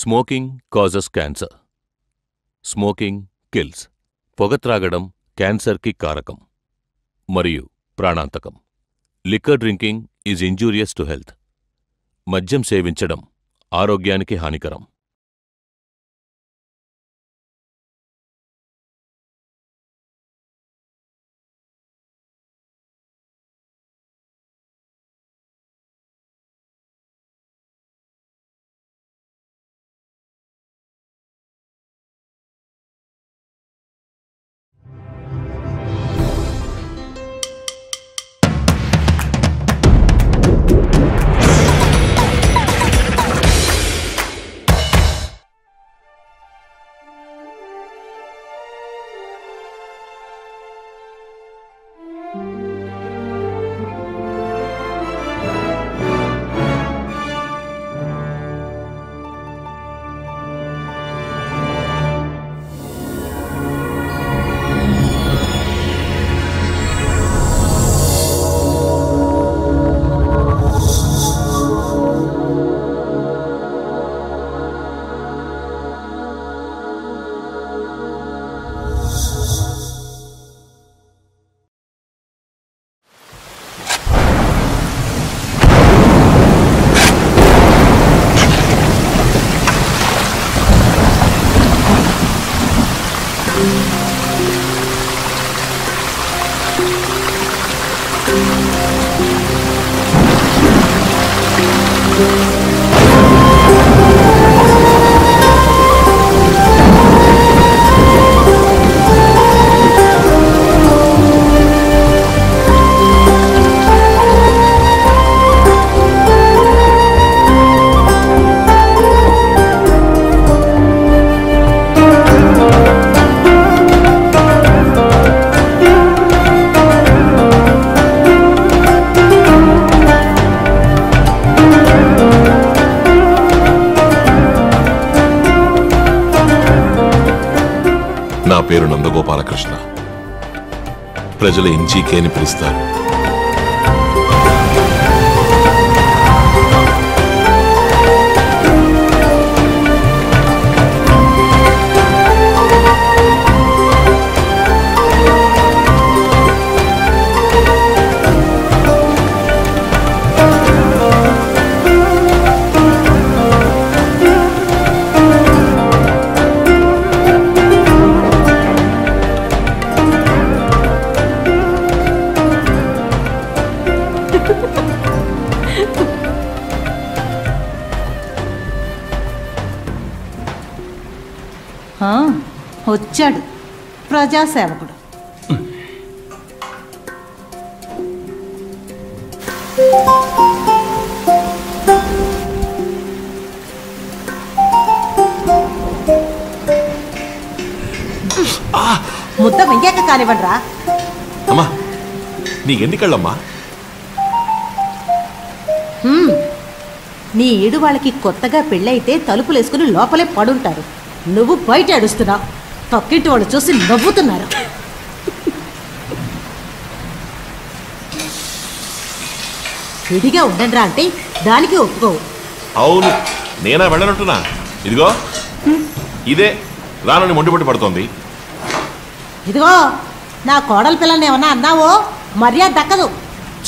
Smoking causes cancer smoking kills పొగ త్రాగడం క్యాన్సర్కి కారకం మరియు ప్రాణాంతకం. Liquor drinking is injurious to health మద్యం సేవించడం ఆరోగ్యానికి హానికరం. ప్రజలు ఎంచీకే ప్రజాసేవకుడు ముద్ద వెంకాక కానివ్వండిరా. అమ్మా నీకెన్ని కళ్ళమ్మా? నీ ఈడు వాళ్ళకి కొత్తగా పెళ్ళైతే తలుపులేసుకుని లోపలే పడుంటారు. నువ్వు బయట అడుస్తున్నావు పక్కింటి వాళ్ళు చూసి నవ్వుతున్నారు. విడిగా ఉండండిరా అంటే దానికి ఒప్పుకోవు అవును నేనా వెళ్ళనట్టున్నా? ఇదిగో. ఇదే రానని మొండిపట్టి పడుతోంది. ఇదిగో నా కోడల పిల్లని ఏమన్నా అన్నావో? మర్యాద దక్కదు.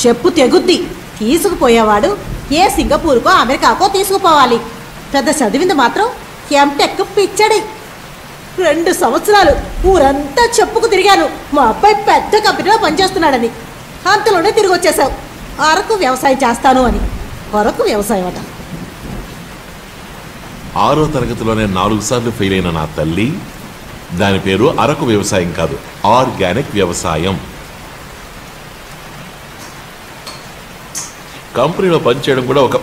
చెప్పు తెగుద్ది. తీసుకుపోయేవాడు ఏ సింగపూర్కో అమెరికాకో తీసుకుపోవాలి. పెద్ద చదివింది మాత్రం ఎంటెక్ పిచ్చడి. రెండు సంవత్సరాలు ఊరంతా చెప్పుకు తిరిగాను. మా అబ్బాయి పెద్ద కంపెనీలో పనిచేస్తున్నాడని. అంతలోనే తిరిగి వచ్చేసావు అరకు వ్యవసాయం చేస్తాను అని. అరకు వ్యవసాయం అట. ఆరో తరగతిలోనే నాలుగు సార్లు ఫెయిల్ అయిన నా తల్లి దాని పేరు అరకు వ్యవసాయం కాదు ఆర్గానిక్ వ్యవసాయం. కంపెనీలో పనిచేయడం కూడా ఒక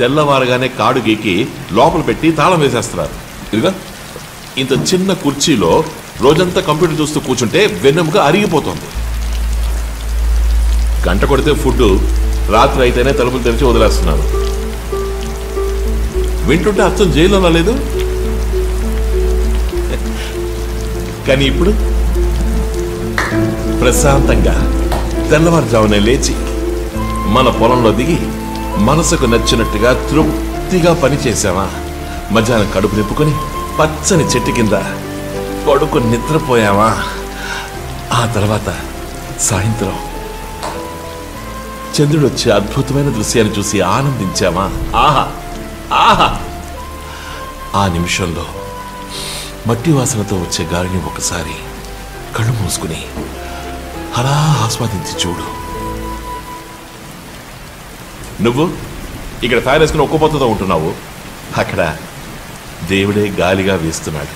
తెల్లవారుగానే కాడు గీకి లోపల పెట్టి తాళం వేసేస్తున్నారు. ఇదిగా ఇంత చిన్న కుర్చీలో రోజంతా కంప్యూటర్ చూస్తూ కూర్చుంటే వెన్నెముక అరిగిపోతుంది. గంట కొడితే ఫుడ్ రాత్రి అయితేనే తలుపులు తెరిచి వదిలేస్తున్నారు. వింటుంటే అర్థం జైల్లో లేదు కానీ ఇప్పుడు ప్రశాంతంగా తెల్లవారుజామునే లేచి మన పొలంలో దిగి మనసుకు నచ్చినట్టుగా తృప్తిగా పనిచేసావా పని మధ్యాహ్నం కడుపు నింపుకొని పచ్చని చెట్టు కింద కొడుకు నిద్రపోయావా? ఆ తర్వాత సాయంత్రం చంద్రుడు వచ్చే అద్భుతమైన దృశ్యాన్ని చూసి ఆనందించామా ఆహా! ఆహా! ఆ నిమిషంలో మట్టి వాసనతో వచ్చే గాలిని ఒకసారి కళ్ళు మూసుకుని అలా ఆస్వాదించి చూడు. నువ్వు ఇక్కడ ఫ్యాన్ వేసుకుని ఒక్కపోతతో ఉంటున్నావు. అక్కడ దేవుడే గాలిగా వీస్తున్నాడు.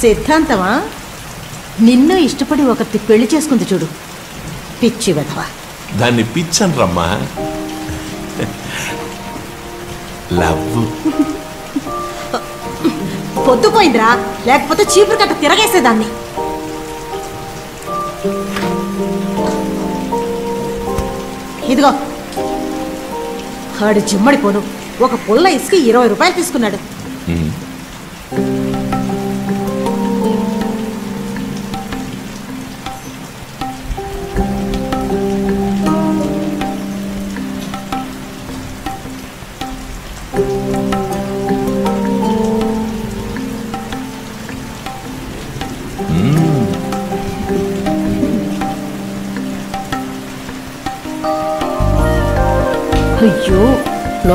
సిద్ధాంతమా? నిన్ను ఇష్టపడి ఒకటి పెళ్ళి చేసుకుంది చూడు. పిచ్చి వెధవ. దాన్ని పిచ్చని రమ్మా లవ్. పొద్దుపోయిందిరా. లేకపోతే చీపురు కట్ట తిరగేసేదాన్ని. ఇదిగో. ఆడు జిమ్మడిపోను ఒక పుల్ల ఇసుక ఇరవై రూపాయలు తీసుకున్నాడు.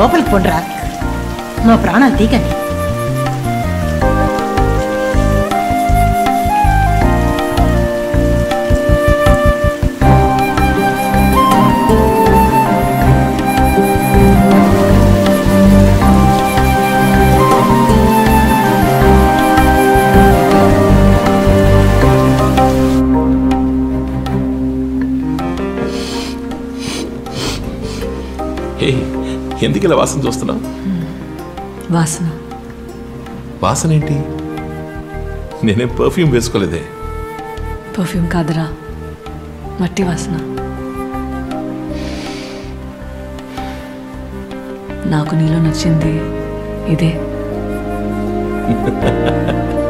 లోపలికి పొండ్రా. మా ప్రాణాలు తీకండి ఎందుకు ఇలా వాసన చూస్తున్నావు? వాసన. వాసన ఏంటి? నేనేం పర్ఫ్యూమ్ వేసుకోలేదే. పర్ఫ్యూమ్ కాదురా. మట్టి వాసన. నాకు నీలో నచ్చింది ఇదే.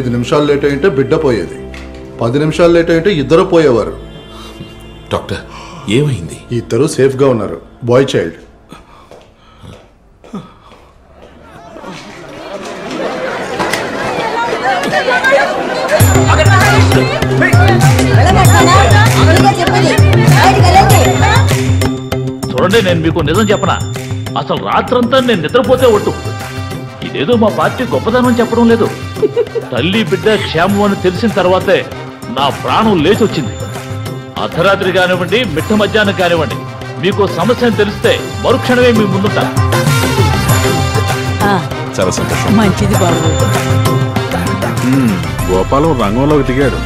ఐదు నిమిషాలు లేట్ అయింటే బిడ్డ పోయేది. పది నిమిషాలు లేట్ అయింటే ఇద్దరు పోయేవారు. డాక్టర్ ఏమైంది? ఇద్దరు సేఫ్గా ఉన్నారు. Boy child. చూడండి నేను మీకు నిజం చెప్పనా? అసలు రాత్రంతా నేను నిద్రపోతే ఒట్టు. ఇదేదో మా పార్టీ గొప్పదనం చెప్పడం లేదు. తల్లి బిడ్డ క్షేమం అని తెలిసిన తర్వాతే నా ప్రాణం లేచి వచ్చింది అర్ధరాత్రి కానివ్వండి మిట్ట మధ్యాహ్నం కానివ్వండి మీకు సమస్య అని తెలిస్తే మరుక్షణమే మీ ముందుంటా. చాలా సంతోషం. మంచిది బాబు. గోపాలం రంగంలోకి దిగాడు.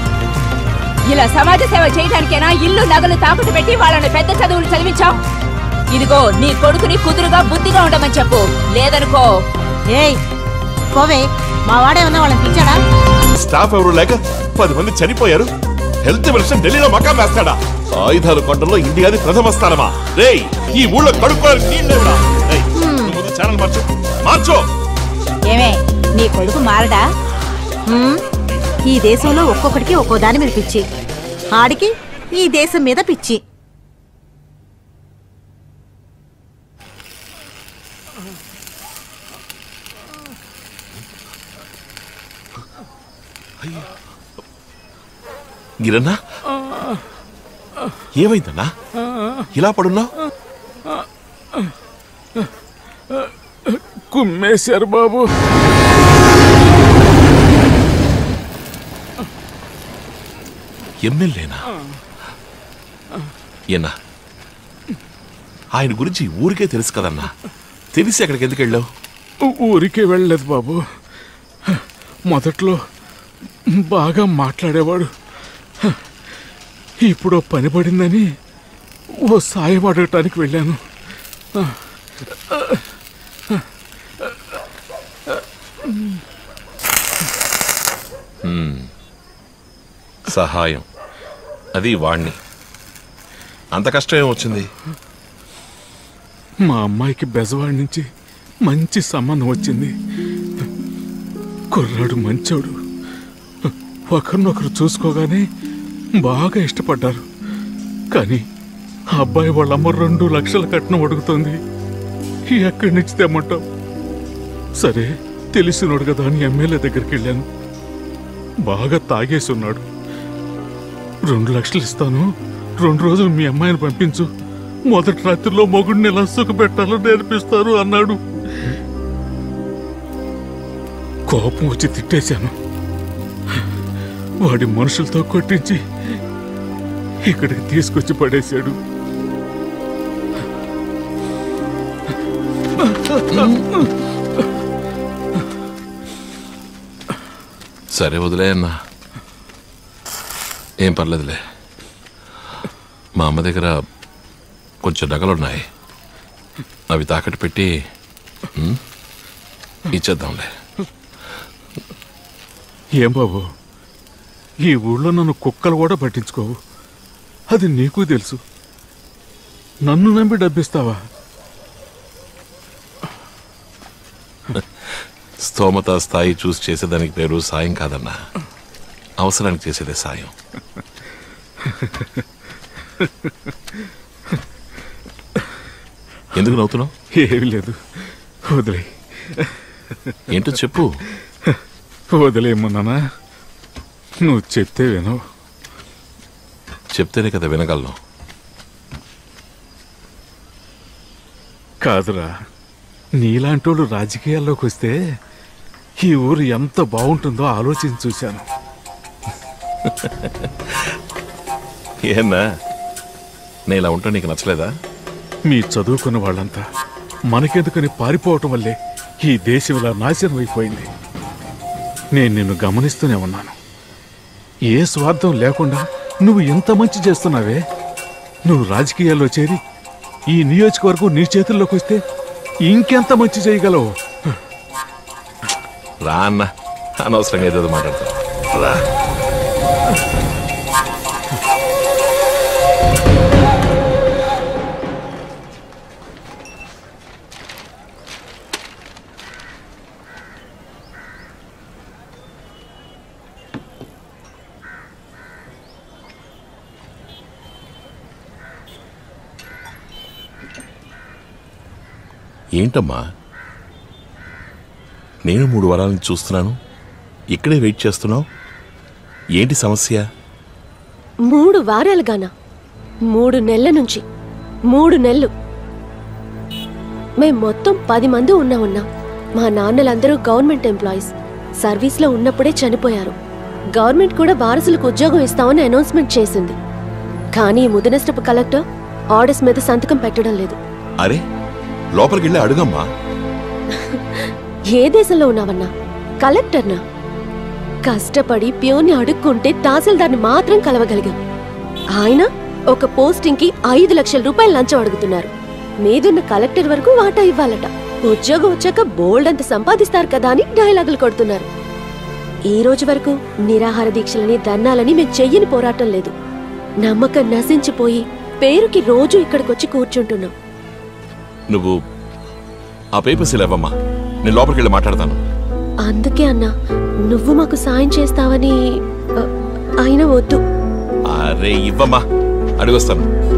ఇలా సమాజ సేవ చేయడానికేనా ఇల్లు నగలు తాకట్టు పెట్టి వాళ్ళని పెద్ద చదువులు చదివించాం ఇదిగో నీ కొడుకుని కుదురుగా బుద్ధిగా ఉండమని చెప్పు. లేదనుకో. ఏయ్ పోవే. మా వాడేమన్నా వాళ్ళని పిచ్చాడా స్టాఫ్ ఎవరు లేక పది మంది చనిపోయారు. హెల్త్ మినిస్టర్ ఢిల్లీలో మకాం వేస్తాడా ఆయుధాలు కొండలో ఇండియాది ప్రథమ స్థానమా? రేయ్ ఈ ఊళ్ళో కడుక్కోవడానికి నీళ్ళేవురా ఛానల్ మార్చు. మార్చు. ఏమే నీ కొడుకు మారడా? ఈ దేశంలో ఒక్కొక్కడికి ఒక్కో దాని మీద పిచ్చి. ఆడికి ఈ దేశం మీద పిచ్చి. గిరన్నా? ఏమైందన్నా? ఇలా పడున్నావు? కుమ్మేశారు బాబు. ఎమ్మెల్యేనా? ఎన్నా ఆయన గురించి ఊరికే తెలుసు కదన్నా. తెలిసి అక్కడికి ఎందుకు వెళ్ళావు? ఊరికే వెళ్ళలేదు బాబు. మొదట్లో బాగా మాట్లాడేవాడు. ఇప్పుడు పని పడిందని ఓ సాయం అడగటానికి వెళ్ళాను. సహాయం. అది వాణ్ణి. అంత కష్టం ఏం వచ్చింది? మా అమ్మాయికి బెజవాడి నుంచి మంచి సంబంధం వచ్చింది. కుర్రాడు మంచోడు. ఒకరినొకరు చూసుకోగానే బాగా ఇష్టపడ్డారు. కానీ ఆ అబ్బాయి వాళ్ళమ్మ రెండు లక్షల కట్నం అడుగుతుంది. ఎక్కడి నుంచి తెమ్మంటాం సరే తెలిసినోడు కదా అని ఎమ్మెల్యే దగ్గరికి వెళ్ళాను. బాగా తాగేసి ఉన్నాడు. రెండు లక్షలు ఇస్తాను రెండు రోజులు మీ అమ్మాయిని పంపించు. మొదటి రాత్రిలో మొగుడిని ఎలా సుఖపెట్టాలో నేర్పిస్తారు అన్నాడు. కోపం వచ్చి తిట్టేశాను. వాడి మనుషులతో కొట్టించి ఇక్కడికి తీసుకొచ్చి పడేశాడు. సరే వదిలే అన్నా. ఏం పర్లేదులే. మా అమ్మ దగ్గర కొంచెం నగలున్నాయి. అవి తాకట్టు పెట్టి ఇచ్చేద్దాంలే. ఏం బాబు? ఈ ఊళ్ళో నన్ను కుక్కలు కూడా పట్టించుకోవు. అది నీకు తెలుసు. నన్ను నమ్మి డబ్బిస్తావా? స్తోమత స్థాయి చూసి చేసేదానికి పేరు సాయం కాదన్నా. అవసరానికి చేసేదే సాయం. ఎందుకు నవ్వుతున్నావు? ఏమీ లేదు. వదిలే ఏంటో చెప్పు. వదిలేయమన్నానా నువ్వు చెప్తే వినవు చెప్తేనే కదా వినగలను. కాదురా నీలాంటోళ్ళు రాజకీయాల్లోకి వస్తే ఈ ఊరు ఎంత బాగుంటుందో ఆలోచించి చూశాను. ఏనా నేను ఇలా ఉంటా నీకు నచ్చలేదా? మీ చదువుకున్న వాళ్ళంతా మనకెందుకని పారిపోవటం వల్లే ఈ దేశం ఇలా నాశనం అయిపోయింది. నేను నిన్ను గమనిస్తూనే ఉన్నాను. ఏ స్వార్థం లేకుండా నువ్వు ఎంత మంచి చేస్తున్నావే? నువ్వు రాజకీయాల్లో చేరి ఈ నియోజకవర్గం నీ చేతుల్లోకి వస్తే ఇంకెంత మంచి చేయగలవు? రా అన్న. అనవసరంగా ఏదో మాట్లాడతావు రా. ఏంటమ్మా? నేను మూడు వారాలను చూస్తున్నాను. ఇక్కడే వెయిట్ చేస్తున్నావు? ఏంటి సమస్య? మూడు వారాలుగానా? మూడు నెలల నుంచి. మూడు నెలలు. మేం మొత్తం పది మంది ఉన్నా ఉన్నాం మా నాన్నలందరూ గవర్నమెంట్ ఎంప్లాయీస్. సర్వీస్లో ఉన్నప్పుడే చనిపోయారు. గవర్నమెంట్ కూడా వారసులకు ఉద్యోగం ఇస్తామని అనౌన్స్మెంట్ చేసింది. కానీ ముదనష్టపు కలెక్టర్ ఆర్డర్స్ మీద సంతకం పెట్టడం లేదు. అరే లోపలికి వెళ్ళి అడుగమ్మా. ఏ దేశంలో ఉన్నావన్నా? కలెక్టర్నా? కష్టపడి ప్యూన్ని అడుక్కుంటే తహసీల్దార్ని మాత్రం కలవగలిగాం. ఆయన ఒక పోస్టింగ్కి ఐదు లక్షల రూపాయలు లంచం అడుగుతున్నారు. మీదున్న కలెక్టర్ వరకు వాటా ఇవ్వాలట. ఉద్యోగం వచ్చాక బోల్డ్ అంత సంపాదిస్తారు కదా అని డైలాగులు కొడుతున్నారు. ఈ రోజు వరకు నిరాహార దీక్షలని ధర్నాలని మేము చెయ్యని పోరాటం లేదు. నమ్మకం నశించిపోయి పేరుకి రోజు ఇక్కడికొచ్చి కూర్చుంటున్నాం. నువ్వు ఆ పేపర్స్ ఇవ్వమ్మా. నేను లోపలికి వెళ్ళి మాట్లాడతాను. అందుకే అన్నా నువ్వు మాకు సాయం చేస్తావని అయినా వద్దు. అరే ఇవ్వమ్మా. అడిగొస్తాను.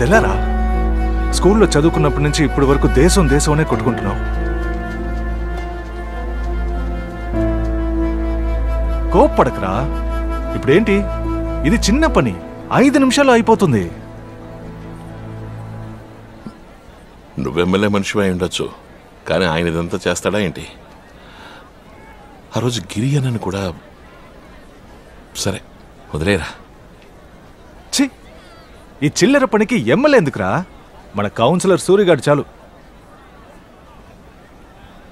అదెలారా? స్కూల్లో చదువుకున్నప్పటి నుంచి ఇప్పటి వరకు దేశం దేశం అనే కొట్టుకుంటున్నావు. కోప్పడకరా? ఇప్పుడేంటి? ఇది చిన్న పని. ఐదు నిమిషాలు అయిపోతుంది. నువ్వెమ్మెల్యే మనిషి అయి ఉండొచ్చు. కానీ ఆయన ఇదంతా చేస్తాడా ఏంటి? ఆ రోజు గిరి అన్నని కూడా సరే వదిలేరా? ఈ చిల్లర పనికి ఎమ్మెల్యే ఎందుకురా? మన కౌన్సిలర్ సూర్యగాడు చాలు.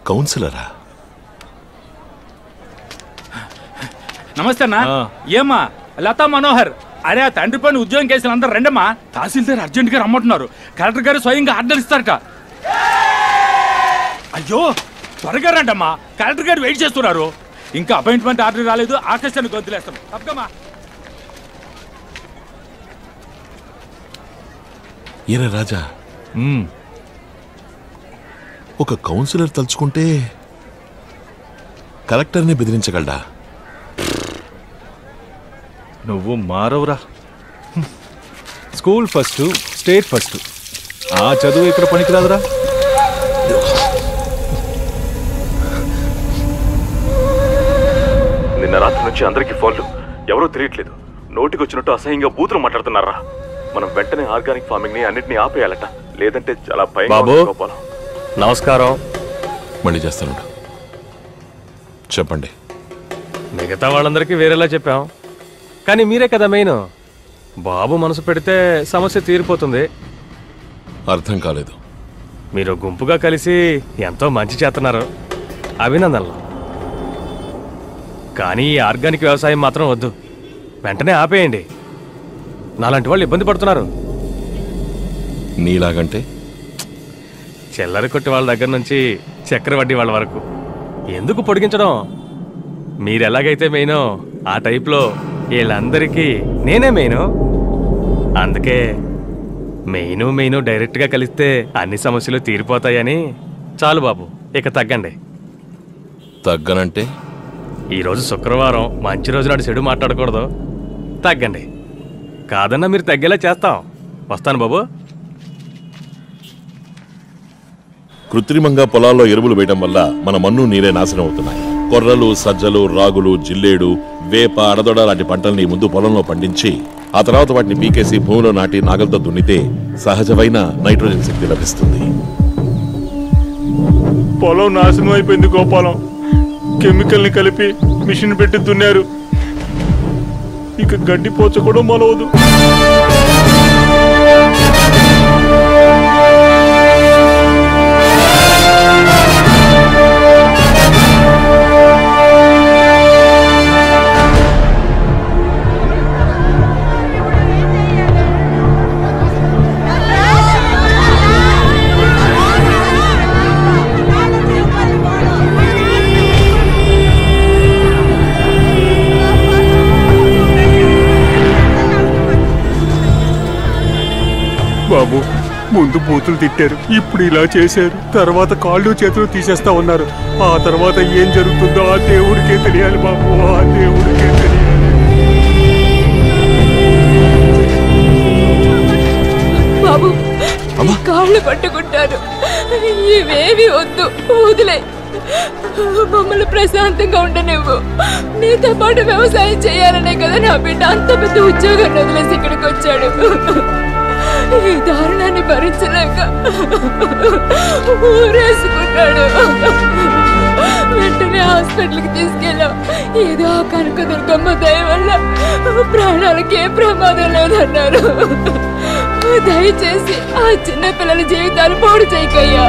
కౌన్సిలరా? నమస్తే అన్న. ఏమ్మా? లతా మనోహర్. అరే ఆ తండ్రి పని ఉద్యోగం కేసులు అందరు రండమ్మా. తహసీల్దార్ అర్జెంట్గా రమ్మంటున్నారు. కలెక్టర్ గారు స్వయంగా ఆర్డర్ ఇస్తారట. అయ్యో త్వరగా రండమ్మా. కలెక్టర్ గారు వెయిట్ చేస్తున్నారు. ఇంకా అపాయింట్మెంట్ ఆర్డర్ రాలేదు. ఆకాశాన్ని గొంతులేస్తాం. తప్పకమ్మా. ఈయన రాజా. ఒక కౌన్సిలర్ తలుచుకుంటే కలెక్టర్ని బెదిరించగలడా? నువ్వు మారవురా. School first state first. ఆ చదువు ఇక్కడ పనికిరాదురా. నిన్న రాత్రి నుంచి అందరికీ ఫోన్లు. ఎవరో తెలియట్లేదు. నోటికి వచ్చినట్టు అసహ్యంగా బూతులు మాట్లాడుతున్నారా? మనం వెంటనే ఆర్గానిక్ ఫార్మింగ్ని అన్నిటిని ఆపేయాలట. లేదంటే చాలా భయం బాబు. నమస్కారం. మళ్ళీ చేస్తాను చెప్పండి. మిగతా వాళ్ళందరికీ వేరేలా చెప్పాం. కానీ మీరే కదా మెయిన్. బాబు మనసు పెడితే సమస్య తీరిపోతుంది. అర్థం కాలేదు. మీరు గుంపుగా కలిసి ఎంతో మంచి చేస్తున్నారు. అభినందనలు. కానీ ఈ ఆర్గానిక్ వ్యవసాయం మాత్రం వద్దు. వెంటనే ఆపేయండి. నాలాంటి వాళ్ళు ఇబ్బంది పడుతున్నారు. నీలాగంటే? చిల్లర కొట్టి వాళ్ళ దగ్గర నుంచి చక్రవడ్డీ వాళ్ళ వరకు. ఎందుకు పొడిగించడం? మీరు ఎలాగైతే మెయినో ఆ టైప్లో వీళ్ళందరికీ నేనే మెయిను. అందుకే మెయిను మెయిను డైరెక్ట్గా కలిస్తే అన్ని సమస్యలు తీరిపోతాయని చాలు బాబు ఇక తగ్గండి. తగ్గనంటే? ఈరోజు శుక్రవారం మంచి రోజు నాడు చెడు మాట్లాడకూడదు. తగ్గండి. కాదన్నా మీరు తగ్గేలా చేస్తాం. వస్తాను బాబు. కృత్రిమంగా పొలాల్లో ఎరువులు వేయడం వల్ల మన మన్ను నీరే నాశనం అవుతున్నాయి. కొర్రలు సజ్జలు రాగులు జిల్లేడు వేప అడదొడ లాంటి పంటల్ని ముందు పొలంలో పండించి ఆ తర్వాత వాటిని పీకేసి భూమిలో నాటి నాగలతో దున్నితే సహజమైన నైట్రోజన్ శక్తి లభిస్తుంది. పొలం నాశనం అయిపోయింది గోపాలం. కెమికల్ని కలిపి మిషన్ పెట్టి దున్నారు. ఇక గడ్డి పోచ కూడా మొలవదు. బాబు. ముందు బూతులు తిట్టారు. ఇప్పుడు ఇలా చేశారు. తర్వాత కాళ్ళు చేతులు తీసేస్తా ఉన్నారు ఆ తర్వాత ఏం జరుగుతుందో ఆ దేవుడికే తెలియాలి బాబు. ఆ దేవుడికే తెలియాలి. బాబు కాళ్ళు పట్టుకుంటాను ఇవేవి వద్దు. వదిలే. మమ్మల్ని ప్రశాంతంగా ఉండనివ్వు. నీతో పాటు వ్యవసాయం చేయాలనే కదా నా బిడ్డ. అంత పెద్ద ఉద్యోగాన్ని వదిలేసి ఇక్కడికి వచ్చాడు. ఈ దారుణాన్ని భరించలేక ఊరేసుకున్నాడు. వెంటనే హాస్పిటల్కి తీసుకెళ్ళాం. ఏదో కనుక దుర్గమ్మ దయ వల్ల ప్రాణాలకి ఏ ప్రమాదం లేదన్నారు. దయచేసి ఆ చిన్నపిల్లల జీవితాలు పాడు చేయకయ్యా.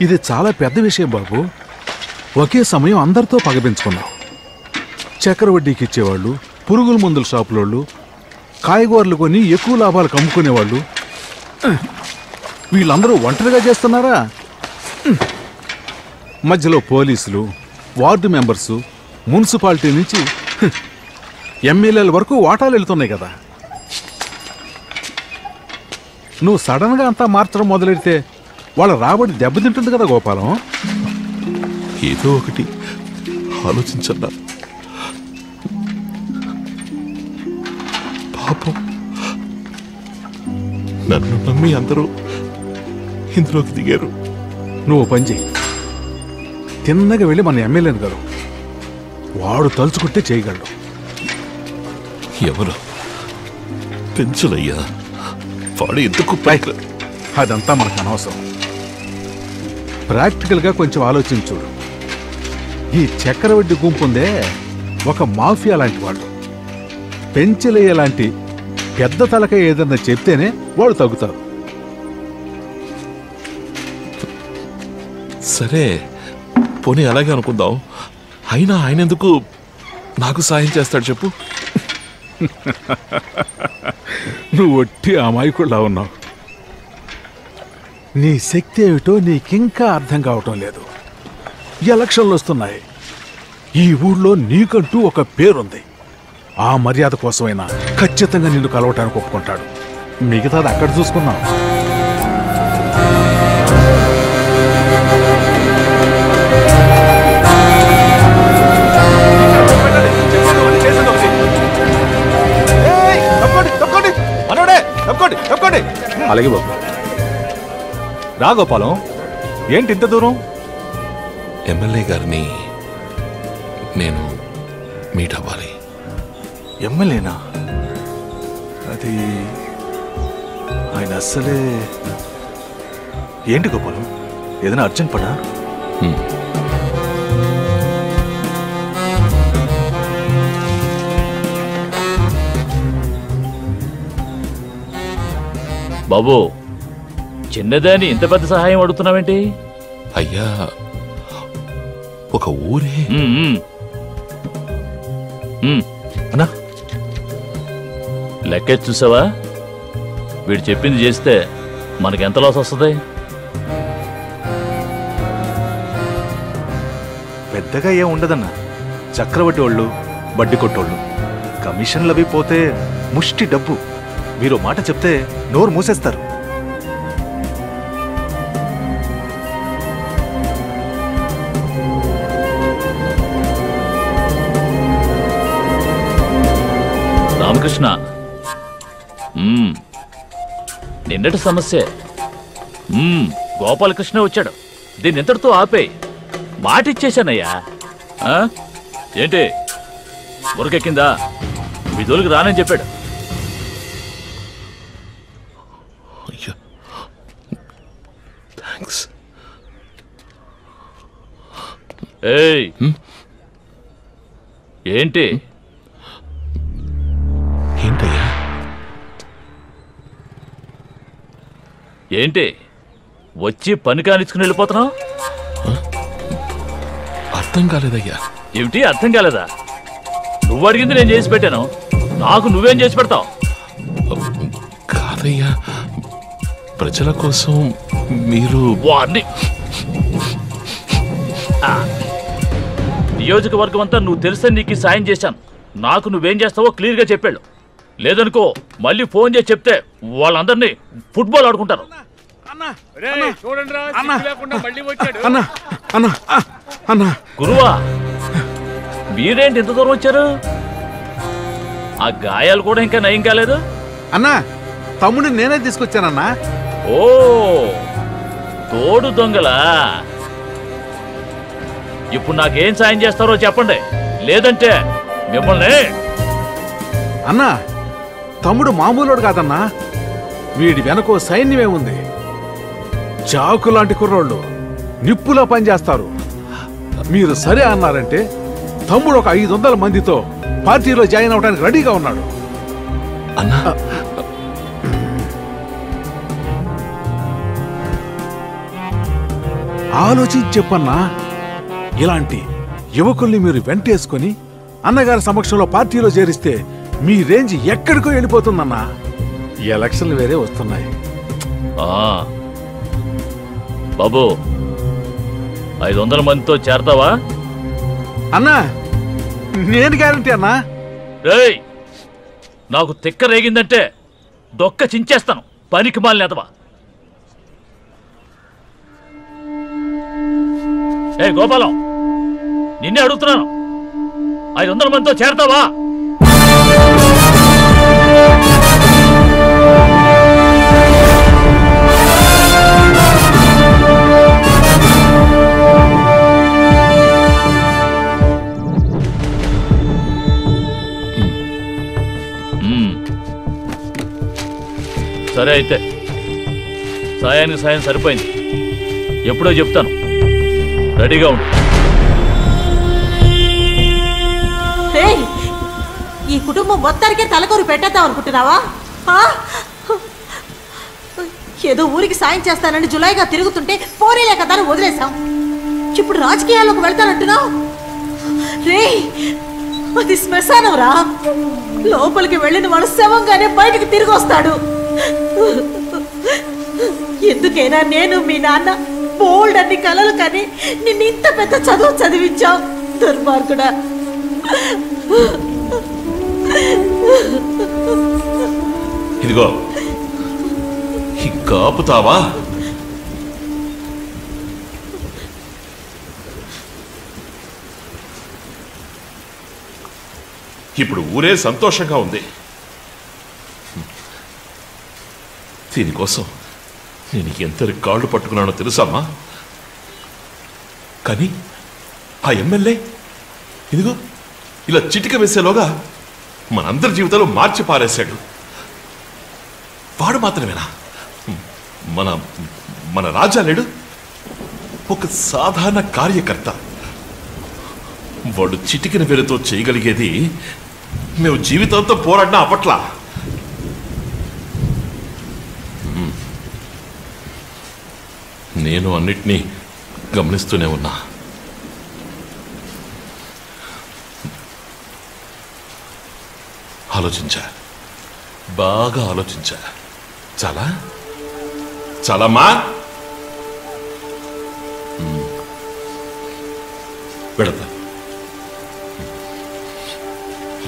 ఇది చాలా పెద్ద విషయం బాబు. ఒకే సమయం అందరితో పగపించుకున్నాం చక్కెర వడ్డీకి ఇచ్చేవాళ్ళు పురుగుల మందుల షాపులోళ్ళు కాయగూరలు కొని ఎక్కువ లాభాలకు అమ్ముకునేవాళ్ళు. వీళ్ళందరూ ఒంటరిగా చేస్తున్నారా? మధ్యలో పోలీసులు వార్డు మెంబర్సు మున్సిపాలిటీ నుంచి ఎమ్మెల్యేల వరకు వాటాలు వెళ్తున్నాయి కదా. నువ్వు సడన్గా అంతా మార్చడం మొదలెడితే వాళ్ళ రాబడి దెబ్బతింటుంది కదా గోపాలం. ఏదో ఒకటి ఆలోచించన్నారు పాపం. నన్ను నమ్మి అందరూ ఇందులోకి దిగారు. నువ్వు పని చెయ్యి. తిన్నగా వెళ్ళి మన ఎమ్మెల్యేని గారు వాడు తలుచుకుంటే చేయగలడు. ఎవరు? పెంచులయ్యా. వాడు ఎందుకు అదంతా మనకు అనవసరం. ప్రాక్టికల్గా కొంచెం ఆలోచించుడు ఈ చక్రవడ్డీ గుంపు ఉందే ఒక మాఫియా లాంటి వాళ్ళు. పెంచలయ్య లాంటి పెద్ద తలక ఏదన్నా చెప్తేనే వాళ్ళు తగ్గుతారు. సరే పోనీ అలాగే అనుకుందాం. అయినా ఆయన ఎందుకు నాకు సాయం చేస్తాడు చెప్పు. నువ్వు ఒట్టి అమాయకుడిలా ఉన్నావు. నీ శక్తి ఏమిటో నీకింకా అర్థం కావటం లేదు. ఎలక్షన్లు వస్తున్నాయి ఈ ఊళ్ళో నీకంటూ ఒక పేరుంది. ఆ మర్యాద కోసమైనా ఖచ్చితంగా నిన్ను కలవటానికి ఒప్పుకుంటాడు. మిగతాది అక్కడ చూసుకున్నాం అలాగే బాబు. రా గోపాలం ఏంటి ఇంత దూరం? ఎమ్మెల్యే గారిని నేను మీట్ అవ్వాలి. ఎమ్మెల్యేనా? అది ఆయన అస్సలే ఏంటి గోపాలం? ఏదైనా అర్జెంట్ పడా? బాబు చిన్నదాని ఇంత పెద్ద సహాయం అడుగుతున్నావేంటి? అయ్యా ఒక ఊరే. లెక్కేసి చూసావా? వీడు చెప్పింది చేస్తే మనకి ఎంత లాస్ వస్తుంది? పెద్దగా ఏం ఉండదన్నా. చక్రవడ్డీ వాళ్ళు వడ్డీ కొట్టోళ్ళు. కమిషన్లు అవి పోతే ముష్టి డబ్బు. మీరు మాట చెప్తే నోరు మూసేస్తారు. రామకృష్ణ నిన్నటి సమస్య. గోపాలకృష్ణ వచ్చాడు. దీన్ని ఇంతటితో ఆపే మాట ఇచ్చేశానయ్యా ఆ? ఏంటి? ఉరకెక్కిందా మీ జోలికి రానని చెప్పాడు. థ్యాంక్స్ ఏయ్. ఏంటి? ఏంటి? వచ్చి పని కానిచ్చుకుని వెళ్ళిపోతున్నావు? అర్థం కాలేదయ్యా. ఏమిటి? అర్థం కాలేదా? నువ్వు అడిగింది నేను చేసి పెట్టాను. నాకు నువ్వేం చేసి పెడతావు? కాదయ్యా. ప్రజల కోసం మీరు వారిని. నియోజకవర్గం అంతా నువ్వు తెలిసే నీకు సాయం చేశాను. నాకు నువ్వేం చేస్తావో క్లియర్గా చెప్పాడు లేదనుకో మళ్ళీ ఫోన్ చేసి చెప్తే వాళ్ళందరినీ ఫుట్బాల్ ఆడుకుంటారు. చూడండి రా లేకుండా మళ్ళీ వచ్చాడు. అన్నా అన్నా ఆ, అన్నా. గురువా మీరేంటి ఇంత దూరం వచ్చారు? ఆ గాయాలు కూడా ఇంకా నయం కాలేదు? అన్నా తమ్ముడిని నేనే తీసుకొచ్చానన్నా. ఓ తోడు దొంగలా? ఇప్పుడు నాకేం సాయం చేస్తారో చెప్పండి. లేదంటే మిమ్మల్ని అన్నా తమ్ముడు మామూలుడు కాదన్నా. వీడి వెనకో సైన్యమే ఉంది. చాకు లాంటి కుర్రోళ్ళు నిప్పులా పనిచేస్తారు. మీరు సరే అన్నారంటే తమ్ముడు ఒక ఐదు వందల మందితో పార్టీలో జాయిన్ అవడానికి రెడీగా ఉన్నాడు. అన్నా. ఆలోచించి చెప్పన్నా ఇలాంటి యువకుల్ని మీరు వెంటేసుకొని అన్నగారి సమక్షంలో పార్టీలో చేరిస్తే మీ రేంజ్ ఎక్కడికో వెళ్ళిపోతుందన్నా. ఎలక్షన్లు వేరే వస్తున్నాయి. బాబు ఐదు వందల మందితో చేరతావా? అన్నా నేను గ్యారంటీ అన్నా. రేయ్ నాకు తిక్క రేగిందంటే దొక్క చించేస్తాను. పనికి మాలినేతవా ఏ గోపాలం నిన్నే అడుగుతున్నాను. ఐదు వందల మందితో చేరతావా? సరే అయితే. సాయానికి సాయం సరిపోయింది. ఎప్పుడో చెప్తాను. రెడీగా ఉండు. ఈ కుటుంబం మొత్తానికే తలకూరు పెట్టేద్దాం అనుకుంటున్నావా? ఆ? ఏదో ఊరికి సాయం చేస్తానని జులైగా తిరుగుతుంటే పోనీలే కదా వదిలేశాం. ఇప్పుడు రాజకీయాల్లోకి వెళ్తానంటున్నావు? రే అది శ్మశానం రా లోపలికి వెళ్ళిన వాడు శవంగానే బయటికి తిరిగి వస్తాడు. ఎందుకైనా నేను మీ నాన్న బోల్డ్ అన్ని కలలు కానీ నిన్ను ఇంత పెద్ద చదువు చదివించావు. దుర్మార్గుడా. ఇదిగో ఇంకా ఆపుతావా ఇప్పుడు ఊరే సంతోషంగా ఉంది. దీనికోసం నేను ఎంత కాళ్ళు పట్టుకున్నానో తెలుసామా కానీ ఆ ఎమ్మెల్యే ఇదిగో ఇలా చిటిక వేసేలోగా మనందరి జీవితాలు మార్చి పారేశాడు. వాడు మాత్రమేనా? మన మన రాజా లేడు? ఒక సాధారణ కార్యకర్త. వాడు చిటికిన వేలుతో చేయగలిగేది మేము జీవితంతో పోరాడినా అప్పట్లా నేను అన్నిటినీ గమనిస్తూనే ఉన్నా. ఆలోచించా. బాగా ఆలోచించా. చాలా? చాలామా వెళతా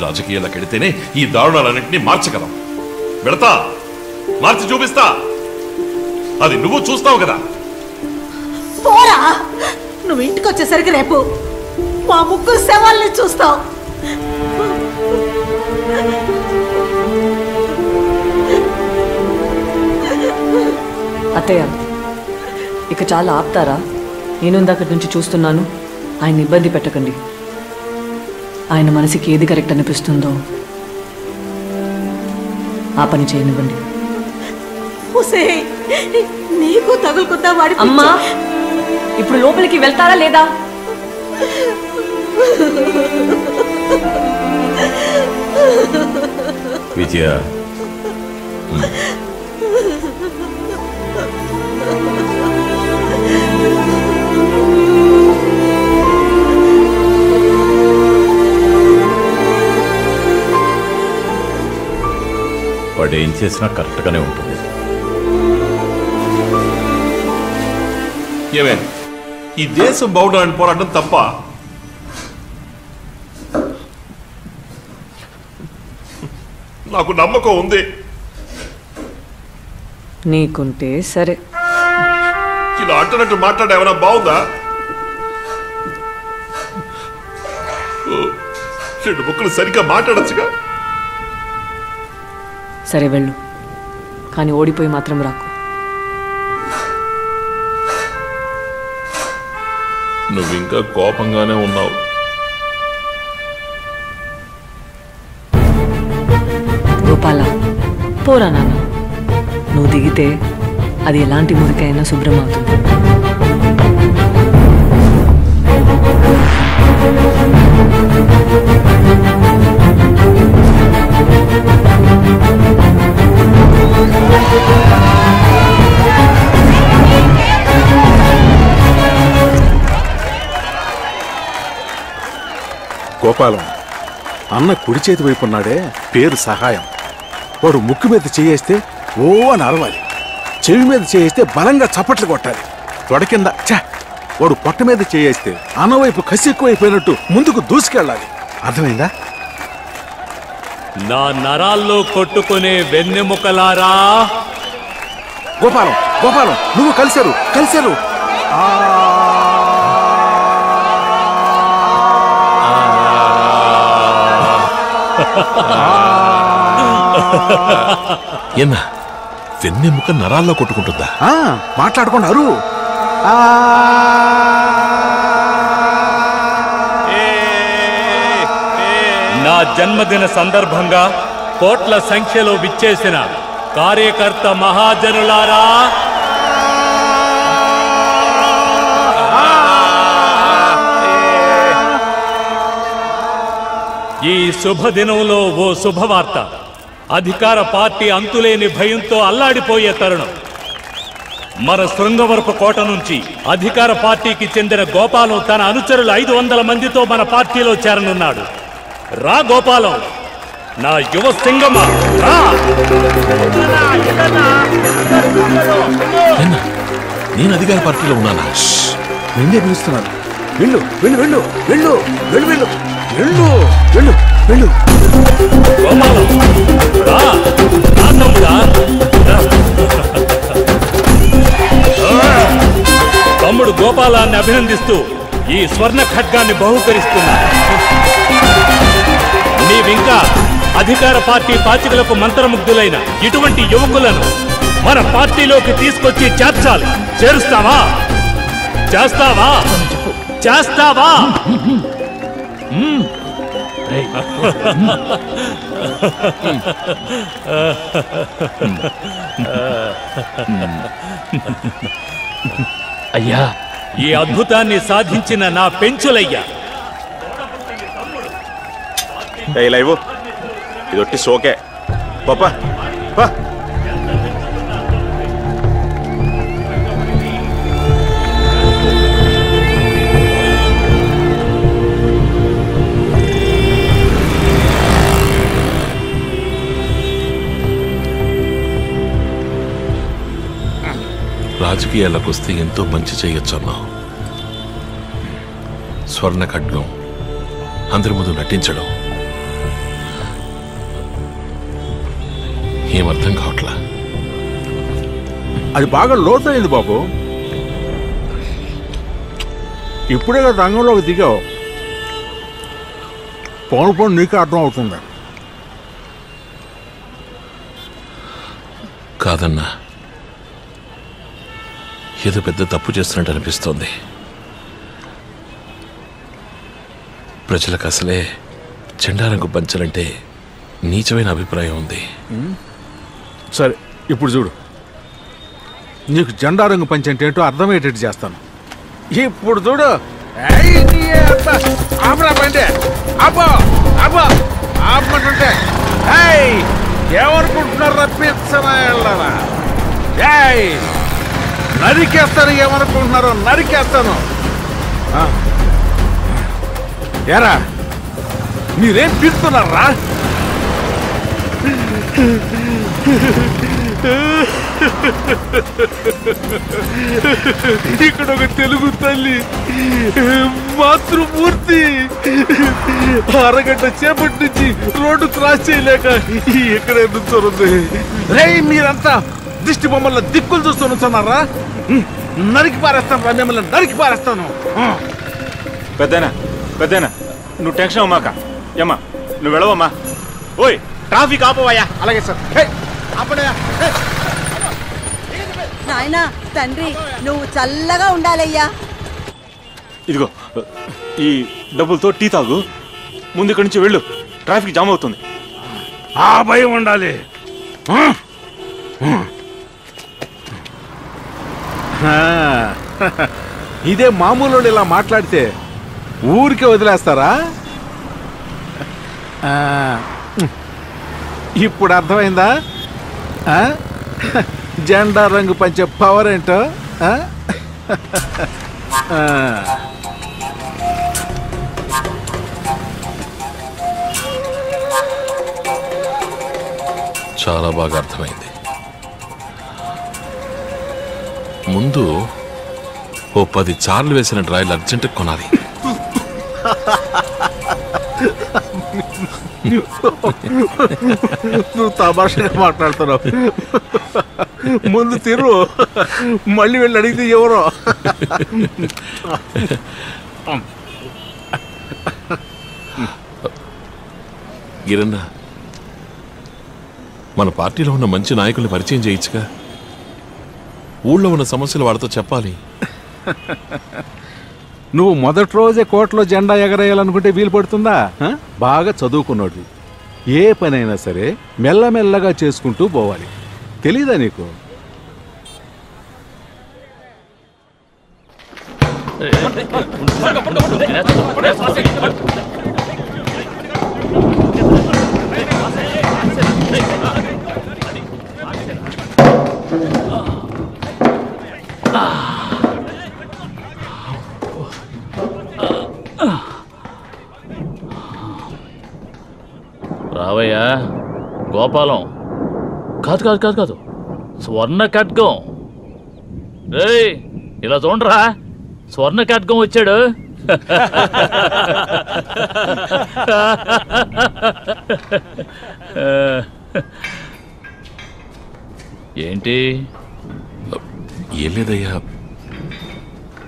రాజకీయాలకు వెళితేనే ఈ దారుణాలన్నింటినీ మార్చగలం. వెళతా. మార్చి చూపిస్తా. అది నువ్వు చూస్తావు కదా. పోరా. నువ్వు ఇంటికి వచ్చేసరికి రేపు మా ముగ్గురు శవాల్ని చూస్తావు. అత్తయ్య ఇక చాలా ఆపుతారా? నేను ఇందాకటి నుంచి చూస్తున్నాను. ఆయన ఇబ్బంది పెట్టకండి. ఆయన మనసుకి ఏది కరెక్ట్ అనిపిస్తుందో ఆ పని చేయనివ్వండి. నీకు తగులుకుందా వాడి. అమ్మా! ఇప్పుడు లోపలికి వెళ్తారా లేదా? విజయ. వాడు ఏం చేసినా కరెక్ట్గానే ఉంటుంది. ఏమే? ఈ దేశం బాగుండాలని పోరాటం తప్ప నాకు నమ్మకం ఉంది. నీకుంటే సరే. ఇలా అంటున్నట్టు మాట్లాడే ఏమైనా బాగుందా? రెండు ముక్కలు సరిగ్గా మాట్లాడచ్చుగా. సరే వెళ్ళు. కానీ ఓడిపోయి మాత్రం రాకు. నువ్వింకా కోపంగానే ఉన్నావు. గోపాల పోరా నాన్న. నువ్వు దిగితే అది ఎలాంటి మురికైనా శుభ్రం అవుతుంది. గోపాలం. అన్న కుడి చేతి వైపు ఉన్నాడే పేరు సహాయం. వాడు ముక్కు మీద చేయేస్తే ఓ అని అరవాలి. చెవి మీద చేయేస్తే బలంగా చప్పట్లు కొట్టాలి. తొడ కింద ఛ! వాడు పొట్ట మీద చేయేస్తే అన్న వైపు కసి ఎక్కువైపోయినట్టు ముందుకు దూసుకెళ్ళాలి. అర్థమైందా? నా నరాల్లో కొట్టుకునే వెన్నెముకలారా? గోపాలం గోపాలం నువ్వు కలిశారు కలిశారు ఎన్నా వెన్నెముక నరాల్లో కొట్టుకుంటుందా? ఆ, మాట్లాడకుండా అరు. ఆ, నా జన్మదిన సందర్భంగా కోట్ల సంఖ్యలో విచ్చేసిన కార్యకర్త మహాజనులారా ఈ శుభదినంలో ఓ శుభవార్త. అధికార పార్టీ అంతులేని భయంతో అల్లాడిపోయే తరుణం. మన శృంగవరపు కోట నుంచి అధికార పార్టీకి చెందిన గోపాలం తన అనుచరులు ఐదు వందల మందితో మన పార్టీలో చేరనున్నాడు. రా గోపాలం. నా యువ సింగమ రా! నేను అధికార పార్టీలో ఉన్నానా? నిన్నే పిలుస్తున్నాను. వెళ్ళు వెళ్ళు వెళ్ళు వెళ్ళు వెళ్ళు వెళ్ళు వెళ్ళు వెళ్ళు వెళ్ళు. గోపాలం రా రా తమ్ముడా. రా. తమ్ముడు గోపాలాన్ని అభినందిస్తూ ఈ స్వర్ణ ఖడ్గాన్ని బహుకరిస్తున్నా. నీవింకా అధికార పార్టీ పాచికలకు మంత్రముగ్ధులైన ఇటువంటి యువకులను మన పార్టీలోకి తీసుకొచ్చి చేర్చాలి. చేరుస్తావా? చేస్తావా? చేస్తావా? Mm. Hey. అయ్యా ఈ అద్భుతాన్ని సాధించిన నా పెంచులయ్యా ఇలా ఇదో సోకే పాపా రాజకీయాలకు వస్తే ఎంతో మంచి చేయొచ్చు అన్నావు. స్వర్ణ ఖడ్గం అందరి ముందు నటించడం ఏమర్థం కావట్లా? అది బాగా లోతైంది బాబు. ఇప్పుడే కదా రంగంలోకి దిగావు. పోను పోను నీకే అర్థం అవుతుంది. కాదన్నా ఏదో పెద్ద తప్పు చేస్తున్నట్టు అనిపిస్తోంది. ప్రజలకు అసలే చెండారంగు పంచాలంటే నీచమైన అభిప్రాయం ఉంది. సరే ఇప్పుడు చూడు. నీకు జెండా రంగు పంచి అంటే ఏంటో అర్థమయ్యేటట్టు చేస్తాను. ఇప్పుడు చూడు. ఏయ్, నీ అత్త. ఏమనుకుంటున్నారు రప్పించరా నరికేస్తాను ఏమనుకుంటున్నారో నరికేస్తాను. ఎరా మీరేం పిలుస్తున్నారా? ఇక్కడ ఒక తెలుగు తల్లి మాతృమూర్తి. అరగంట చేపటి నుంచి రోడ్డు క్రాస్ చేయలేక ఇక్కడ నుంచోరుంది రే మీరంతా దిష్టి బొమ్మల దిక్కులు చూస్తూ నుంచున్నారా నరికి పారేస్తాను రా మిమ్మల్ని నరికి పారేస్తాను. పెద్దనా పెద్దనా నువ్వు టెన్షన్ అమ్మాక ఏమ్మా నువ్వు వెళ్ళవమ్మా. ఓయ్ ట్రాఫిక్ ఆపవయ్యా. అలాగే సార్. ఆపడయా నాయనా తండ్రి నువ్వు చల్లగా ఉండాలయ్యా. ఇదిగో ఈ డబ్బులతో టీ తాగు. ముందు ఇక్కడి నుంచి వెళ్ళు. ట్రాఫిక్ జామ్ అవుతుంది. ఆ భయం ఉండాలి. ఇదే మామూలు ఇలా మాట్లాడితే ఊరికే వదిలేస్తారా? ఇప్పుడు అర్థమైందా? జెండా రంగు పంచే పవర్ ఏంటో? చాలా బాగా అర్థమైంది. ముందు ఓ పది చార్లు వేసిన డ్రాయిలు అర్జెంట్ కొనాలి. నువ్వు తమాషగా మాట్లాడుతున్నావు. ముందు తిరు. మళ్ళీ వెళ్ళి అడిగితే ఎవరో. గిరన్న మన పార్టీలో ఉన్న మంచి నాయకుల్ని పరిచయం చేయొచ్చుగా ఊళ్ళో ఉన్న సమస్యలు వాడితో చెప్పాలి. నువ్వు మొదటి రోజే కోర్టులో జెండా ఎగరేయాలనుకుంటే వీలు పడుతుందా? బాగా చదువుకున్నోడు ఏ పనైనా సరే మెల్లమెల్లగా చేసుకుంటూ పోవాలి. తెలీదా నీకు? రావయ్యా. గోపాలం. కాదు కాదు కాదు కాదు. స్వర్ణ ఖడ్గం. రేయ్ ఇలా చూడరా. స్వర్ణ ఖడ్గం వచ్చాడు. ఏంటి? ఏం లేదయ్యా.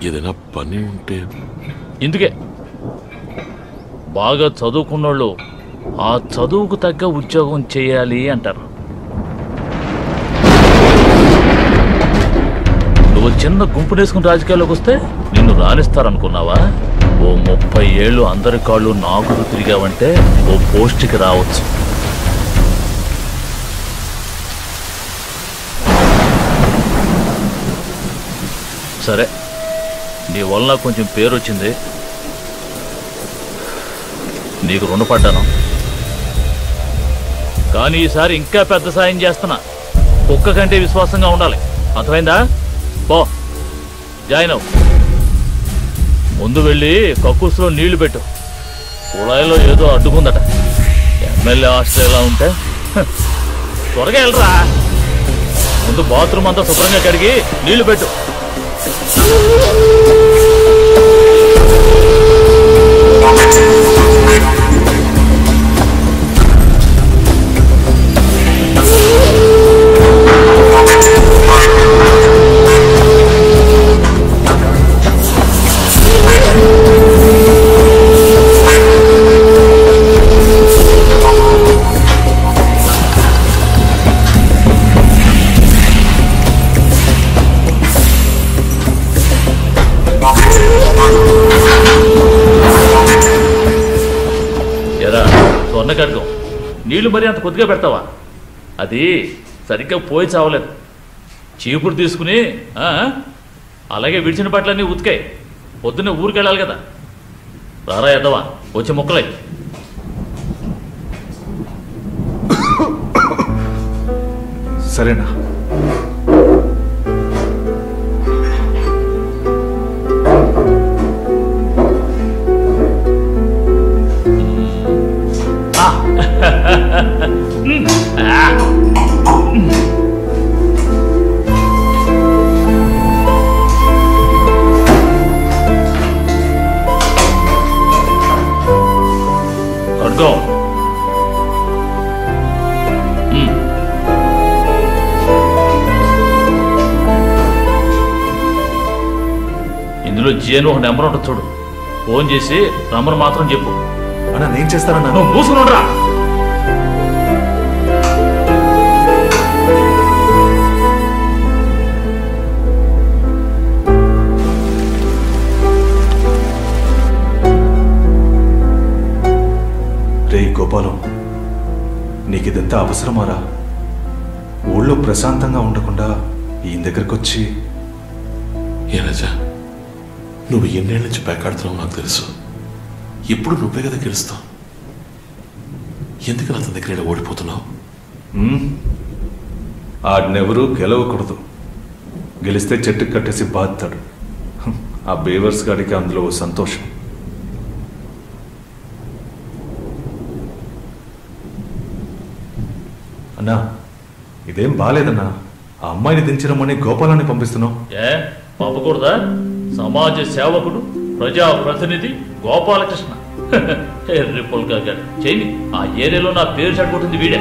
ఏదైనా పని ఉంటే ఇందుకే. బాగా చదువుకున్నోళ్ళు ఆ చదువుకు తగ్గ ఉద్యోగం చేయాలి అంటారు. నువ్వు చిన్న గుంపునేసుకుని రాజకీయాల్లోకి వస్తే నిన్ను రాణిస్తారనుకున్నావా? ఓ ముప్పై ఏళ్ళు అందరి కాళ్ళు నాకులు తిరిగావంటే ఓ పోస్ట్కి రావచ్చు. సరే నీ వల్ల కొంచెం పేరు వచ్చింది నీకు రుణపడ్డాను. కానీ ఈసారి ఇంకా పెద్ద సాయం చేస్తున్నా. కుక్క కంటే విశ్వాసంగా ఉండాలి. అర్థమైందా? పో. జాయిన్ అవు ముందు వెళ్ళి కక్కుస్లో నీళ్ళు పెట్టు. కుళాయిలో ఏదో అడ్డుకుందట. ఎమ్మెల్యే ఆస్ట్రేలియా ఉంటే? త్వరగా వెళ్ళరా. ముందు బాత్రూమ్ అంతా శుభ్రంగా కడిగి నీళ్ళు పెట్టు. మరీ అంత కొద్దిగా పెడతావా? అది సరిగ్గా పోయి చావలేదు. చీపురు తీసుకుని ఆ, అలాగే విడిచిన బట్టలన్నీ ఉతికాయి. పొద్దున్నే ఊరికి వెళ్ళాలి కదా. రారా ఎద్దవా వచ్చి మొక్కలై. సరేనా? ఖడ్గం. ఇందులో జియన్ ఒక నెంబర్ ఉంటుంది చూడు. ఫోన్ చేసి నంబర్ మాత్రం చెప్పు. అన్నా నేను చేస్తానన్నా. నువ్వు మూసుకునుండ్రా రే ఇదంతా అవసరమారా? ఊళ్ళో ప్రశాంతంగా ఉండకుండా ఈయన దగ్గరకు వచ్చి ఏ రాజా నువ్వు ఎన్నేళ్ళ నుంచి పేకాడుతున్నావు నాకు తెలుసు. ఇప్పుడు నువ్వే కదా గెలుస్తావు. ఎందుకు అతని దగ్గర ఇలా ఓడిపోతున్నావు? "ఉమ్, ఆడినెవరూ గెలవకూడదు. గెలిస్తే చెట్టుకు కట్టేసి బాధతాడు. ఆ బేవర్స్ గాడికి అందులో సంతోషం. అన్నా ఇదేం బాలేదన్నా. ఆ అమ్మాయిని దించడమని గోపాలాన్ని పంపిస్తున్నావు. ఏ పంపకూడదా? సమాజ సేవకుడు ప్రజా ప్రతినిధి గోపాలకృష్ణ. రిపుల్గా చేయండి ఆ ఏరియాలో నా పేరు చెడగొట్టింది వీడే.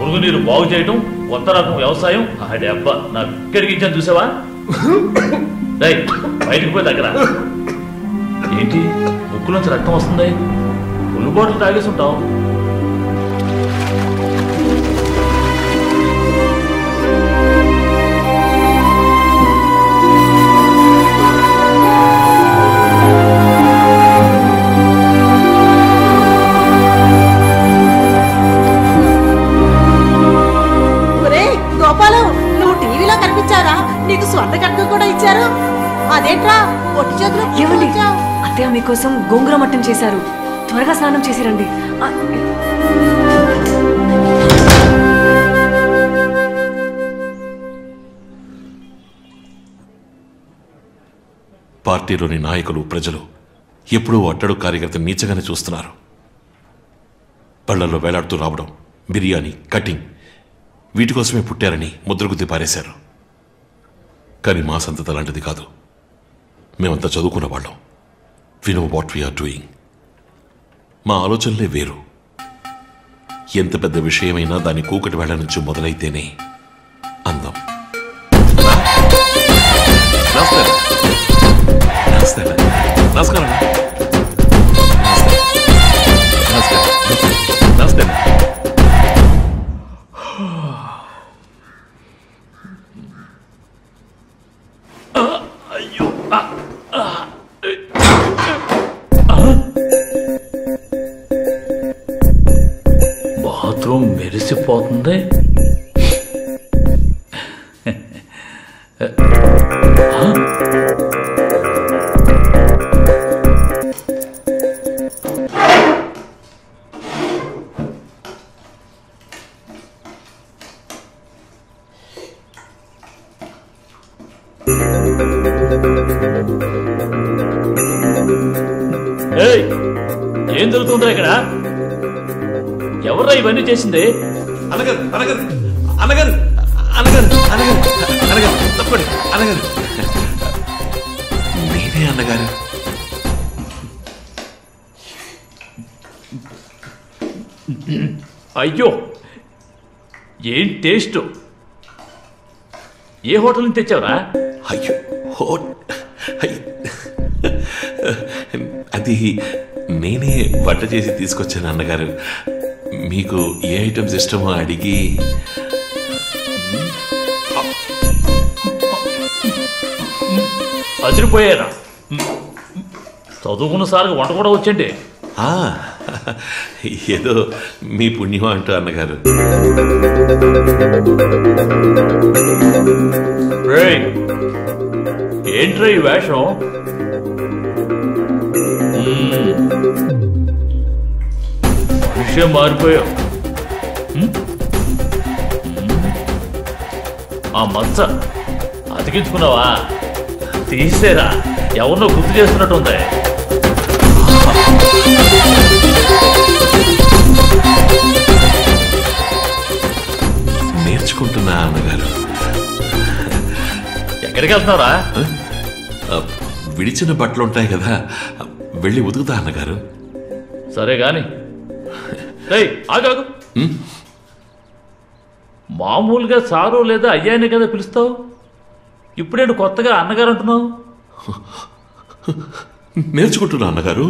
మురుగునీరు బాగు చేయటం కొత్త రకం వ్యవసాయం. ఆడే అబ్బా నా కరిగించాను చూసావా? బయటకు పోయి దగ్గర. ఏంటి? ముక్కు నుంచి రక్తం వస్తుంది? ఫుల్ బాటిల్ తాగేసి ఉంటావు. నీకు స్వర్ణ కట్నం కూడా ఇచ్చారు? అదేంట్రా? ఒట్టి చేతులు ఏమండి? అత్తయ్య మీకోసం గోంగూర మట్టం చేశారు. త్వరగా స్నానం చేసిరండి. పార్టీలోని నాయకులు ప్రజలు ఎప్పుడూ అట్టడు కార్యకర్త నీచగానే చూస్తున్నారు. పళ్ళలో వేలాడుతూ రావడం బిర్యానీ కటింగ్ వీటి కోసమే పుట్టారని ముద్రగుద్ది పారేశారు. కానీ మా సంతత లాంటిది కాదు. మేమంతా చదువుకున్న వాళ్ళం. We know what we are doing మా ఆలోచనలే వేరు. ఎంత పెద్ద విషయమైనా దాని కూకటి వేళ నుంచి మొదలైతేనే అందం. టేస్ట్. ఏ హోటల్ నుంచి తెచ్చావురా? అయ్యో. అది నేనే వంట చేసి తీసుకొచ్చాను అన్నగారు. మీకు ఏ ఐటమ్స్ ఇష్టమో అడిగి. అదిరిపోయారా చదువుకున్న సార్కి వంట కూడా వచ్చండి ఆ, ఏదో మీ పుణ్యం అంటూ అన్నగారు. ఏంట్రా ఈ వేషం? విషయం మారిపోయావు ఆ మచ్చ అతికించుకున్నావా? తీసేరా ఎవరినో గుర్తు చేస్తున్నట్టుంది. అన్నగారు ఎక్కడికి వెళ్తున్నారా విడిచిన బట్టలు ఉంటాయి కదా వెళ్ళి ఉతుకుతా అన్నగారు. సరే గాని. ఆగాగు మామూలుగా సారు లేదా అయ్యానే కదా పిలుస్తావు? ఇప్పుడేంటి కొత్తగా అన్నగారు అంటున్నావు? నేర్చుకుంటున్నా అన్నగారు.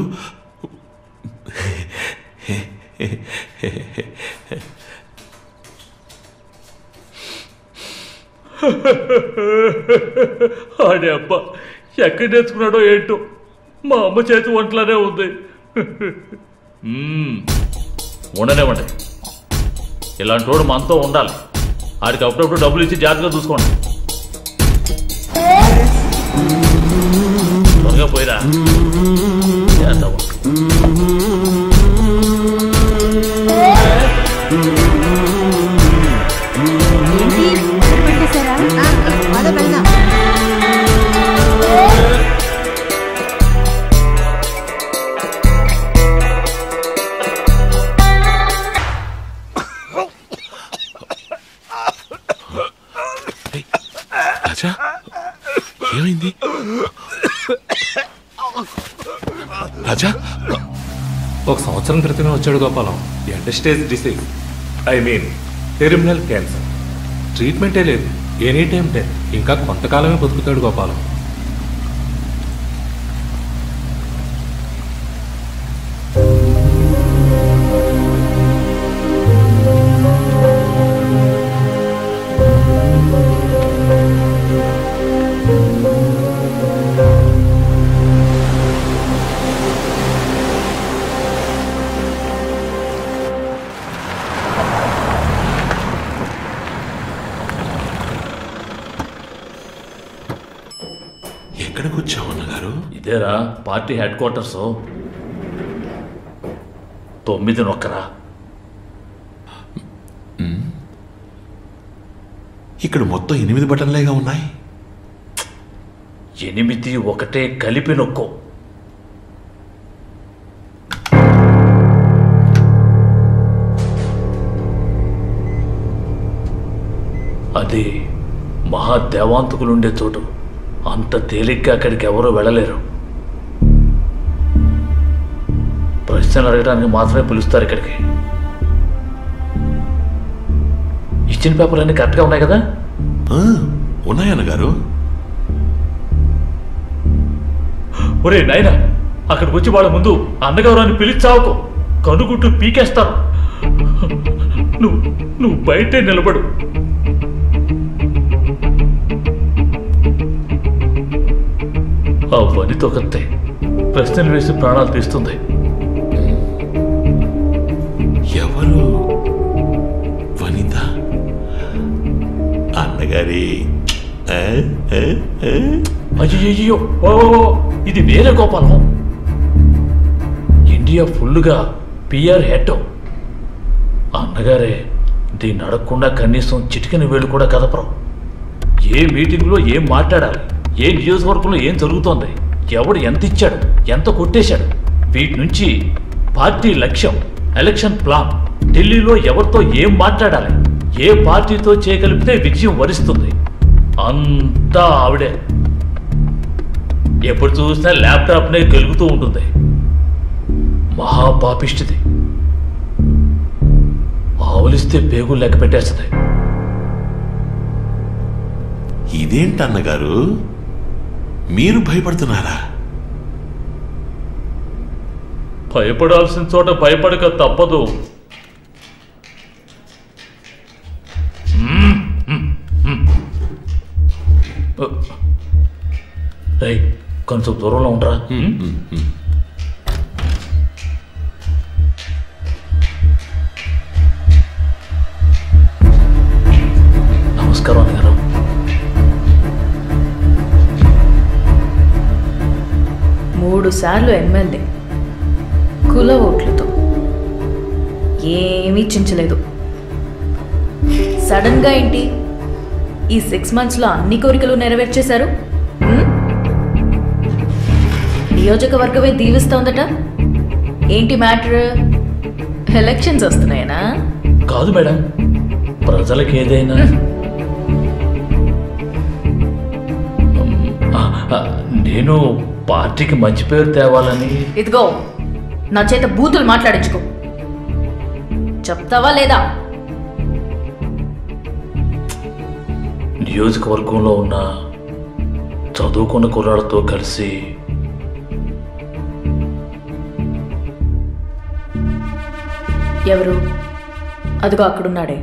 ఆడే అబ్బ ఎక్కడ నేర్చుకున్నాడో ఏంటో. మా అమ్మ చేతి వంటలోనే ఉంది. ఉండనివ్వండి ఇలాంటి వాడు మనతో ఉండాలి. ఆడికి అప్పుడప్పుడు డబ్బులు ఇచ్చి జాగ్రత్తగా చూసుకోండి. త్వరగా పోయిరా. చేద్దాం. ఏమైంది? రాజా? ఒక సంవత్సరం క్రితమే వచ్చాడు Gopalam. End stage disease I mean terminal cancer ట్రీట్మెంటే లేదు. ఎనీ టైం డెత్ ఇంకా కొంతకాలమే బతుకుతాడు గోపాలం. వచ్చావు అన్నగారు ఇదేరా పార్టీ హెడ్ క్వార్టర్స్. తొమ్మిది నొక్కరా. ఇక్కడ మొత్తం ఎనిమిది బటన్లేగా ఉన్నాయి. ఎనిమిది ఒకటే కలిపి నొక్కో. అది మహాదేవాంతకులుండే చోటు అంత తేలిగ్గా అక్కడికి ఎవరూ వెళ్ళలేరు. ప్రశ్నలు అడగడానికి మాత్రమే పిలుస్తారు ఇక్కడికి. ఇచ్చిన పేపర్ అన్ని కరెక్ట్గా ఉన్నాయి కదా? ఉన్నాయన్నగారు ఒరే నాయనా అక్కడికి వచ్చి వాళ్ళ ముందు అన్నగారు అని పిలిచావుకో. కనుగుట్టు పీకేస్తారు. నువ్వు నువ్వు బయటే నిలబడు. ఆ వనితో కత్తే ప్రశ్నలు వేసి ప్రాణాలు తీస్తుంది. ఎవరు? వనిత? అన్నగారి. అయ్యో ఇది వేరే గోపాలం. ఇండియా ఫుల్గా పిఆర్ హెడ్. అన్నగారే దీన్ని అడగకుండా కనీసం చిటికిన వేలు కూడా కదపరు. ఏ మీటింగ్లో ఏం మాట్లాడాలి? ఏ నియోజకవర్గంలో ఏం జరుగుతోంది? ఎవడు ఎంత ఇచ్చాడు? ఎంత కొట్టేశాడు? వీటి నుంచి పార్టీ లక్ష్యం ఎలక్షన్ ప్లాన్ ఢిల్లీలో ఎవరితో ఏం మాట్లాడాలి? ఏ పార్టీతో చేయగలిపితే విజయం వరిస్తుంది? అంతా ఆవిడే. ఎప్పుడు చూసినా ల్యాప్టాప్నే గెలుగుతూ ఉంటుంది. మహాపాపిష్టిది. ఆవులిస్తే పేగులు లెక్క పెట్టేస్తుంది. ఇదేంటి అన్నగారు మీరు భయపడుతున్నారా? భయపడాల్సిన చోట భయపడక తప్పదు. కొంచెం దూరంలో ఉండరా? నమస్కారం మూడు సార్లు ఎమ్మెల్యే. కుల ఓట్లతో. ఏమీ చించలేదు. సడన్గా ఏంటి? ఈ సిక్స్ మంత్స్లో అన్ని కోరికలు నెరవేర్చేశారు? నియోజకవర్గమే దీవిస్తోందట. ఏంటి మ్యాటర్? ఎలక్షన్స్ వస్తున్నాయనా? కాదు మేడం. ప్రజలకు ఏదైనా. నేను పార్టీకి మంచి పేరు తేవాలని. ఇదిగో నా చేత బూతులు మాట్లాడించుకో. చెప్తావా లేదా? నియోజకవర్గంలో ఉన్న చదువుకున్న కుర్రాళ్ళతో కలిసి ఎవరు? అదిగో అక్కడున్నాడే.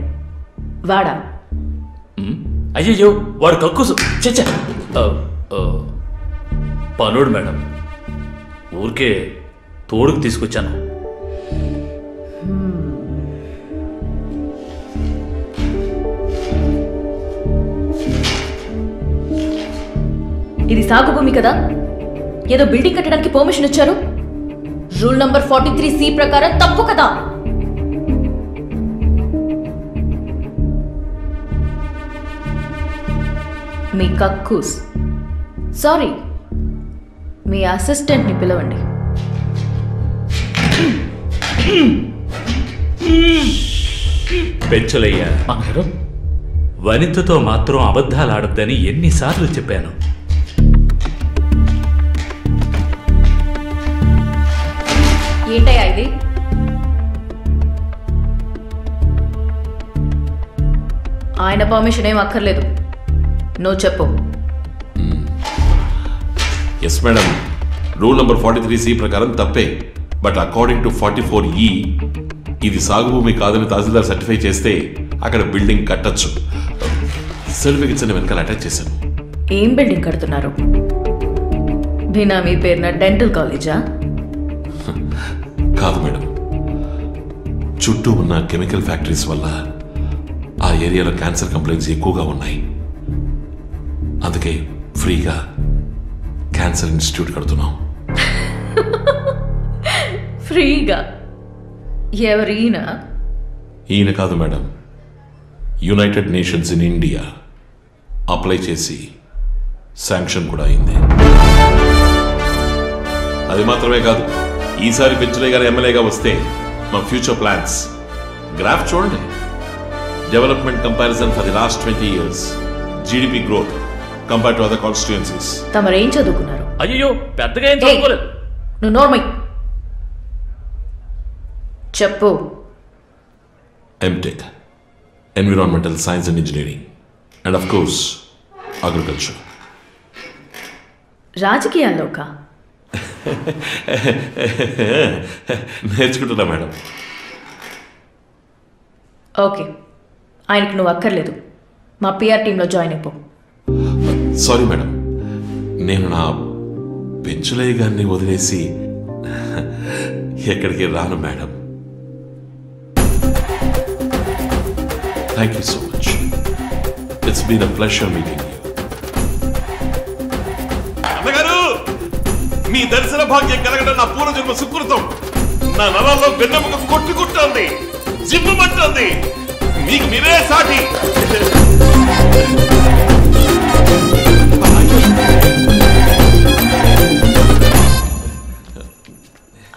వాడా? అయ్యయ్యో వాడు కక్కుసు. చచ్చ పనుడు మేడం. ఊరికే తోడుకు తీసుకొచ్చాను. ఇది సాగు భూమి కదా? ఏదో బిల్డింగ్ కట్టడానికి పర్మిషన్ ఇచ్చారు? Rule number forty three C ప్రకారం తప్పు కదా? మీ కక్కూస్. సారీ మీ అసిస్టెంట్ని పిలవండి. పెంచలయ్యా. వనితతో మాత్రం అబద్ధాలు ఆడద్దని ఎన్నిసార్లు చెప్పాను. ఏంటయ్యా ఇది? ఆయన పర్మిషన్ ఏం అక్కర్లేదు. నువ్వు చెప్పు. Yes madam rule number forty three C ప్రకారం తప్పే. But according to forty four ఈ ఇది సాగు భూమి కాదని తహసీల్దార్ సర్టిఫై చేస్తే అక్కడ బిల్డింగ్ కట్టొచ్చు. సర్టిఫికెట్స్ వెనకాల అటాచ్ చేశాను. ఏం బిల్డింగ్ కడుతున్నారు? బినామీ పేరున డెంటల్ కాలేజా కాదు మేడం చుట్టూ ఉన్న కెమికల్ ఫ్యాక్టరీస్ వల్ల ఆ ఏరియాలో క్యాన్సర్ కంప్లైంట్స్ ఎక్కువగా ఉన్నాయి. అందుకే ఫ్రీగా క్యాన్సర్ ఇన్స్టిట్యూట్ కడుతున్నాం. ఫ్రీగా. ఎవరీనా? ఈయన కాదు madam. United Nations in India. Apply చేసి శాంక్షన్ కూడా అయింది. అది మాత్రమే కాదు ఈసారి పెంచులే గారు ఎమ్మెల్యేగా వస్తే మా ఫ్యూచర్ ప్లాన్స్. గ్రాఫ్ చూడండి. Development comparison for the last twenty years. GDP growth. Compare to other constituencies తమరేం చదువుకున్నారు? అయ్యో పెద్దగా ఏం చదువుకోలేదు. నువ్వు నోర్మై చెప్పు. M Tech environmental science and engineering and of course agriculture రాజకీయాల్లోకా నేర్చుకుంటున్నా మేడం. ఓకే. ఆయనకి నువ్వు అక్కర్లేదు. మా పిఆర్ టీంలో జాయిన్ అయిపో. సారీ మేడం నేను నా పెంచులయ్య గారిని వదిలేసి ఎక్కడికి రాను madam thank you so much it's been a pleasure meeting అన్నగారు మీ దర్శన భాగ్యం కలగడం నా పూర్వజన్మ సుకృతం. నా నరాల్లో వెన్నెముక కొట్టుకుంటోంది జిమ్మంటోంది మీకు మీరే సాటి.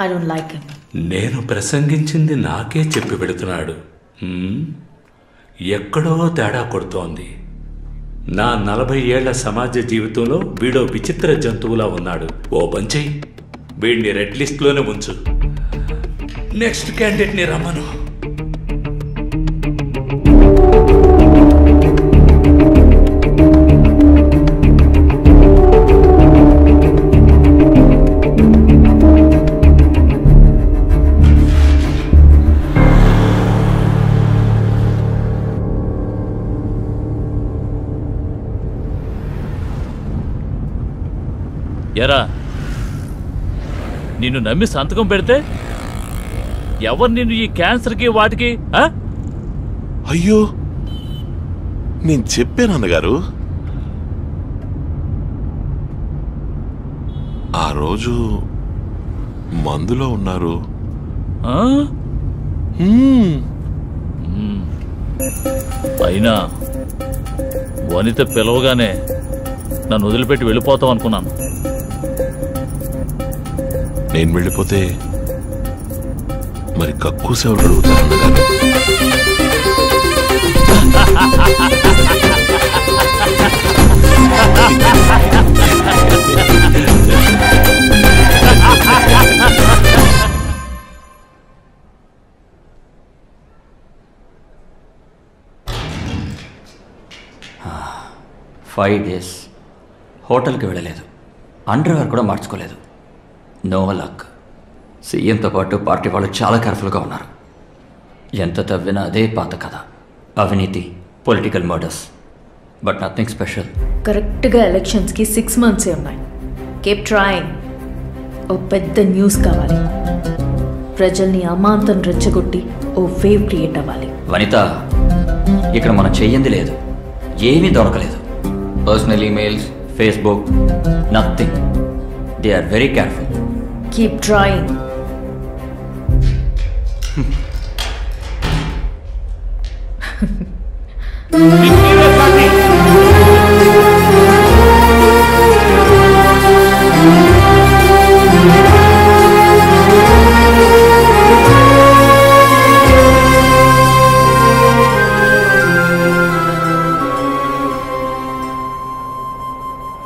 ఐ డోంట్ లైక్ హిమ్ నేను ప్రసంగించింది నాకే చెప్పి పెడుతున్నాడు. ఎక్కడో తేడా కొడుతోంది. నా నలభై ఏళ్ళ సమాజ జీవితంలో వీడో విచిత్ర జంతువులా ఉన్నాడు. ఓ పంచేయి వీడిని రెడ్ లిస్ట్లోనే ఉంచు. నెక్స్ట్ క్యాండిడేట్ని రమ్మను. ఎరా నిన్ను నమ్మి సంతకం పెడితే ఎవరు నిన్ను ఈ క్యాన్సర్కి వాటికి? అయ్యో నేను చెప్పాను అన్నగారు ఆ రోజు మందులో ఉన్నారు. అయినా వనిత పిలవగానే నన్ను వదిలిపెట్టి వెళ్ళిపోతాం అనుకున్నాను. నేను వెళ్ళిపోతే మరి కక్కు సేవలు అడుగుతాను ఫైవ్ డేస్ హోటల్కి వెళ్ళలేదు. అండర్వేర్ కూడా మార్చుకోలేదు. No luck. సీఎంతో పాటు పార్టీ వాళ్ళు చాలా కేర్ఫుల్గా ఉన్నారు. ఎంత తవ్వినా అదే పాత కథ. అవినీతి political murders but nothing special కరెక్ట్గా ఎలక్షన్స్కి సిక్స్ మంత్సే ఉన్నాయి. కేప్ ట్రాయింగ్ ఓ పెద్ద న్యూస్ కావాలి. ప్రజల్ని అమాంతం రెచ్చగొట్టి ఓ వేవ్ క్రియేట్ అవ్వాలి. వనిత ఇక్కడ మనం చెయ్యింది లేదు. ఏమీ దొరకలేదు. Personal emails Facebook nothing they are very careful keep trying.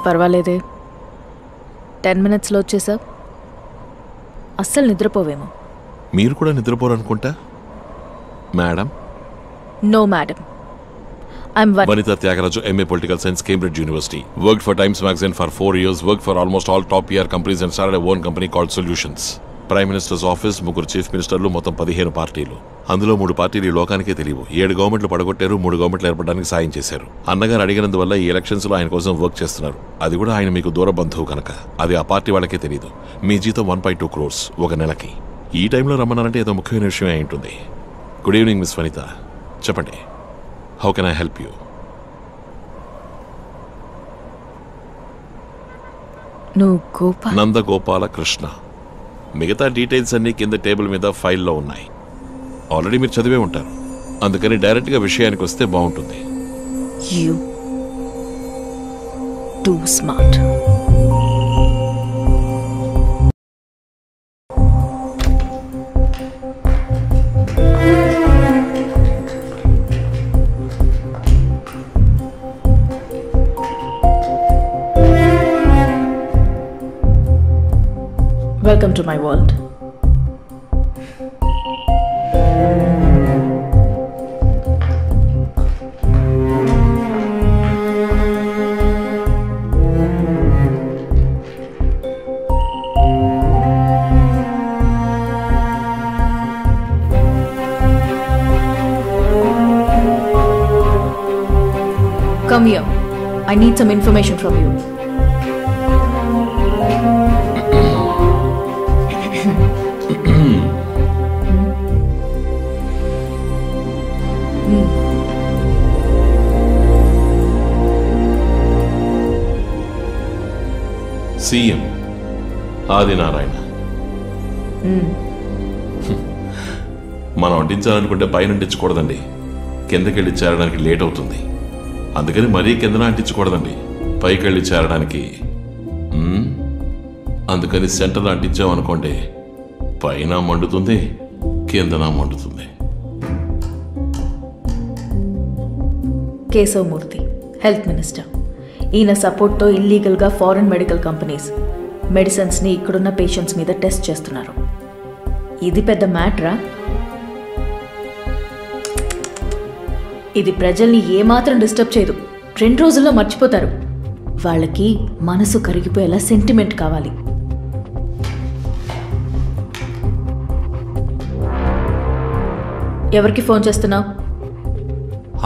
పర్వాలేదే టెన్ మినిట్స్లో వచ్చేసా అస్సలు నిద్రపోవేమో మీరు కూడా నిద్రపోరు అనుకుంటా madam no madam Tyagaraja, MA Political Science, Cambridge University. Worked for Times Magazine for four years, worked for almost all top PR companies and started a own company called Solutions. Prime minister's office ముగ్గురు chief మినిస్టర్లు మొత్తం పదిహేను పార్టీలు. అందులో మూడు పార్టీలు ఈ లోకానికే తెలియవు. ఏడు గవర్నమెంట్లు పడగొట్టారు మూడు గవర్నమెంట్లు ఏర్పడడానికి సాయం చేశారు. అన్నగారు అడిగినందువల్ల ఈ ఎలక్షన్స్లో ఆయన కోసం వర్క్ చేస్తున్నారు. అది కూడా ఆయన మీకు దూర బంధువు కనుక. అది ఆ పార్టీ వాళ్ళకే తెలియదు మీ జీతం వన్ పాయింట్ టూ క్రోర్స్ ఒక నెలకి. ఈ టైంలో రమ్మన్నారంటే ఏదో ముఖ్యమైన విషయం అయి ఉంటుంది. గుడ్ ఈవినింగ్ మిస్ వనిత చెప్పండి. How can I help you నువ్వు గోపాల్ నందగోపాల కృష్ణ మిగతా డీటెయిల్స్ అన్నీ కింద టేబుల్ మీద ఫైల్లో ఉన్నాయి. ఆల్రెడీ మీరు చదివే ఉంటారు. అందుకని డైరెక్ట్గా విషయానికి వస్తే బాగుంటుంది. You too smart Welcome to my world. Come here. I need some information from you. CM. Adinarayana మనం అంటించాలనుకుంటే పైన అంటించకూడదండి. కిందకెళ్ళి చేరడానికి లేట్ అవుతుంది. అందుకని మరీ కిందన అంటించకూడదండి. పైకెళ్ళి చేరడానికి? అందుకని సెంటర్ అంటించామనుకోండి పైన మండుతుంది కిందన మండుతుంది. Kesavamurthy health minister. ఈయన సపోర్ట్తో ఇల్లీగల్గా ఫారెన్ మెడికల్ కంపెనీస్ మెడిసిన్స్ని ఇక్కడున్న పేషెంట్స్ మీద టెస్ట్ చేస్తున్నారు. ఇది పెద్ద మ్యాటరా? ఇది ప్రజల్ని ఏమాత్రం డిస్టర్బ్ చేయదు. రెండు రోజుల్లో మర్చిపోతారు. వాళ్ళకి మనసు కరిగిపోయేలా సెంటిమెంట్ కావాలి. ఎవరికి ఫోన్ చేస్తున్నావు?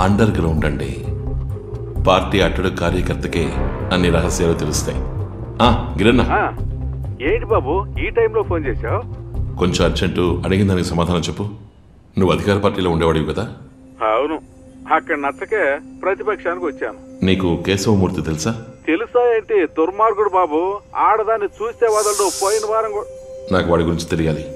అండర్ గ్రౌండ్ అండి. పార్టీ అట్టడు కార్యకర్తకే అన్ని రహస్యాలు తెలుస్తాయి. ఆ గిరన్న. ఏంటి బాబు ఈ టైంలో ఫోన్ చేశావు? కొంచెం అర్జెంటు అడిగిన దానికి సమాధానం చెప్పు. నువ్వు అధికార పార్టీలో ఉండేవాడివి కదా? అవును అక్కడ నచ్చకే ప్రతిపక్షానికి వచ్చాను. నీకు కేశవమూర్తి తెలుసా? తెలుసా ఏంటి? దుర్మార్గుడు బాబు ఆడదాన్ని చూస్తే వదలడు. పోయిన వారం కూడా నాకు వాడి గురించి తెలియాలి.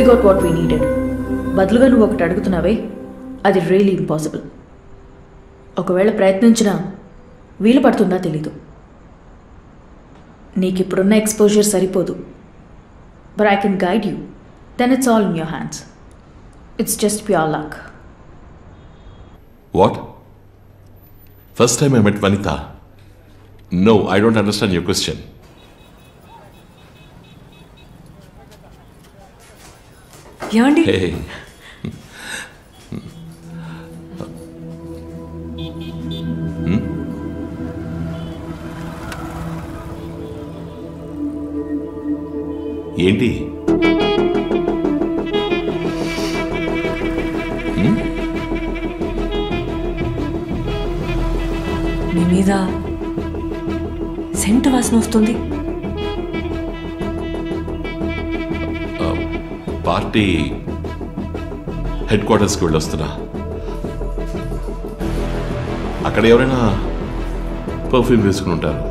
We got what we needed బదులుగా నువ్వు ఒకటి అడుగుతున్నావే? అది రియలీ ఇంపాసిబుల్ ఒకవేళ ప్రయత్నించినా వీలు పడుతుందా తెలీదు. నీకు ఇప్పుడున్న ఎక్స్పోజర్ సరిపోదు. But I can guide you then it's all in your hands it's just pure luck what first time I met Vanitha no I don't understand your question ఏమండి? ఏంటి? మీ మీద సెంట్ వాసన వస్తుంది. పార్టీ హెడ్ క్వార్టర్స్కి వెళ్ళొస్తున్నా. అక్కడ ఎవరైనా పర్ఫ్యూమ్ వేసుకుని ఉంటారు.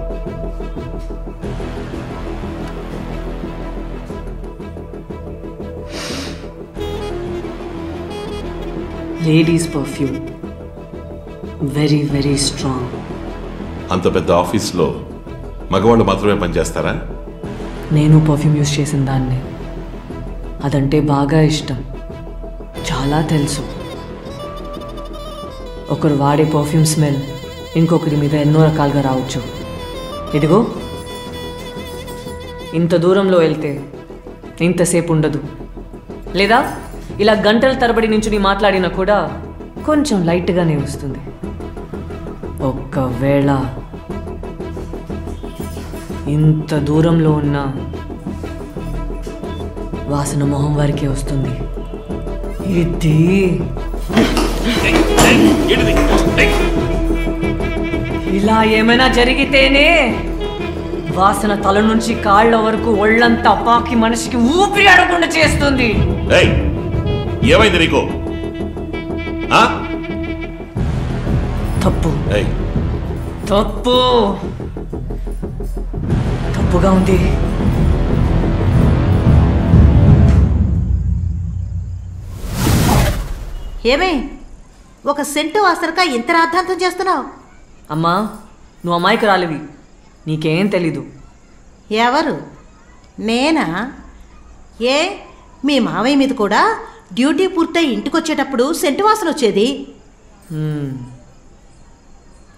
Ladies perfume very very strong అంత పెద్ద ఆఫీస్లో మగవాళ్ళు మాత్రమే పనిచేస్తారా? నేను పర్ఫ్యూమ్ యూజ్ చేసిన దాన్ని. అదంటే బాగా ఇష్టం. చాలా తెలుసు. ఒకరు వాడే పర్ఫ్యూమ్ స్మెల్ ఇంకొకరి మీద ఎన్నో రకాలుగా రావచ్చు. ఇదిగో. ఇంత దూరంలో వెళ్తే ఇంతసేపు ఉండదు. లేదా? ఇలా గంటల తరబడి నుంచి మాట్లాడినా కూడా కొంచెం లైట్గానే వస్తుంది. ఒక్కవేళ ఇంత దూరంలో ఉన్న వాసన మొహం వారికే వస్తుంది. ఇది. ఇలా ఏమైనా జరిగితేనే వాసన తల నుంచి కాళ్ళ వరకు ఒళ్ళంతా పాకి మనిషికి ఊపిరి ఆడకుండా చేస్తుంది. ఏయ్ ఏమైంది నీకు? తప్పు. ఏయ్. తప్పు. తప్పుగా ఉంది. ఏమే? ఒక సెంటు వాసనక ఇంత రాద్ధాంతం చేస్తున్నావు? అమ్మా నువ్వు అమ్మాయికి రాలివి నీకేం తెలీదు. ఎవరు? నేనా? ఏ? మీ మావయ్య మీద కూడా డ్యూటీ పూర్తయి ఇంటికి వచ్చేటప్పుడు సెంటు వాసన వచ్చేది.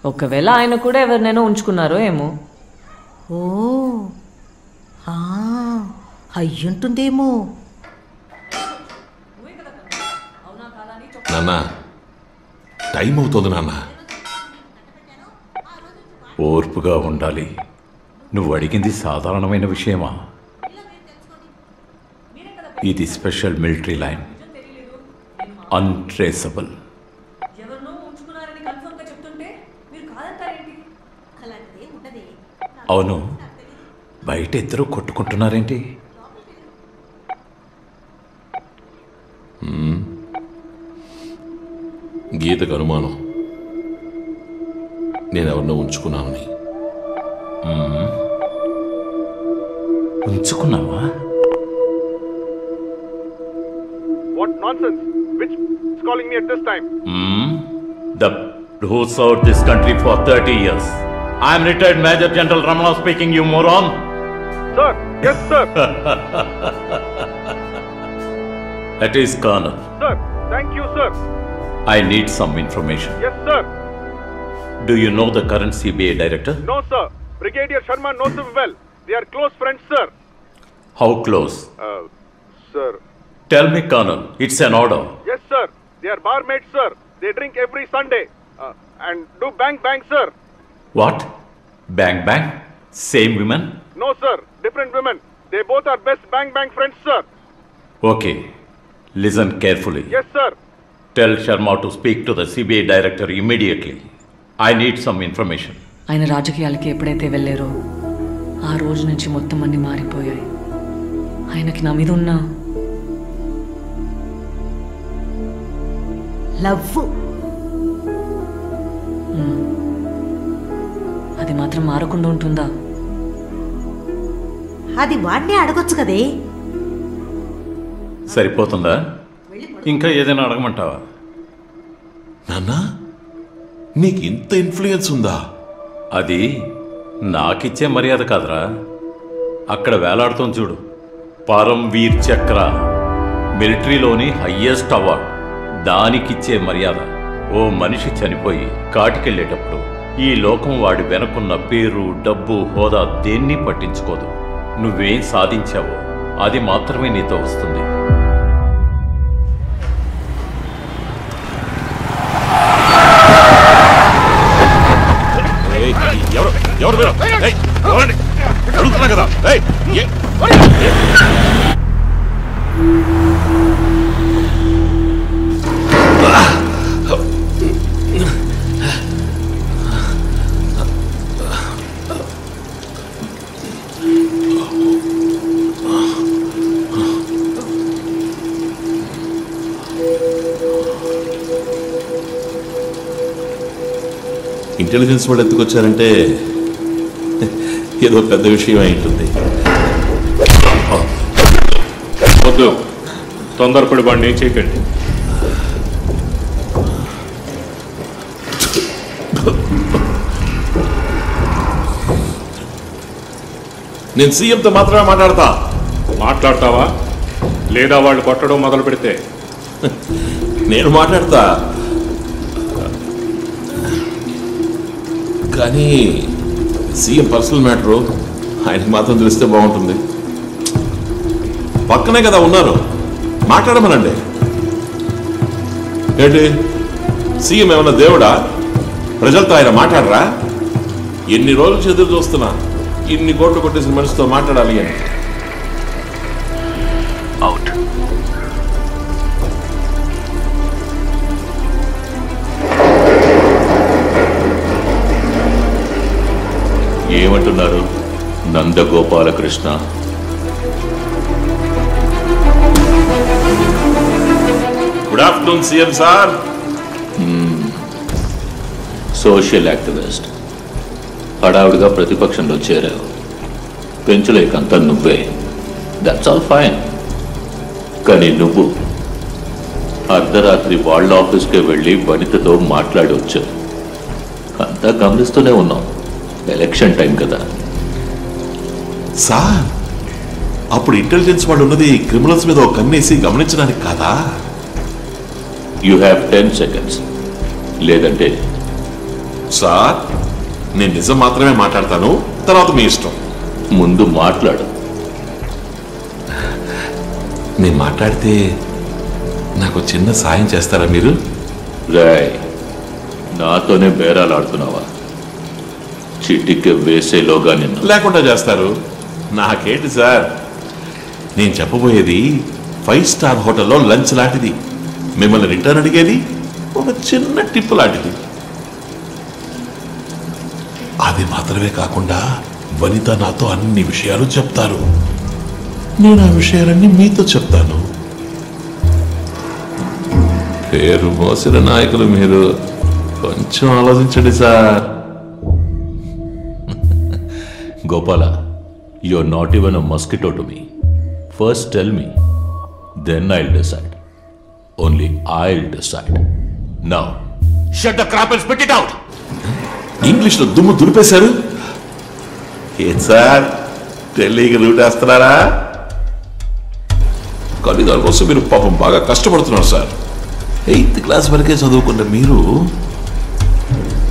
ఒకవేళ ఆయన కూడా ఎవరినైనా ఉంచుకున్నారో ఏమో. ఓ ఆ, అయ్యుంటుందేమో. నాన్న. టైం అవుతుంది నాన్న. ఓర్పుగా ఉండాలి. నువ్వు అడిగింది సాధారణమైన విషయమా? ఇది స్పెషల్ మిలిటరీ లైన్. అన్ట్రేసబుల్ అవును. బయట ఇద్దరు కొట్టుకుంటున్నారేంటి? Hmm. గీతకు అనుమానం నేను ఎవరినో ఉంచుకున్నామని. ఉంచుకున్నావా What nonsense! Which is calling me at this time? Hmm? The who served this country for 30 years. I am retired Major General Ramana speaking, you moron. Sir, yes, sir. That is Colonel. sir, thank you, sir. I need some information. Yes, sir. Do you know the current CBI director? No, sir. Brigadier Sharma knows him well. They are close friends, sir. How close? Uh, sir. Tell me, Colonel. It's an order. Yes, sir. They are barmaids, sir. They drink every Sunday. Uh, and do bang bang, sir. What? Bang bang? Same women? No, sir. Different women. They both are best bang bang friends, sir. Okay. Listen carefully. Yes, sir. Tell Sharma to speak to the CBI director immediately. I need some information. ఆయన రాజకీయాలకి ఎప్పుడైతే వెళ్ళారో ఆ రోజు నుంచి మొత్తం అన్ని మారిపోయాయి. ఆయనకి నా మీద ఉన్న లవ్. అది మాత్రం మారకుండా ఉంటుందా? అది వాడినే అడగొచ్చు కదే. సరిపోతుందా? ఇంకా ఏదైనా అడగమంటావా? నాన్న నీకు ఇంత ఇన్ఫ్లుయెన్స్ ఉందా? అది నాకిచ్చే మర్యాద కాదురా. అక్కడ వేలాడుతోంది చూడు. పరంవీర్ చక్ర. మిలిటరీలోని హయ్యెస్ట్ అవార్డ్ దానికిచ్చే మర్యాద. ఓ మనిషి చనిపోయి కాటికెళ్ళేటప్పుడు ఈ లోకం వాడి వెనకున్న పేరు డబ్బు హోదా దేన్ని పట్టించుకోదు. నువ్వేం సాధించావో అది మాత్రమే నీతో వస్తుంది. అడుగుతున్నా కదా. ఇంటెలిజెన్స్ వాళ్ళు ఎత్తుకొచ్చారంటే ఏదో పెద్ద విషయం అయి ఉంటుంది వద్దు. తొందరపడి వాడిని ఏం చేయకండి నేను సీఎంతో మాత్రమే మాట్లాడతా. మాట్లాడతావా? లేదా వాళ్ళు కొట్టడం మొదలు పెడితే? నేను మాట్లాడతా. కానీ సీఎం పర్సనల్ మ్యాటరు ఆయనకి మాత్రం తెలిస్తే బాగుంటుంది. పక్కనే కదా ఉన్నారు. మాట్లాడమనండి. ఏంటి? సీఎం ఏమన్నా దేవుడా? ప్రజలతో ఆయన మాట్లాడరా? ఎన్ని రోజులు చెదురు చూస్తున్నా? ఇన్ని కోట్లు కొట్టేసిన మనిషితో మాట్లాడాలి అని. Nandagopalakrishna. Good afternoon CM sir social activist హడావుడిగా ప్రతిపక్షంలో చేరావు. పెంచులేకంతా నువ్వే. దట్స్ ఆల్ ఫైన్ కానీ నువ్వు అర్ధరాత్రి వాళ్ళ ఆఫీస్కే వెళ్ళి వనితతో మాట్లాడి వచ్చావు అంతా గమనిస్తూనే ఉన్నాం ఎలక్షన్ టైం కదా. సార్ అప్పుడు ఇంటెలిజెన్స్ వాళ్ళు ఉన్నది క్రిమినల్స్ మీద ఒక కన్నేసి గమనించడానికి కాదా? యూ హ్యావ్ టెన్ సెకండ్స్ లేదంటే సార్ నేను నిజం మాత్రమే మాట్లాడతాను తర్వాత మీ ఇష్టం. ముందు మాట్లాడు. నేను మాట్లాడితే నాకు చిన్న సాయం చేస్తారా మీరు? రాయ్ నాతోనే బేరాలు ఆడుతున్నావా? చిటికి వేసేలోగా నిన్ను. లేకుండా చేస్తారు. నాకేంటి సార్? నేను చెప్పబోయేది ఫైవ్ స్టార్ హోటల్లో లంచ్ లాంటిది. మిమ్మల్ని రిటర్న్ అడిగేది ఒక చిన్న టిప్ లాంటిది. అది మాత్రమే కాకుండా వనిత నాతో అన్ని విషయాలు చెప్తారు. నేను ఆ విషయాలన్నీ మీతో చెప్తాను. పేరు మోసిన నాయకులు మీరు. కొంచెం ఆలోచించండి sir. Gopala you're not even a mosquito to me first tell me then I'll decide only I'll decide now shut the crap and spit it out ఇంగ్లీష్లో దుమ్ము దులిపేశారు? ఏం సార్? ఢిల్లీకి రూట్ వేస్తున్నారా కానీ దానికోసం మీరు పాపం బాగా కష్టపడుతున్నారు సార్. ఎయిత్ క్లాస్ వరకే చదువుకున్న మీరు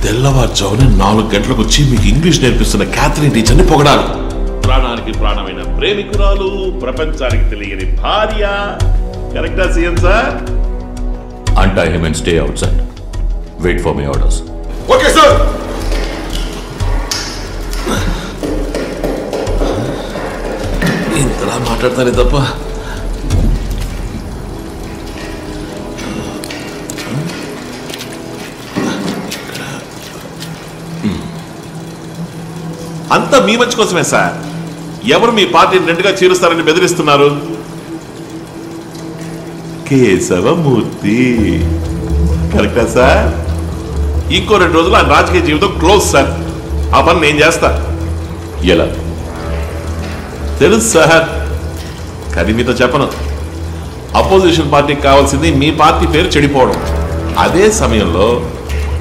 తెల్లవారుజామున నాలుగు గంటలకు వచ్చి మీకు ఇంగ్లీష్ నేర్పిస్తున్న క్యాథరిన్ టీచర్ని పొగడాలి. ప్రాణానికి ప్రాణమైన ప్రేమికురాలు ప్రపంచానికి తెలియని భార్య. కరెక్టా సీఎం సార్? అంటా him and stay outside wait for my orders okay sir ఇంతలా మాట్లాడతానే తప్ప. అంతా మీ మంచి కోసమే సార్. ఎవరు మీ పార్టీని రెండుగా చీరుస్తారని బెదిరిస్తున్నారు? కేశవమూర్తి. కరెక్టా సార్ ఇంకో రెండు రోజులు ఆయన రాజకీయ జీవితం క్లోజ్ సార్ ఆ పని నేను చేస్తా. ఎలా? తెలుసు సార్ కానీ మీతో చెప్పను. అపోజిషన్ పార్టీకి కావాల్సింది మీ పార్టీ పేరు చెడిపోవడం. అదే సమయంలో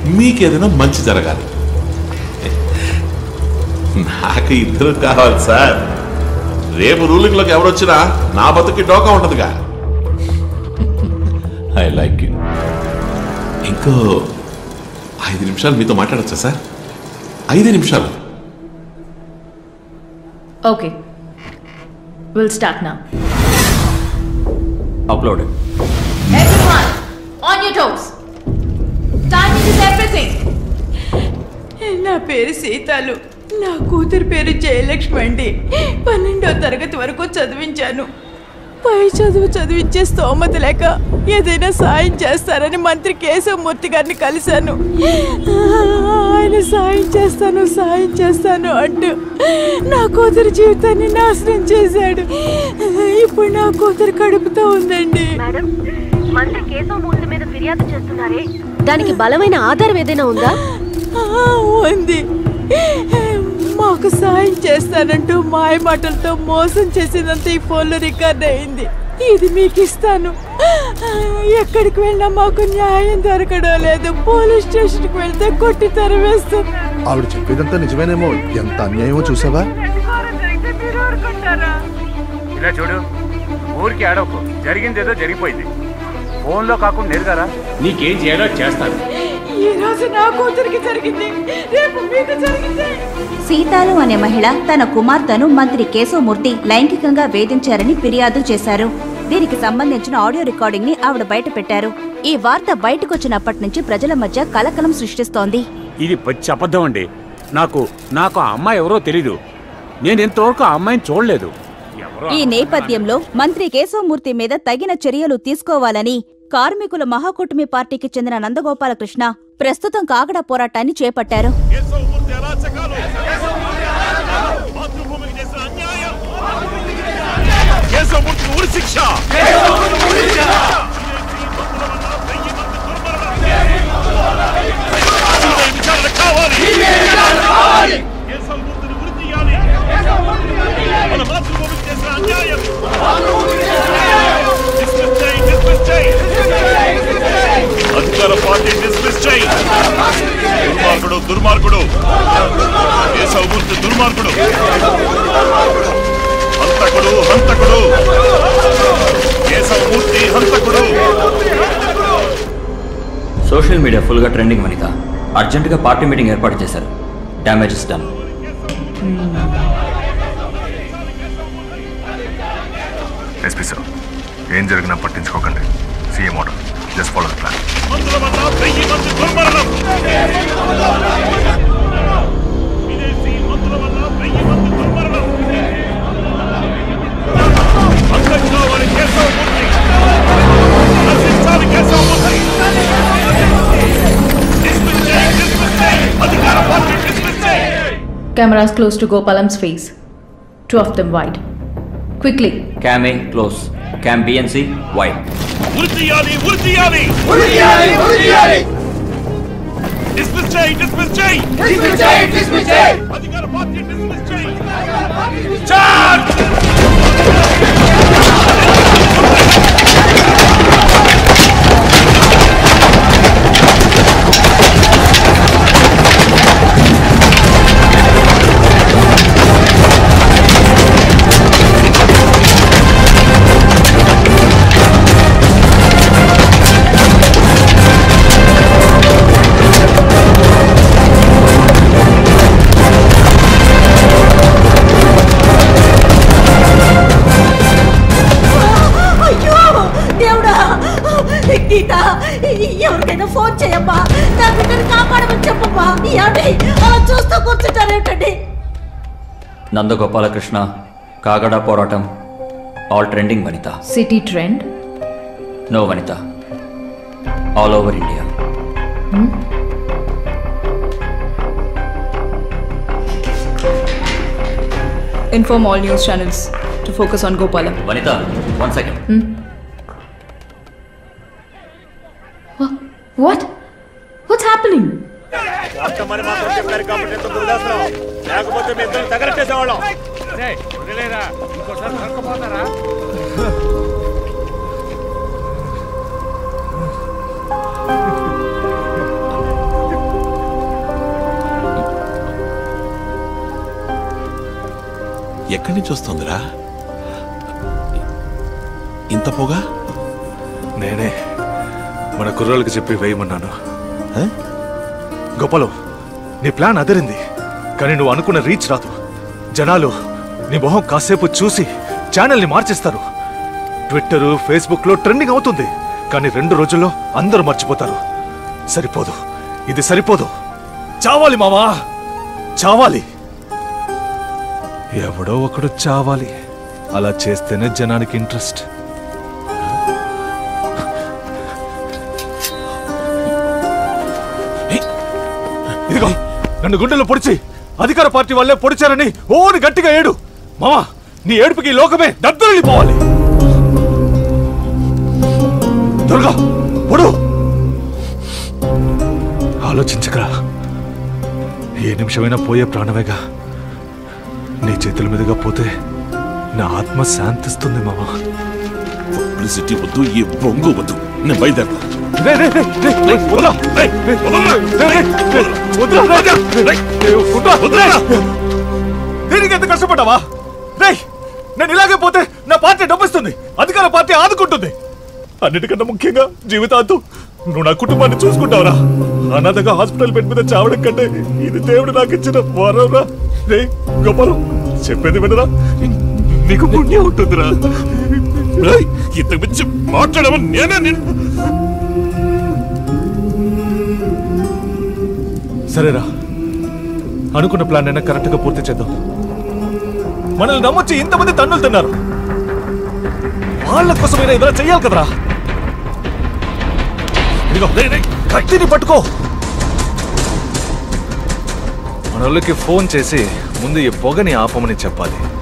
మీకేదైనా మంచి జరగాలి. నాకు ఇద్దరు కావాలి సార్. రేపు రూలింగ్లోకి ఎవరొచ్చినా నా బతుకి డోకా ఉంటదిగా. ఐ లైక్ యూ ఇంకో ఐదు నిమిషాలు మీతో మాట్లాడచ్చా సార్? ఐదు నిమిషాలు. ఓకే. విల్ స్టార్ట్ నా upload Everyone, on your toes. Timing is everything. నా పేరు సీతాలు. నా కూతురు పేరు జయలక్ష్మి అండి. పన్నెండో తరగతి వరకు చదివించాను. పై చదువు చదివించే స్తోమత లేక ఏదైనా సాయం చేస్తారని మంత్రి కేశవమూర్తి గారిని కలిశాను. ఆయన సాయం చేస్తాను సాయం చేస్తాను అంటూ నా కూతురు జీవితాన్ని నాశనం చేశాడు. ఇప్పుడు నా కూతురు కడుపుతో ఉందండి. మంత్రి కేశవమూర్తి మీద ఫిర్యాదు చేస్తున్నారే? దానికి బలమైన ఆధారం ఏదైనా ఉందా? ఆ, ఉంది. మాకు సాయం చేస్తానంటూ మాయ మాటలతో మోసం చేసినంత ఈ ఫోన్లో రికార్డ్ అయింది. ఇది మీకు ఇస్తాను ఎక్కడికి వెళ్ళినా మాకు న్యాయం దొరకడం లేదు. పోలీస్ స్టేషన్కి వెళ్తే కొట్టి తరివేస్తాం. ఆవిడ చెప్పేదంతా నిజమేనేమో. ఎంత అన్యాయమో చూసావా? ఇలా చూడు ఊరికి ఆడవకు జరిగింది ఏదో జరిగిపోయింది. ఫోన్లో కాకుండా నేరుగారా? నీకేం చేయాలో చేస్తాను. ఈ రోజు నా కూతురికి జరిగింది. రేపు మీకు జరిగింది. సీతాలు అనే మహిళ తన కుమార్తెను మంత్రి కేశవమూర్తి లైంగికంగా వేధించారని ఫిర్యాదు చేశారు. దీనికి సంబంధించిన ఆడియో రికార్డింగ్ని ఆవిడ బయట పెట్టారు. ఈ వార్త బయటకొచ్చినప్పటి నుంచి ప్రజల మధ్య కలకలం సృష్టిస్తోంది. ఇది పచ్చి అబద్ధం అండి. నాకు నాకు ఆ అమ్మాయి ఎవరో తెలీదు. నేను ఇంతవరకు ఆ అమ్మాయిని చూడలేదు. ఈ నేపథ్యంలో మంత్రి కేశవమూర్తి మీద తగిన చర్యలు తీసుకోవాలని కార్మికుల మహాకూటమి పార్టీకి చెందిన నందగోపాలకృష్ణ ప్రస్తుతం కాగడ పోరాటాన్ని చేపట్టారు. కావాలి మన చేసిన అన్యాయం డిస్మిస్ చేయి డిస్మిస్ చేయి. అధికార పార్టీ డిస్మిస్ చేయి. దుర్మార్గుడు దుర్మార్గుడు. దుర్మార్గుడు. హంతకుడు హంతకుడు. హంతకుడు. సోషల్ మీడియా ఫుల్గా ట్రెండింగ్ వనిత. అర్జెంటుగా పార్టీ మీటింగ్ ఏర్పాటు చేశారు. Damages done. ఎస్పీ సార్ ఏం జరిగినా పట్టించుకోకండి CM order just follow the plan Cameras close to Gopalam's face. Two of them wide. Quickly. Cam A, close. Cam B and C, wide. Wurtiyadi, Wurtiyadi! Wurtiyadi, Wurtiyadi! Dismiss chain, dismiss chain! Dismiss chain, dismiss chain! Have you got a pocket? Dismiss chain! Got a pocket! Charge! Nandagopalakrishna కాగడ పోరాటం all trending Vanitha City trend. No Vanitha all over India Hmm? Inform all news channels to focus on Gopalam. Vanitha one second Hmm? Wha- What? What's happening? వర్తమానం మాత్రం చెప్పారు కాబట్టి ఎంత వదిలేస్తున్నాం లేకపోతే మీ ఇద్దరు తగలెట్టేసేవాళ్ళం. వదిలేరా? ఇంకోసారి దొరకపోతారా ఎక్కడి నుంచి వస్తుందిరా? ఇంత పొగ? నేనే మన కుర్రాళ్ళకి చెప్పి వేయమన్నాను. గొప్పలు నీ ప్లాన్ అదిరింది కానీ నువ్వు అనుకున్న రీచ్ రాదు. జనాలు నీ మొహం కాసేపు చూసి ఛానల్ని మార్చేస్తారు. ట్విట్టర్ ఫేస్బుక్లో ట్రెండింగ్ అవుతుంది కానీ రెండు రోజుల్లో అందరూ మర్చిపోతారు. సరిపోదు ఇది సరిపోదు. చావాలి మావా చావాలి. ఎవడో ఒకడు చావాలి. అలా చేస్తేనే జనానికి ఇంట్రెస్ట్. నన్ను గుండెలు పొడిచి అధికార పార్టీ వాళ్ళే పొడిచారని ఓని గట్టిగా ఏడు. మామా నీ ఏడుపుకి ఈ లోకమే దద్దరిల్లిపోవాలి. దుర్గా పొడు. ఆలోచించకరా. ఏ నిమిషమైనా పోయే ప్రాణమేగా. నీ చేతుల మీదుగా పోతే నా ఆత్మ శాంతిస్తుంది మామా. పబ్లిసిటీ వద్దు ఈ బొంగు వద్దు. నేను బయలుదేరతా. దీనికి ఎంత కష్టపడ్డావా? రే నేను ఇలాగే పోతే నా పార్టీ డబ్బిస్తుంది. అధికార పార్టీ ఆదుకుంటుంది. అన్నిటికన్నా ముఖ్యంగా జీవితాంతం నువ్వు నా కుటుంబాన్ని చూసుకుంటావురా. అనాథగా హాస్పిటల్ బెడ్ మీద చావడం కంటే ఇది దేవుడు నాకు ఇచ్చిన వరంరా. రే గోపాలం చెప్పేది వినరా? నీకు పుణ్యం ఉంటుందిరా. ఇంతకు మించి మాట్లాడమని నేనే నిన్ను సరేరా. అనుకున్న ప్లాన్ అయినా కరెక్ట్గా పూర్తి చేద్దాం. మనల్ని నమ్మొచ్చి ఇంతమంది తన్నులు తిన్నారు. వాళ్ళ కోసమైనా ఏదైనా చెయ్యాలి కదరా. ఇదిగో కత్తిని పట్టుకో. మనోళ్ళకి ఫోన్ చేసి ముందు ఈ పొగని ఆపమని చెప్పాలి.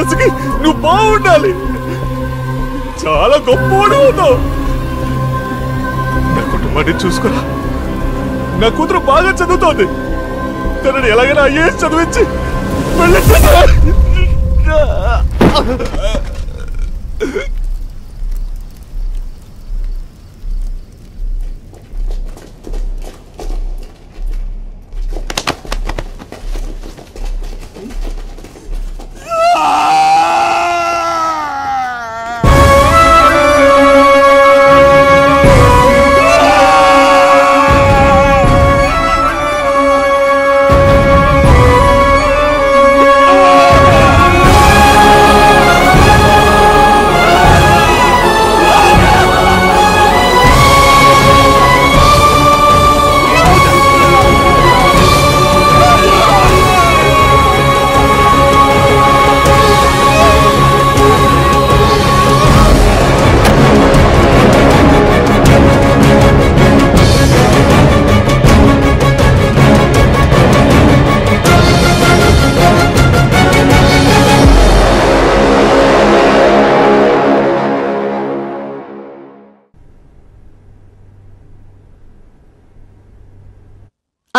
మనసుకి నువ్వు బాగుండాలి. చాలా గొప్పవాడు ఉన్నావు నా కుటుంబాన్ని చూసుకురా. నా కూతురు బాగా చదువుతోంది. తనని ఎలాగైనా ఐఏఎస్ చదివించి వెళ్ళొచ్చేదా?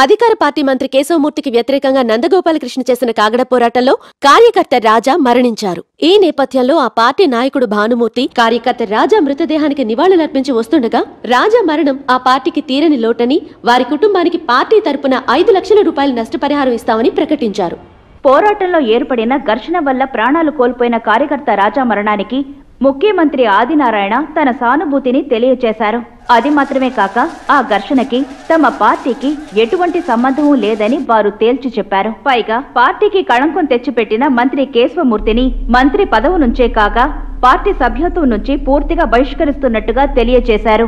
అధికార పార్టీ మంత్రి కేశవమూర్తికి వ్యతిరేకంగా నందగోపాలకృష్ణ చేసిన కాగడ పోరాటంలో కార్యకర్త రాజా మరణించారు. ఈ నేపథ్యంలో ఆ పార్టీ నాయకుడు భానుమూర్తి కార్యకర్త రాజా మృతదేహానికి నివాళులర్పించి వస్తుండగా రాజా మరణం ఆ పార్టీకి తీరని లోటని వారి కుటుంబానికి పార్టీ తరపున ఐదు లక్షల రూపాయల నష్టపరిహారం ఇస్తామని ప్రకటించారు. పోరాటంలో ఏర్పడిన ఘర్షణ వల్ల ప్రాణాలు కోల్పోయిన కార్యకర్త రాజా మరణానికి ముఖ్యమంత్రి ఆదినారాయణ తన సానుభూతిని తెలియచేశారు. అది మాత్రమే కాక ఆ ఘర్షణకి తమ పార్టీకి ఎటువంటి సంబంధం లేదని వారు తేల్చి చెప్పారు. పైగా పార్టీకి కళంకం తెచ్చిపెట్టిన మంత్రి కేశవమూర్తిని మంత్రి పదవి నుంచే కాక పార్టీ సభ్యత్వం నుంచి పూర్తిగా బహిష్కరిస్తున్నట్టుగా తెలియచేశారు.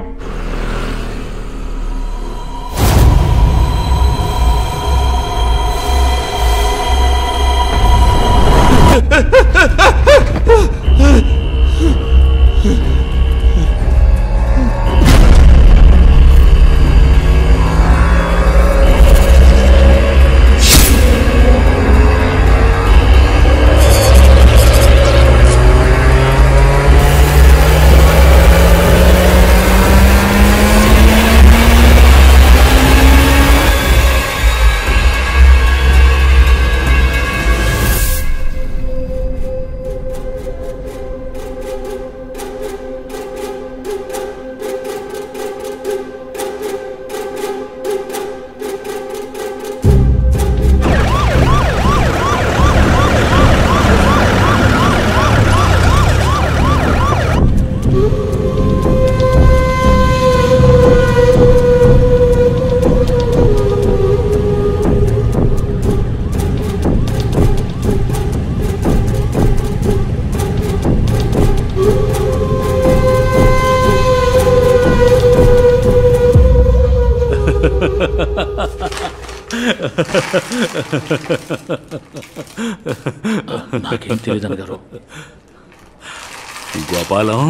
గోపాలం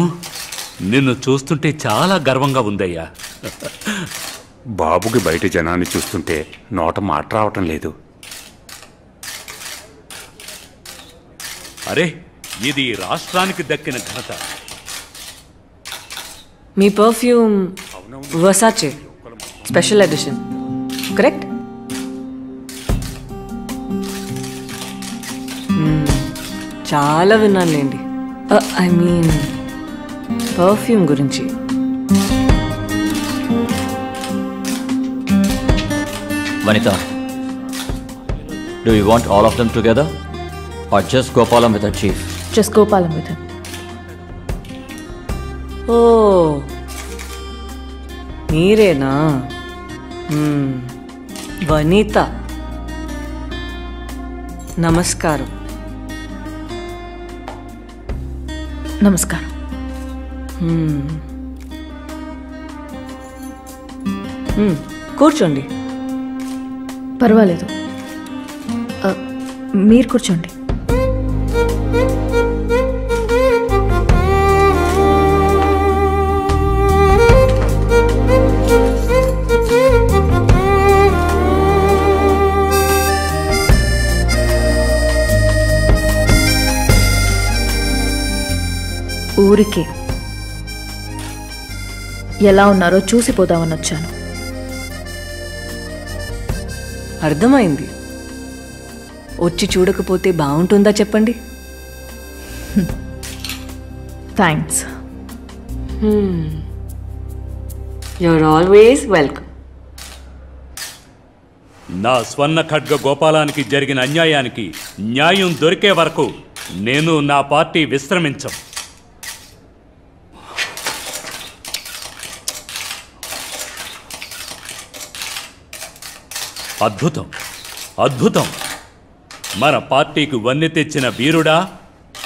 నిన్ను చూస్తుంటే చాలా గర్వంగా ఉందయ్యా. బాబుకి బయట జనాన్ని చూస్తుంటే నోట మాట రావటం లేదు. అరే ఇది రాష్ట్రానికి దక్కిన ఘనత. మీ perfume Versace special edition correct చాలా విన్నానులేండి. ఐ మీన్ పర్ఫ్యూమ్ గురించి. Vanitha do you want all of them together or just Gopalam with chief just Gopalam with ఓ మీరేనా వనిత నమస్కారం నమస్కారం. కూర్చోండి. పర్వాలేదు. మీరు కూర్చోండి. ఊరికే. ఎలా ఉన్నారో చూసిపోదామని వచ్చాను. అర్థమైంది. వచ్చి చూడకపోతే బాగుంటుందా చెప్పండి? థ్యాంక్స్ యూఆర్ ఆల్వేస్ వెల్కమ్ నా స్వర్ణ ఖడ్గ గోపాలానికి జరిగిన అన్యాయానికి న్యాయం దొరికే వరకు నేను నా పార్టీ విశ్రమించం. అద్భుతం. అద్భుతం. మన పార్టీకి వన్నె తెచ్చిన వీరుడా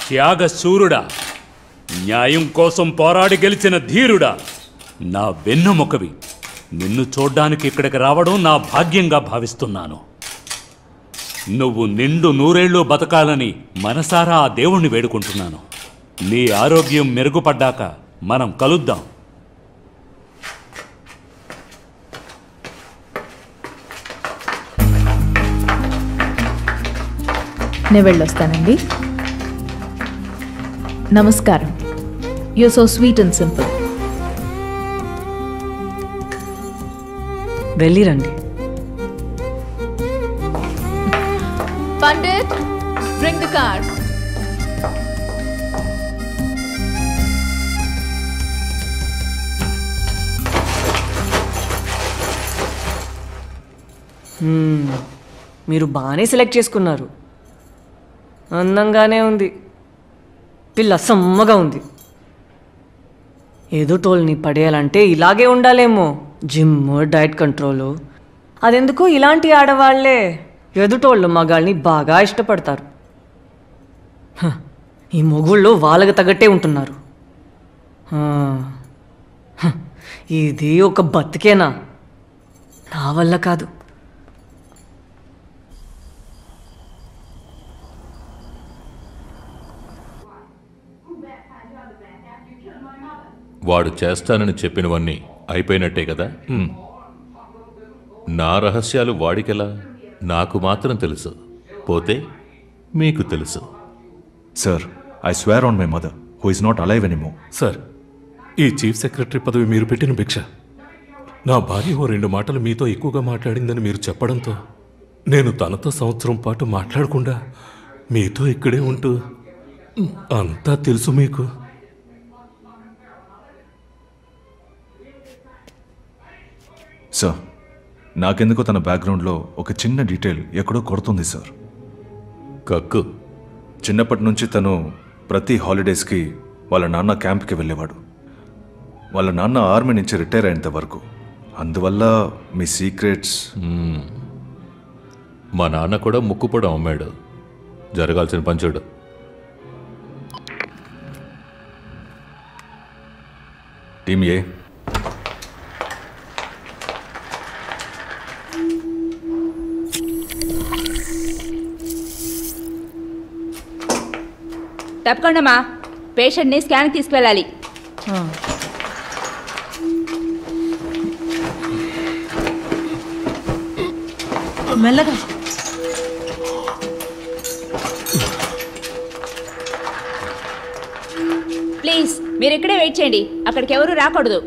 త్యాగశూరుడా న్యాయం కోసం పోరాడి గెలిచిన ధీరుడా. నా వెన్నుముఖవి నిన్ను చూడ్డానికి ఇక్కడికి రావడం నా భాగ్యంగా భావిస్తున్నాను. నువ్వు నిండు నూరేళ్ళు బతకాలని మనసారా ఆ దేవుణ్ణి వేడుకుంటున్నాను. నీ ఆరోగ్యం మెరుగుపడ్డాక మనం కలుద్దాం. నేను వెళ్ళొస్తానండి. నమస్కారం. You so sweet and simple వెళ్ళిరండి. Pandit bring the car. మీరు బాగానే సెలెక్ట్ చేసుకున్నారు. అందంగానే ఉంది. పిల్ల సమ్మగా ఉంది. ఎదుటోళ్ళని పడేయాలంటే ఇలాగే ఉండాలేమో. Gym diet control. అదెందుకు? ఇలాంటి ఆడవాళ్ళే ఎదుటోళ్ళు మగాళ్ళని బాగా ఇష్టపడతారు. ఈ మొగుళ్ళు వాళ్ళకి తగ్గట్టే ఉంటున్నారు. ఇది ఒక బతికేనా? నా వల్ల కాదు. వాడు చేస్తానని చెప్పినవన్నీ అయిపోయినట్టే కదా? నా రహస్యాలు వాడికెలా? నాకు మాత్రం తెలుసు. పోతే మీకు తెలుసు. Sir I swear on my mother who is not alive anymore sir ఈ చీఫ్ సెక్రటరీ పదవి మీరు పెట్టిన భిక్ష. నా భార్య ఓ రెండు మాటలు మీతో ఎక్కువగా మాట్లాడిందని మీరు చెప్పడంతో నేను తనతో సంవత్సరం పాటు మాట్లాడకుండా మీతో ఇక్కడే ఉంటూ అంతా తెలుసు మీకు. సార్ నాకెందుకో తన బ్యాక్గ్రౌండ్లో ఒక చిన్న డీటెయిల్ ఎక్కడో కొడుతుంది సార్ కక్కు. చిన్నప్పటి నుంచి తను ప్రతి హాలిడేస్కి వాళ్ళ నాన్న క్యాంప్కి వెళ్ళేవాడు. వాళ్ళ నాన్న ఆర్మీ నుంచి రిటైర్ అయ్యేంత వరకు. అందువల్ల మీ సీక్రెట్స్. మా నాన్న కూడా ముక్కుపొడం అమ్మాడు. జరగాల్సిన పంచుడు టీమ్ ఏ తప్పకుండామా పేషెంట్ని స్కాన్కి తీసుకువెళ్ళాలి. మెల్లగా. ప్లీజ్ మీరు ఇక్కడే వెయిట్ చేయండి. అక్కడికి ఎవరు రాకూడదు.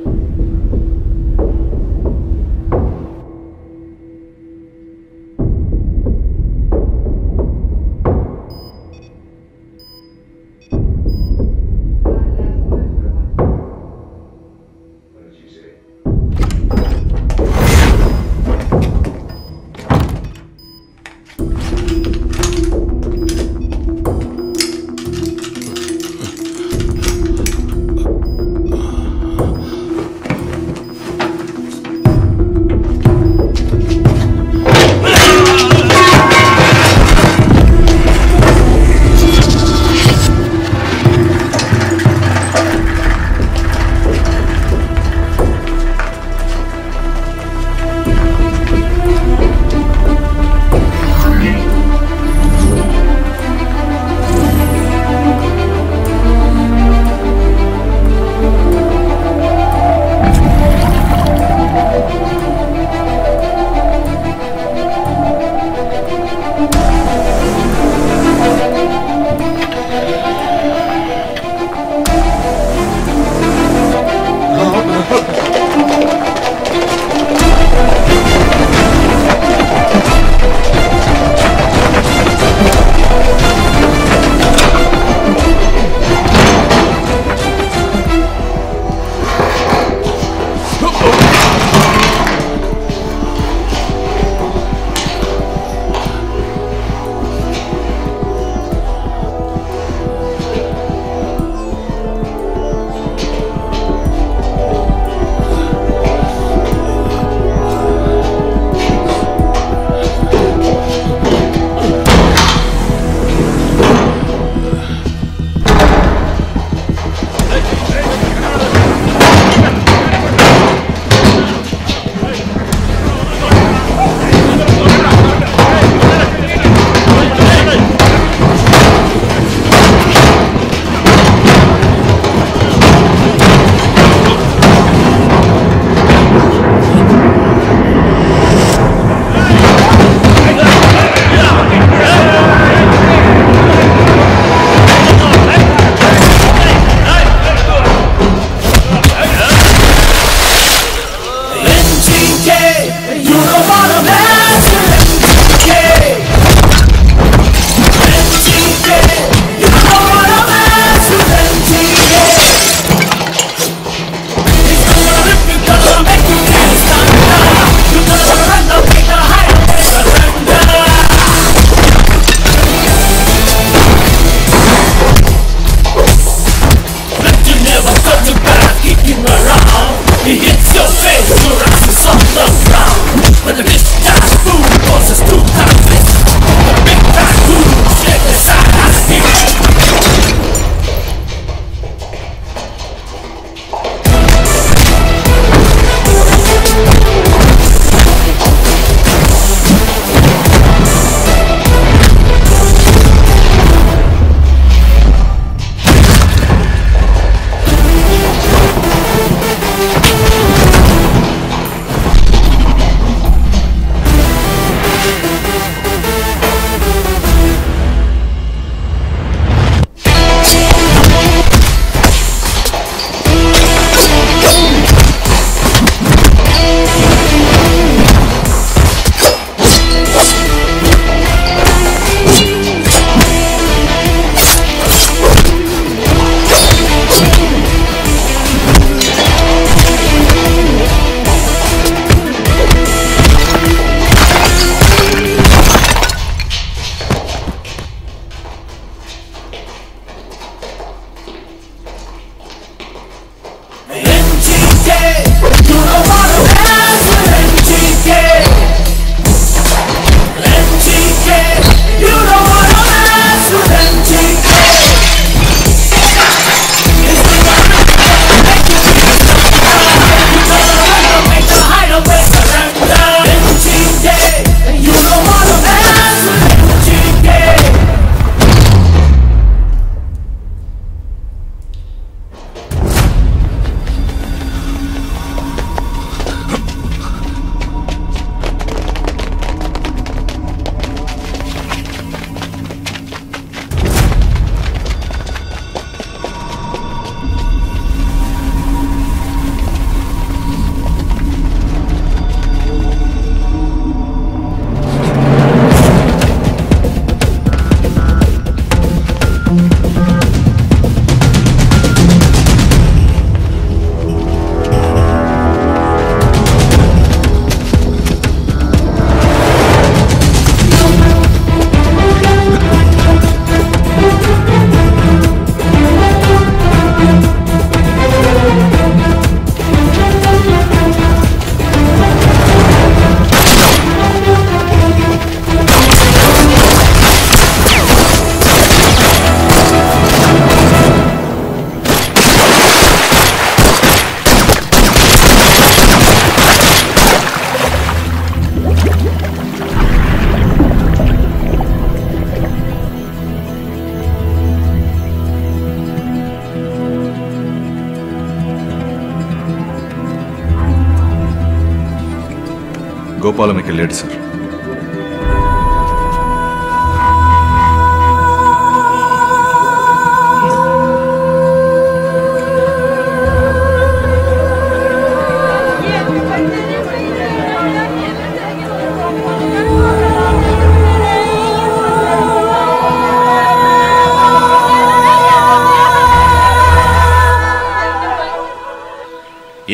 వెళ్ళాడు సార్.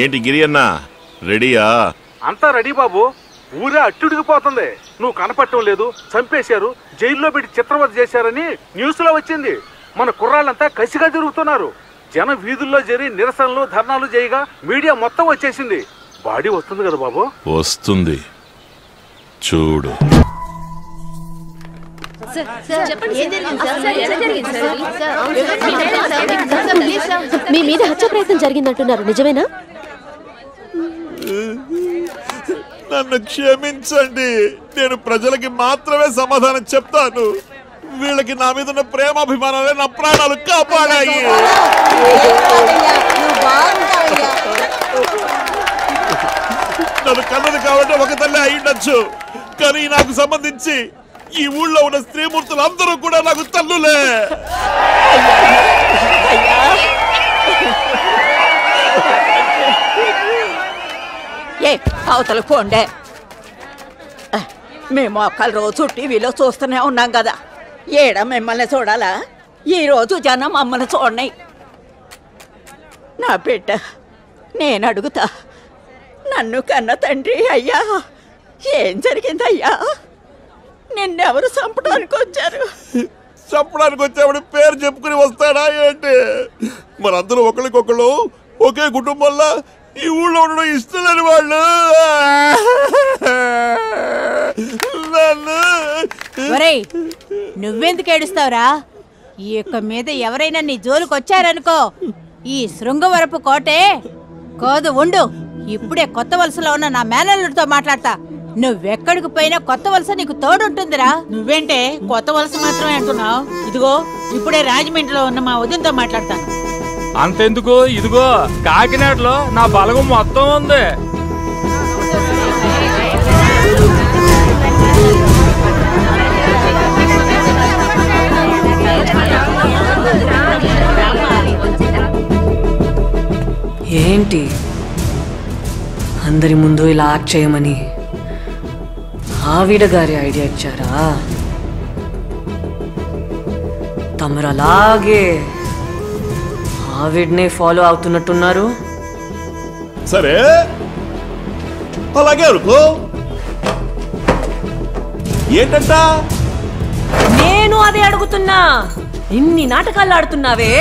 ఏంటి గిరి అన్న? రెడీయా? అంతా రెడీ బాబు. ఊరే అట్టుడికిపోతుంది నువ్వు కనపడటం లేదు చంపేశారు జైల్లో పెట్టి చిత్రవద చేశారని న్యూస్లో వచ్చింది. మన కుర్రాళ్ళంతా కసిగా తిరుగుతున్నారు. జన వీధుల్లో జరి నిరసనలు ధర్నాలు చేయగా మీడియా మొత్తం వచ్చేసింది. బాడీ వస్తుంది కదా బాబు? వస్తుంది. చూడు. మీ మీద హత్య ప్రయత్నం జరిగిందంటున్నారు. నిజమేనా? నన్ను క్షమించండి. నేను ప్రజలకి మాత్రమే సమాధానం చెప్తాను. వీళ్ళకి నా మీద ఉన్న ప్రేమాభిమానాలే నా ప్రాణాలు కాపాడాయి. నన్ను కన్నది కాబట్టి ఒక తల్లి అయి ఉండొచ్చు. కానీ నాకు సంబంధించి ఈ ఊళ్ళో ఉన్న స్త్రీమూర్తులు అందరూ కూడా నాకు తల్లులే. ఏ అవతల పోండే. మేము ఒక్కల రోజు టీవీలో చూస్తూనే ఉన్నాం కదా. ఏడ మిమ్మల్ని చూడాలా? ఈరోజు జనం మమ్మల్ని చూడని. నా బిడ్డ నేను అడుగుతా నన్ను కన్న తండ్రి అయ్యా ఏం జరిగిందయ్యా? నిన్నెవరు చంపడానికి వచ్చారు? చంపడానికి వచ్చేవాడు పేరు చెప్పుకుని వస్తాడా ఏంటి? మనందరూ ఒకరికొకళ్ళు ఒకే కుటుంబంలో ఈ ఊళ్ళో ఉండడం ఇష్టం లేని వాళ్ళు. ఒరేయ్ నువ్వెందుకు ఏడుస్తావురా? ఈ యొక్క మీద ఎవరైనా నీ జోలికి వచ్చారనుకో ఈ శృంగవరపు కోటే కోదు ఉండు. ఇప్పుడే కొత్త వలసలో ఉన్న నా మేనల్లుడితో మాట్లాడతా. నువ్వెక్కడికి పోయినా కొత్త వలస నీకు తోడుంటుందిరా. నువ్వేంటే కొత్త వలస మాత్రమే అంటున్నావు? ఇదిగో ఇప్పుడే రాజమండ్రిలో ఉన్న మా వదినతో మాట్లాడతాను. అంతెందుకు? ఇదిగో కాకినాడలో నా బలగం మొత్తం ఉంది. ఏంటి? అందరి ముందు ఇలా యాక్ట్ చేయమని ఆవిడ గారి ఐడియా ఇచ్చారా? తమరు అలాగే ఆవిడ్నే ఫాలో అవుతున్నట్టున్నారు సరే అలాగే అనుకో ఏంటంట నేను అదే అడుగుతున్నా ఇన్ని నాటకాలు ఆడుతున్నావే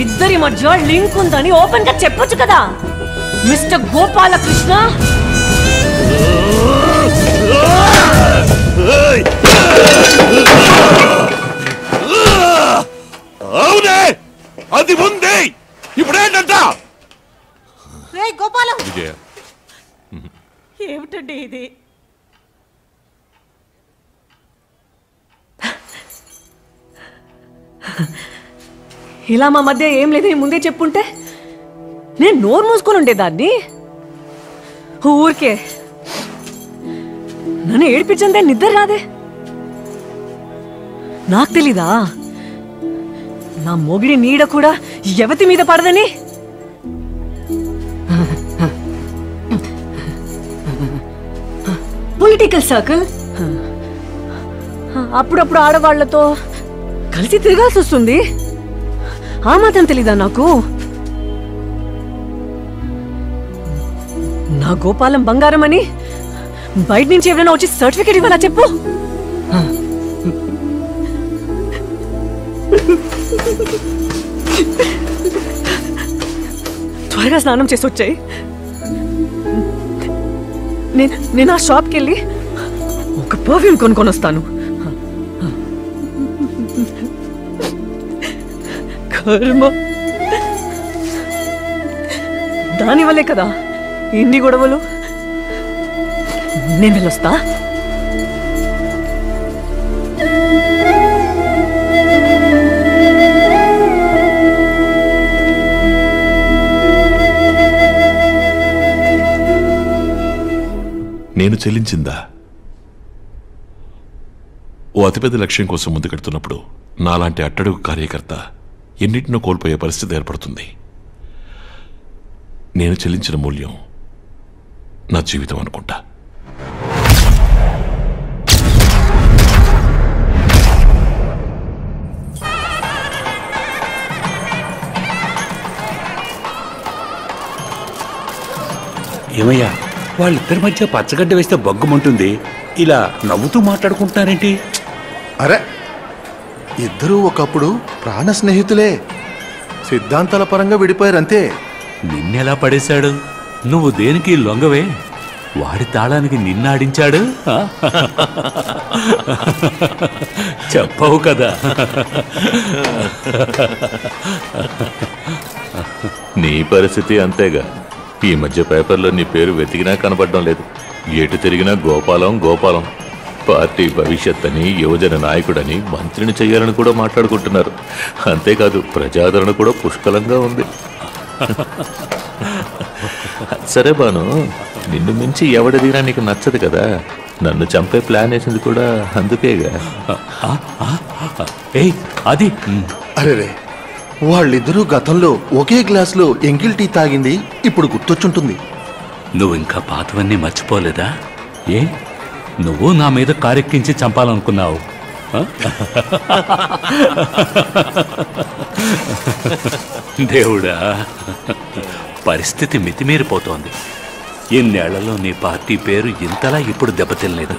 ఇద్దరి మధ్య లింక్ ఉందని ఓపెన్గా చెప్పొచ్చు కదా మిస్టర్ గోపాలకృష్ణ అవునే అది ఉంది. ఇప్పుడేంటంట? రే గోపాలం. విజయ. ఏమిటండి ఇది? ఇలా మా మధ్య ఏం లేదని ముందే చెప్పుంటే? నేను నోరు మూసుకొని ఉండేదాన్ని? ఊరికే. నన్ను ఏడిపించందే నిద్ర రాదే? నాకు తెలీదా? నా మొగిడి నీడ కూడా ఎవతి మీద పడదని? పొలిటికల్ సర్కిల్ అప్పుడప్పుడు ఆడవాళ్ళతో కలిసి తిరగాల్సి వస్తుంది. ఆ మాత్రం తెలీదా నాకు? నా గోపాలం బంగారం అని బయట నుంచి ఎవరైనా వచ్చి సర్టిఫికేట్ ఇవ్వాలా చెప్పు? త్వరగా స్నానం చేసి వచ్చాయి. నేను నేను ఆ షాప్కి వెళ్ళి ఒక పర్ఫ్యూమ్ కొనుక్కొని వస్తాను. కర్మ. దానివల్లే కదా ఇన్ని గొడవలు. నేను వెళ్ళొస్తా? నేను చెల్లించిందా? ఓ అతిపెద్ద లక్ష్యం కోసం ముందుకెడుతున్నప్పుడు నాలాంటి అట్టడుగు కార్యకర్త ఎన్నిటినో కోల్పోయే పరిస్థితి ఏర్పడుతుంది. నేను చెల్లించిన మూల్యం నా జీవితం అనుకుంటా. ఏమయ్యా? వాళ్ళిద్దరి మధ్య పచ్చగడ్డ వేస్తే బగ్గుమంటుంది ఇలా నవ్వుతూ మాట్లాడుకుంటున్నారేంటి? అరే ఇద్దరూ ఒకప్పుడు ప్రాణ స్నేహితులే సిద్ధాంతాల పరంగా విడిపోయారంతే. నిన్నెలా పడేశాడు? నువ్వు దేనికి లొంగవే? వాడి తాళానికి నిన్నాడించాడు? చెప్పవు కదా. నీ పరిస్థితి అంతేగా. ఈ మధ్య పేపర్లో నీ పేరు వెతికినా కనపడడం లేదు. ఎటు తిరిగినా గోపాలం గోపాలం. పార్టీ భవిష్యత్ అని యువజన నాయకుడని మంత్రిని చేయాలని కూడా మాట్లాడుకుంటున్నారు. అంతేకాదు ప్రజాదరణ కూడా పుష్కలంగా ఉంది. సరే బాను నిన్ను మించి ఎవడదిగినా నీకు నచ్చదు కదా? నన్ను చంపే ప్లాన్ వేసింది కూడా అందుకేగా. అది అరే వాళ్ళిద్దరూ గతంలో ఒకే గ్లాసులో ఎంగిల్ టీ తాగింది ఇప్పుడు గుర్తొచ్చుంటుంది. నువ్వు ఇంకా పాతవన్నీ మర్చిపోలేదా? ఏ? నువ్వు నా మీద కారెక్కించి చంపాలనుకున్నావు? దేవుడా పరిస్థితి మితిమీరిపోతోంది. ఇన్నేళ్ళలో నీ పార్టీ పేరు ఇంతలా ఇప్పుడు దెబ్బతినలేదు.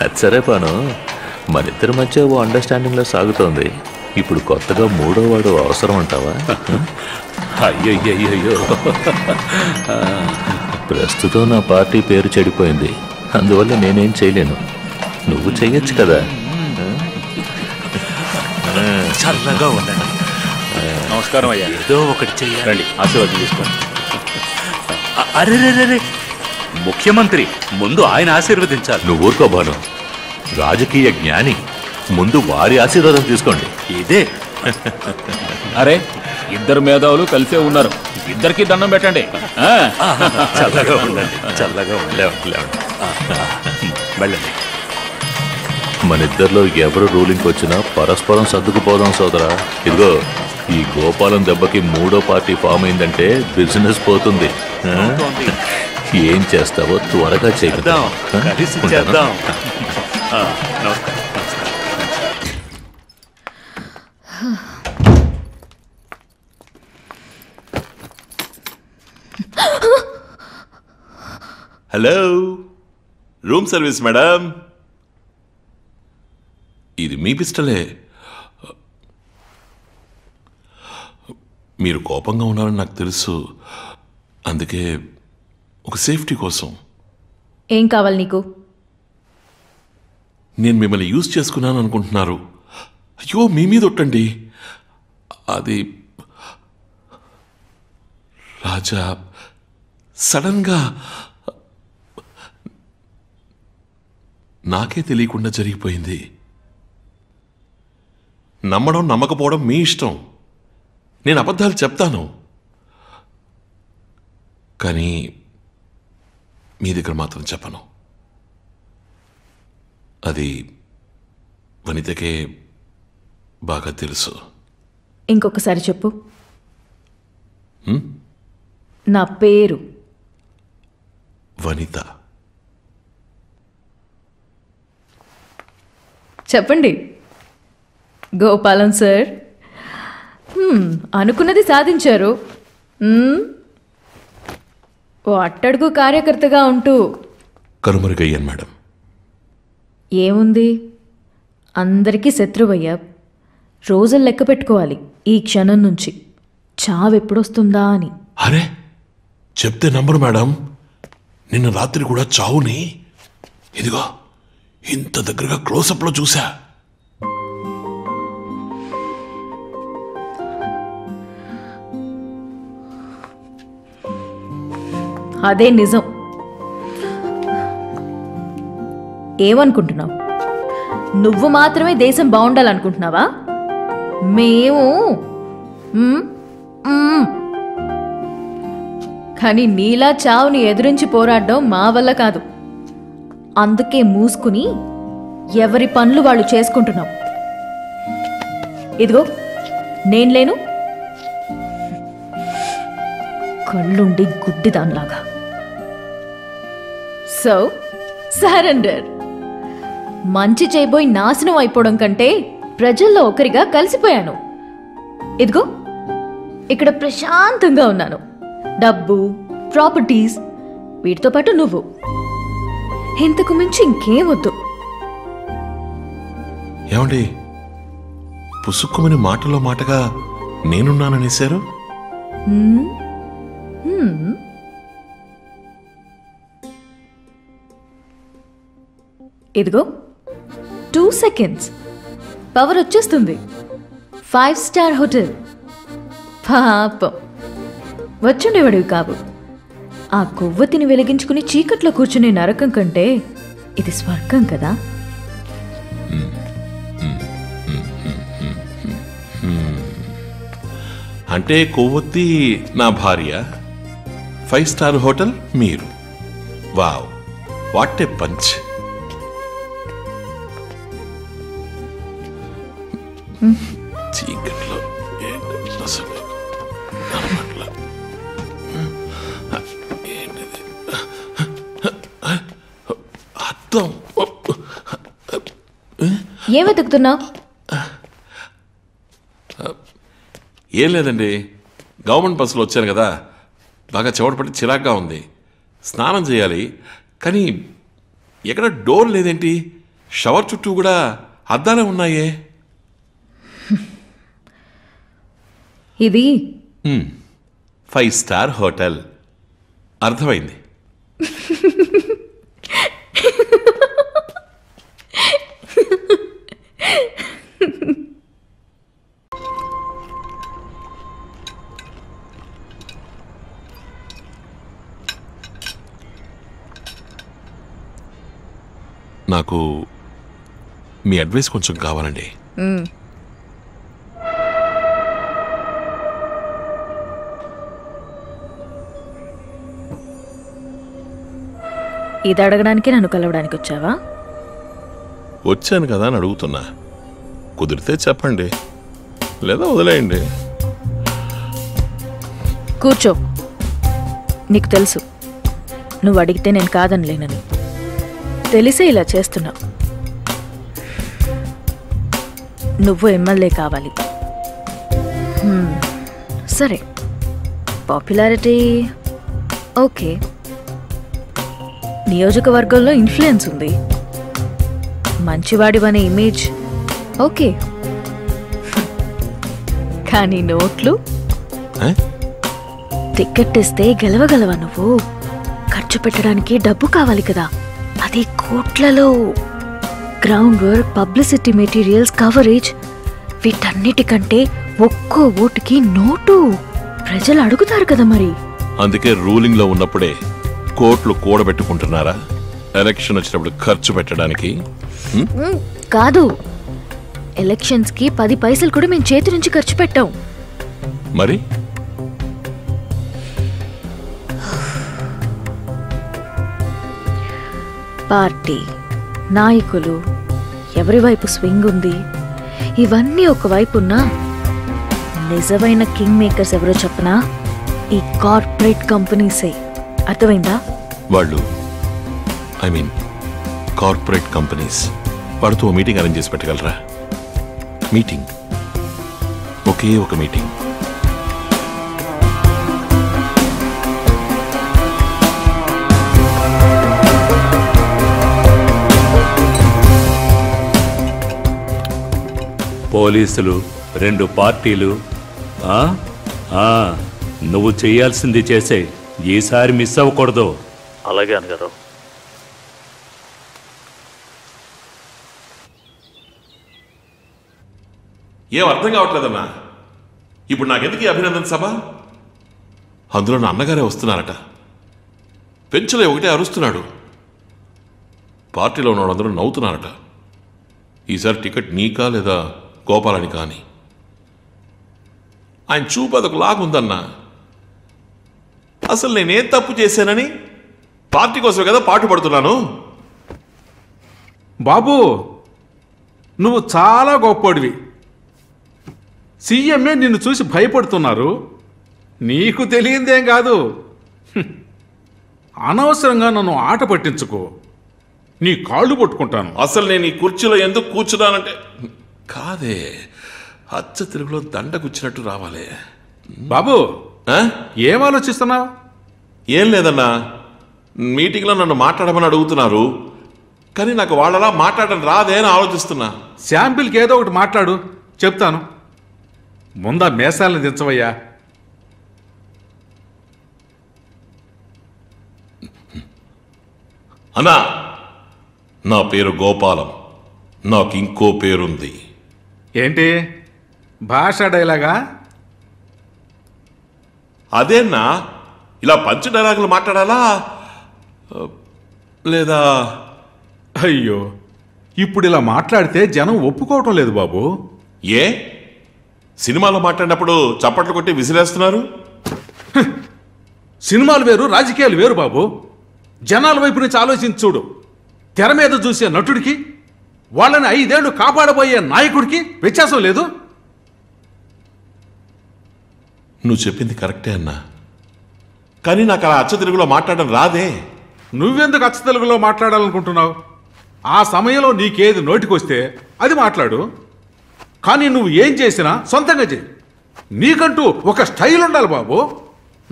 అది సరే పాను. మనిద్దరి మధ్య ఓ అండర్స్టాండింగ్లో సాగుతోంది. ఇప్పుడు కొత్తగా మూడో వాడు అవసరం అంటావా? అయ్యయ్యయ్యో ప్రస్తుతం నా పార్టీ పేరు చెడిపోయింది. అందువల్ల నేనేం చేయలేను. నువ్వు చెయ్యొచ్చు కదా. చల్లగా ఉండండి. నమస్కారం అయ్యా. ఏదో ఒకటి చెయ్యాలి. రండి ఆశీర్వాదం తీసుకోండి. అరే ముఖ్యమంత్రి ముందు ఆయన ఆశీర్వదించాలి. నువ్వు ఊరుకో భాను. రాజకీయ జ్ఞాని. ముందు వారి ఆశీర్వాదం తీసుకోండి. ఇదే. అరే ఇద్దరు మేధావులు కలిసే ఉన్నారు. ఇద్దరికి దండం పెట్టండి? చల్లగా ఉండండి చల్లగా ఉండండి వెళ్ళండి. మన ఇద్దరిలో ఎవరు రూలింగ్కి వచ్చినా పరస్పరం సర్దుకుపోదాం సోదరా. ఇదిగో ఈ గోపాలం దెబ్బకి మూడో పార్టీ ఫామ్ అయిందంటే బిజినెస్ పోతుంది? ఏం చేస్తావో త్వరగా చేద్దాం కలిసి చేద్దాం ఆ, నమస్కారం హలో. Room service madam. ఇది మీ పిస్టలే. మీరు కోపంగా ఉన్నారని నాకు తెలుసు. అందుకే ఒక సేఫ్టీ కోసం. ఏం కావాలి నీకు? నేను మిమ్మల్ని యూజ్ చేసుకున్నాను అనుకుంటున్నారు. అయ్యో మీ మీద ఒట్టండి. అది రాజా సడన్గా నాకే తెలియకుండా జరిగిపోయింది. నమ్మడం నమ్మకపోవడం మీ ఇష్టం. నేను అబద్ధాలు చెప్తాను. కానీ మీ దగ్గర మాత్రం చెప్పను. అది వనితకే బాగా తెలుసు. ఇంకొకసారి చెప్పు? నా పేరు వనిత. చెప్పండి. గోపాలం సార్. అనుకున్నది సాధించారు. ఓ అట్టడుగు కార్యకర్తగా ఉంటూ. కనుమరుగయ్యాను మేడం. ఏముంది? అందరికీ శత్రువయ్యా. రోజులు లెక్క పెట్టుకోవాలి ఈ క్షణం నుంచి. చావెప్పుడొస్తుందా అని. అరే చెప్తే నంబరు మేడం. నిన్న రాత్రి కూడా చావుని? ఇదిగో ఇంత దగ్గరగా క్లోజప్లో చూసా అదే నిజం. ఏమనుకుంటున్నావు? నువ్వు మాత్రమే దేశం బాగుండాలనుకుంటున్నావా? మేము. కానీ నీలా చావుని ఎదురించి పోరాడడం మా వల్ల కాదు. అందుకే మూసుకుని ఎవరి పనులు వాళ్ళు చేసుకుంటున్నాం. ఇదిగో నేను లేను. కళ్ళుండి గుడ్డిదాన్లాగా. So surrender. మంచి చేయబోయి నాశనం అయిపోవడం కంటే ప్రజల్లో ఒకరిగా కలిసిపోయాను. ఇదిగో ఇక్కడ ప్రశాంతంగా ఉన్నాను. డబ్బు ప్రాపర్టీస్ వీటితో పాటు నువ్వు. ఇంతకు మించి ఇంకేం వద్దు. ఏమండి పుసుక్కుమని మాటలో మాటగా నేనున్నాననేశారు. ఇదిగో టూ సెకండ్స్ పవర్ వచ్చేస్తుంది. ఫైవ్ స్టార్ హోటల్ పాపం. వచ్చుండేవాడివి కావు. ఆ కొవ్వొత్తిని వెలిగించుకుని చీకట్లో కూర్చునే నరకం కంటే ఇది స్వర్గం కదా. అంటే కొవ్వొత్తి నా భార్య? ఫైవ్ స్టార్ హోటల్ మీరు. వావ్ వాట్ ఏ పంచ్ చీకట్లో ఏం వెతుకుతున్నావు? ఏం లేదండి. గవర్నమెంట్ బస్సులో వచ్చాను కదా. బాగా చెమట పట్టి చిరాగ్గా ఉంది. స్నానం చేయాలి. కానీ ఎక్కడ డోర్ లేదేంటి? షవర్ చుట్టూ కూడా అద్దాలే ఉన్నాయే. ఇది. Five star hotel. అర్థమైంది. నాకు మీ అడ్వైస్ కొంచెం కావాలండి. ఇది అడగడానికి నన్ను కలవడానికి వచ్చావా? వచ్చాను కదా అని అడుగుతున్నా. కుదిరితే చెప్పండి. లేదా వదిలేయండి. కూర్చో. నీకు తెలుసు. నువ్వు అడిగితే నేను కాదనలేనని. తెలిసే ఇలా చేస్తున్నావు నువ్వు ఎమ్మెల్యే కావాలి. సరే. పాపులారిటీ. ఓకే. నియోజకవర్గంలో ఇన్ఫ్లుయెన్స్ ఉంది. మంచివాడివనే ఇమేజ్. ఓకే. కానీ నోట్లు? ఏ? టికెట్ ఇస్తే గెలవగలవా నువ్వు? ఖర్చు పెట్టడానికి డబ్బు కావాలి కదా. అది కోట్లలో ground work publicity materials coverage వీటన్నిటికంటే ఒక్కో ఓటుకి నోటు. ప్రజలు అడుగుతారు కదా మరి. అందుకే రూలింగ్లో ఉన్నప్పుడే కోట్లు కూడబెట్టుకుంటున్నారా? ఎలక్షన్ వచ్చినప్పుడు ఖర్చు పెట్టడానికి? కాదు. ఎలక్షన్స్కి పది పైసలు కూడా మేము చేతి నుంచి ఖర్చు పెట్టాం. మరి? పార్టీ నాయకులు ఎవరి వైపు స్వింగ్ ఉంది? ఇవన్నీ ఒకవైపు ఉన్నా నిజమైన కింగ్ మేకర్స్ ఎవరో చెప్పనా ఈ కార్పొరేట్ కంపెనీసే. అర్థమైందా? వాళ్ళు ఐ మీన్ కార్పొరేట్ కంపెనీస్. వాళ్ళతో ఓ మీటింగ్ అరేంజ్ చేసి పెట్టగలరా? మీటింగ్. ఒకే ఒక మీటింగ్. పోలీసులు రెండు పార్టీలు. ఆ? ఆ, నువ్వు చేయాల్సింది చేసే. ఈసారి మిస్ అవ్వకూడదు. అలాగే అన్నగారు. ఏం అర్థం కావట్లేదన్నా ఇప్పుడు నాకెందుకు ఈ అభినందన సభ? అందులో నా అన్నగారే వస్తున్నారట. పెంచులో ఒకటే అరుస్తున్నాడు. పార్టీలో ఉన్న వాళ్ళందరూ నవ్వుతున్నారట. ఈసారి టికెట్ నీకా లేదా గోపాలని కానీ. ఆయన చూపు అదొక లాగుందన్నా అసలు నేనేం తప్పు చేశానని పార్టీ కోసమే కదా పాటు పడుతున్నాను? బాబు నువ్వు చాలా గొప్పోడివి సీఎంఏ నిన్ను చూసి భయపడుతున్నారు. నీకు తెలియందేం కాదు. అనవసరంగా నన్ను ఆట పట్టించుకో. నీ కాళ్ళు పట్టుకుంటాను. అసలు నేను ఈ కుర్చీలో ఎందుకు కూర్చున్నానంటే కాదే. అచ్చ తెలుగులో దండ కూర్చున్నట్టు రావాలి. బాబు! ఏం ఆలోచిస్తున్నావు? ఏం లేదన్నా. మీటింగ్లో నన్ను మాట్లాడమని అడుగుతున్నారు. కానీ నాకు వాళ్ళలా మాట్లాడడం రాదే అని ఆలోచిస్తున్నా. శాంపిల్కి ఏదో ఒకటి మాట్లాడు. చెప్తాను. ముందా మేసాలను దించవయ్యా అన్నా నా పేరు గోపాలం. నాకు ఇంకో పేరుంది. ఏంటి? భాష డైలాగా? అదేనా? ఇలా పంచ డైలాగులు మాట్లాడాలా? లేదా? అయ్యో ఇప్పుడు ఇలా మాట్లాడితే జనం ఒప్పుకోవటం లేదు బాబు. ఏ? సినిమాలో మాట్లాడినప్పుడు చప్పట్లు కొట్టి విసిరేస్తున్నారు? సినిమాలు వేరు రాజకీయాలు వేరు బాబు. జనాల వైపు నుంచి ఆలోచించి చూడు. తెర మీద చూసే నటుడికి వాళ్ళని ఐదేళ్ళు కాపాడబోయే నాయకుడికి వ్యత్యాసం లేదు? నువ్వు చెప్పింది కరెక్టే అన్నా. కానీ నాకు అలా అచ్చ తెలుగులో మాట్లాడడం రాదే. నువ్వెందుకు అచ్చ తెలుగులో మాట్లాడాలనుకుంటున్నావు? ఆ సమయంలో నీకేది నోటికొస్తే అది మాట్లాడు. కానీ నువ్వు ఏం చేసినా సొంతంగా చేయి. నీకంటూ ఒక స్టైల్ ఉండాలి బాబు.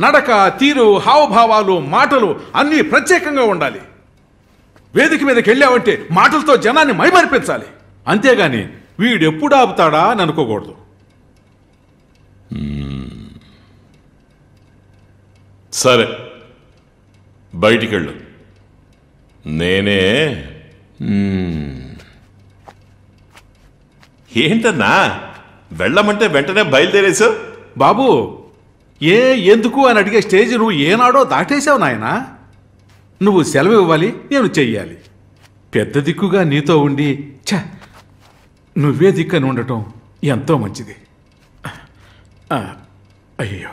నడక తీరు హావభావాలు మాటలు అన్నీ ప్రత్యేకంగా ఉండాలి. వేదిక మీదకి వెళ్ళావంటే మాటలతో జనాన్ని మైమరిపించాలి. అంతేగాని వీడెప్పుడు ఆపుతాడా అని అనుకోకూడదు. సరే. బయటికెళ్ళు. నేనే మ్మ్. ఏంటన్నా? వెళ్ళమంటే వెంటనే బయలుదేరేసావు బాబు ఏ ఎందుకు అని అడిగే స్టేజ్ నువ్వు ఏనాడో దాటేశావు నాయనా? నువ్వు సెలవు ఇవ్వాలి నేను చెయ్యాలి. పెద్ద దిక్కుగా నీతో ఉండి ఛ నువ్వే దిక్కని ఉండటం ఎంతో మంచిది. ఆ, అయ్యో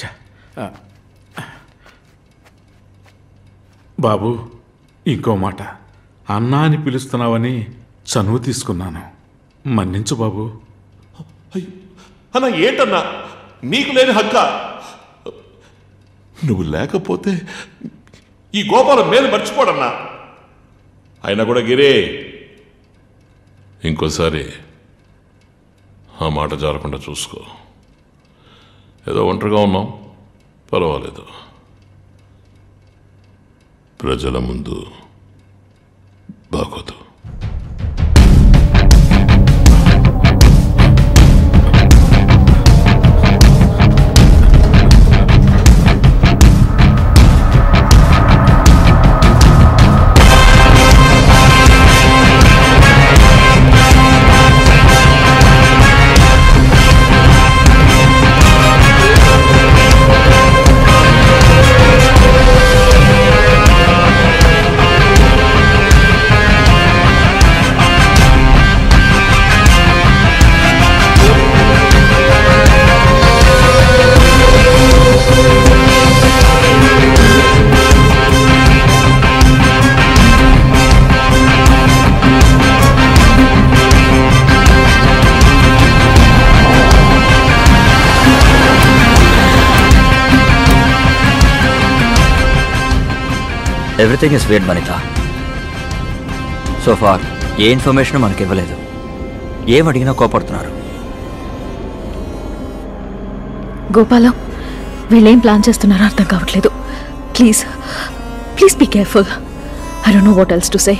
ఛ బాబు ఇంకో మాట. అన్నా అని పిలుస్తున్నావని చనువు తీసుకున్నాను. మన్నించు బాబు. అన్నా ఏంటన్నా? నీకు లేని హక్క? నువ్వు లేకపోతే ఈ గోపాలం మేలు మర్చిపోడన్నా. అయినా కూడా గిరే ఇంకోసారి ఆ మాట జారకుండా చూసుకో. ఏదో ఒంటరిగా ఉన్నాం పర్వాలేదు. ప్రజల ముందు బాగోదు. Everything is weighed Vanitha so far a information మనకి ఇవ్వలేదు. ఏం అడిగినా కోపడుతున్నారు. గోపాలం వీళ్ళేం ప్లాన్ చేస్తున్నారో అర్థం కావట్లేదు. Please please be careful I don't know what else to say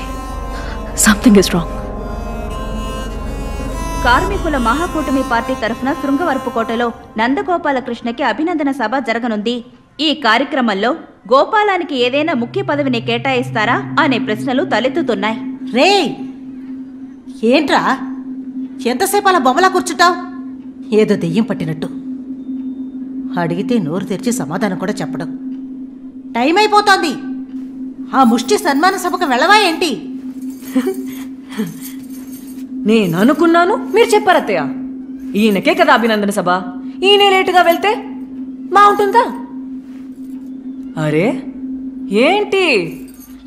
something is wrong కార్మికుల మహాకూటమి పార్టీ తరఫున శృంగవరపుకోటలో నందగోపాలకృష్ణకి అభినందన సభ జరగనుంది. ఈ కార్యక్రమంలో గోపాలానికి ఏదైనా ముఖ్య పదవిని కేటాయిస్తారా అనే ప్రశ్నలు తలెత్తుతున్నాయి. రే ఏంట్రా? ఎంతసేపు అలా బొమ్మలా కూర్చుంటావు? ఏదో దెయ్యం పట్టినట్టు. అడిగితే నోరు తెరిచి సమాధానం కూడా చెప్పడం. టైం అయిపోతోంది ఆ ముష్టి సన్మాన సభకు వెళ్ళవా ఏంటి? నేను అనుకున్నాను మీరు చెప్పారు అత్తయ్య ఈయనకే కదా అభినందన సభ. ఈయనే లేటుగా వెళ్తే బాగుంటుందా? అరే ఏంటి?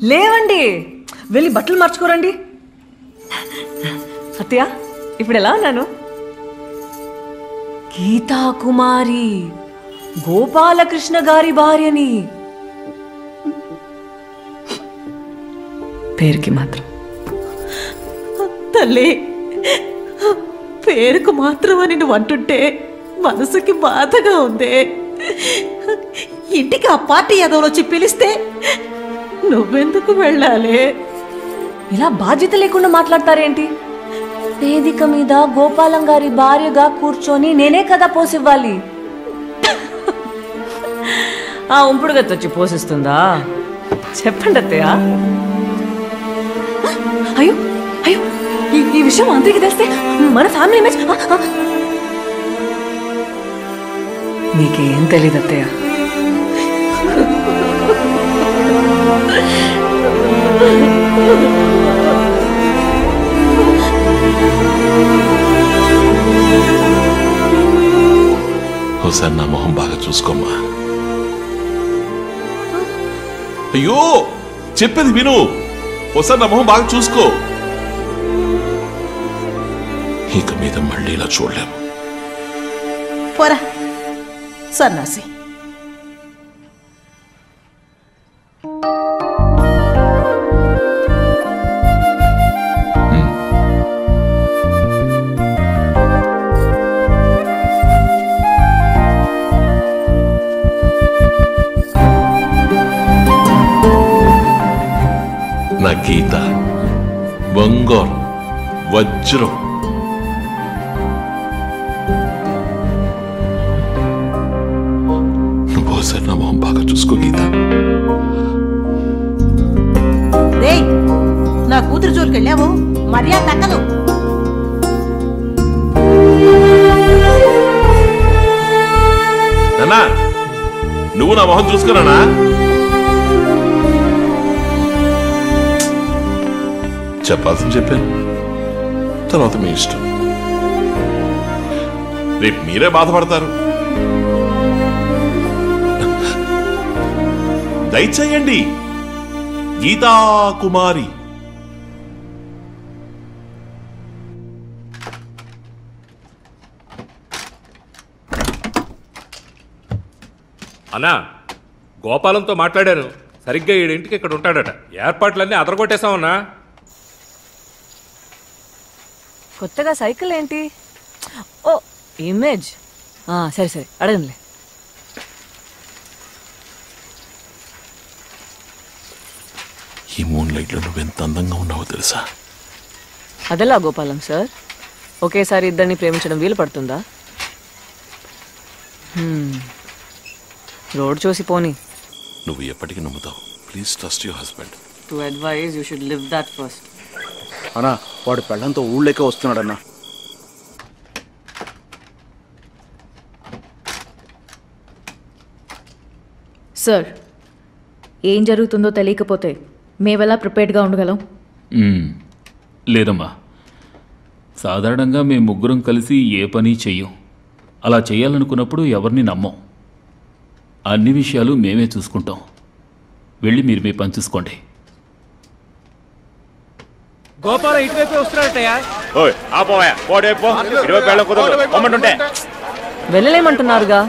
లేవండి. వెళ్ళి బట్టలు మార్చుకోరండి. అత్తయ్య ఇప్పుడు ఎలా ఉన్నాను? గీతా కుమారి గోపాలకృష్ణ గారి భార్యని. పేరుకి మాత్రం. తల్లి పేరుకు మాత్రం అని నువ్వు అంటుంటే మనసుకి బాధగా ఉంది. ఇంటికి ఆ పార్టీ ఎదవలు వచ్చి పిలిస్తే నువ్వెందుకు వెళ్ళాలి? ఇలా బాధ్యత లేకుండా మాట్లాడతారేంటి? వేదిక మీద గోపాలం గారి భార్యగా కూర్చొని నేనే కదా పోసివ్వాలి. ఆ ఉంపుడు గత్త వచ్చి పోషిస్తుందా చెప్పండి అత్తయ్య. అయ్యో అయ్యో ఈ ఈ విషయం అందరికి తెలిస్తే మన ఫ్యామిలీ ఇమేజ్ నీకేం తెలీదు అత్తయ్య ఒకసారి నా మొహం బాగా చూసుకోమ్మా. అయ్యో చెప్పేది విను. ఒకసారి నా మొహం బాగా చూసుకో. ఇక మీద మళ్ళీ ఇలా చూడలేము. పోరా. सन्नासी మొహం చూసుకున్నానా చెప్పాల్సింది చెప్పాను. తర్వాత మీ ఇష్టం. రేపు మీరే బాధపడతారు. దయచేయండి. గీతా కుమారి అన్నా గోపాలంతో మాట్లాడాను. సరిగ్గా ఏడింటికి ఇక్కడ ఉంటాడట. ఏర్పాట్లన్నీ అదరగొట్టేశామన్నా కొత్తగా సైకిల్ ఏంటి? ఓ ఇమేజ్. ఆ, సరే సరే అడగండి. ఈ మూన్ లైట్లో నువ్వు ఎంత అందంగా ఉన్నావో తెలుసా? అదెలా గోపాలం సార్? ఒకేసారి ఇద్దరిని ప్రేమించడం వీలు పడుతుందా? హ్మ్. రోడ్ చూసి పోని. నువ్వు ఎప్పటికీ నమ్ముతావు. Please trust your husband to advise you should leave that first అన్నా వాడు పెళ్ళంతో ఊళ్ళోకే వస్తున్నాడన్నా. సార్ ఏం జరుగుతుందో తెలియకపోతే మేమెలా ప్రిపేర్డ్గా ఉండగలం? మ్మ్. లేదమ్మా. సాధారణంగా మేము ముగ్గురం కలిసి ఏ పని చెయ్యం. అలా చేయాలనుకున్నప్పుడు ఎవరిని నమ్మం. అన్ని విషయాలు మేమే చూసుకుంటాం. వెళ్ళి మీరు మీ పని చూసుకోండి. గోపాల ఇటువైపే వస్తున్నాడటయ్యా ఓయ్ ఆపోయా పోడేపో ఇటువైపు వెళ్ళ కుదరదు. పొమ్మంటుంటే వెళ్ళలేమంటున్నారుగా.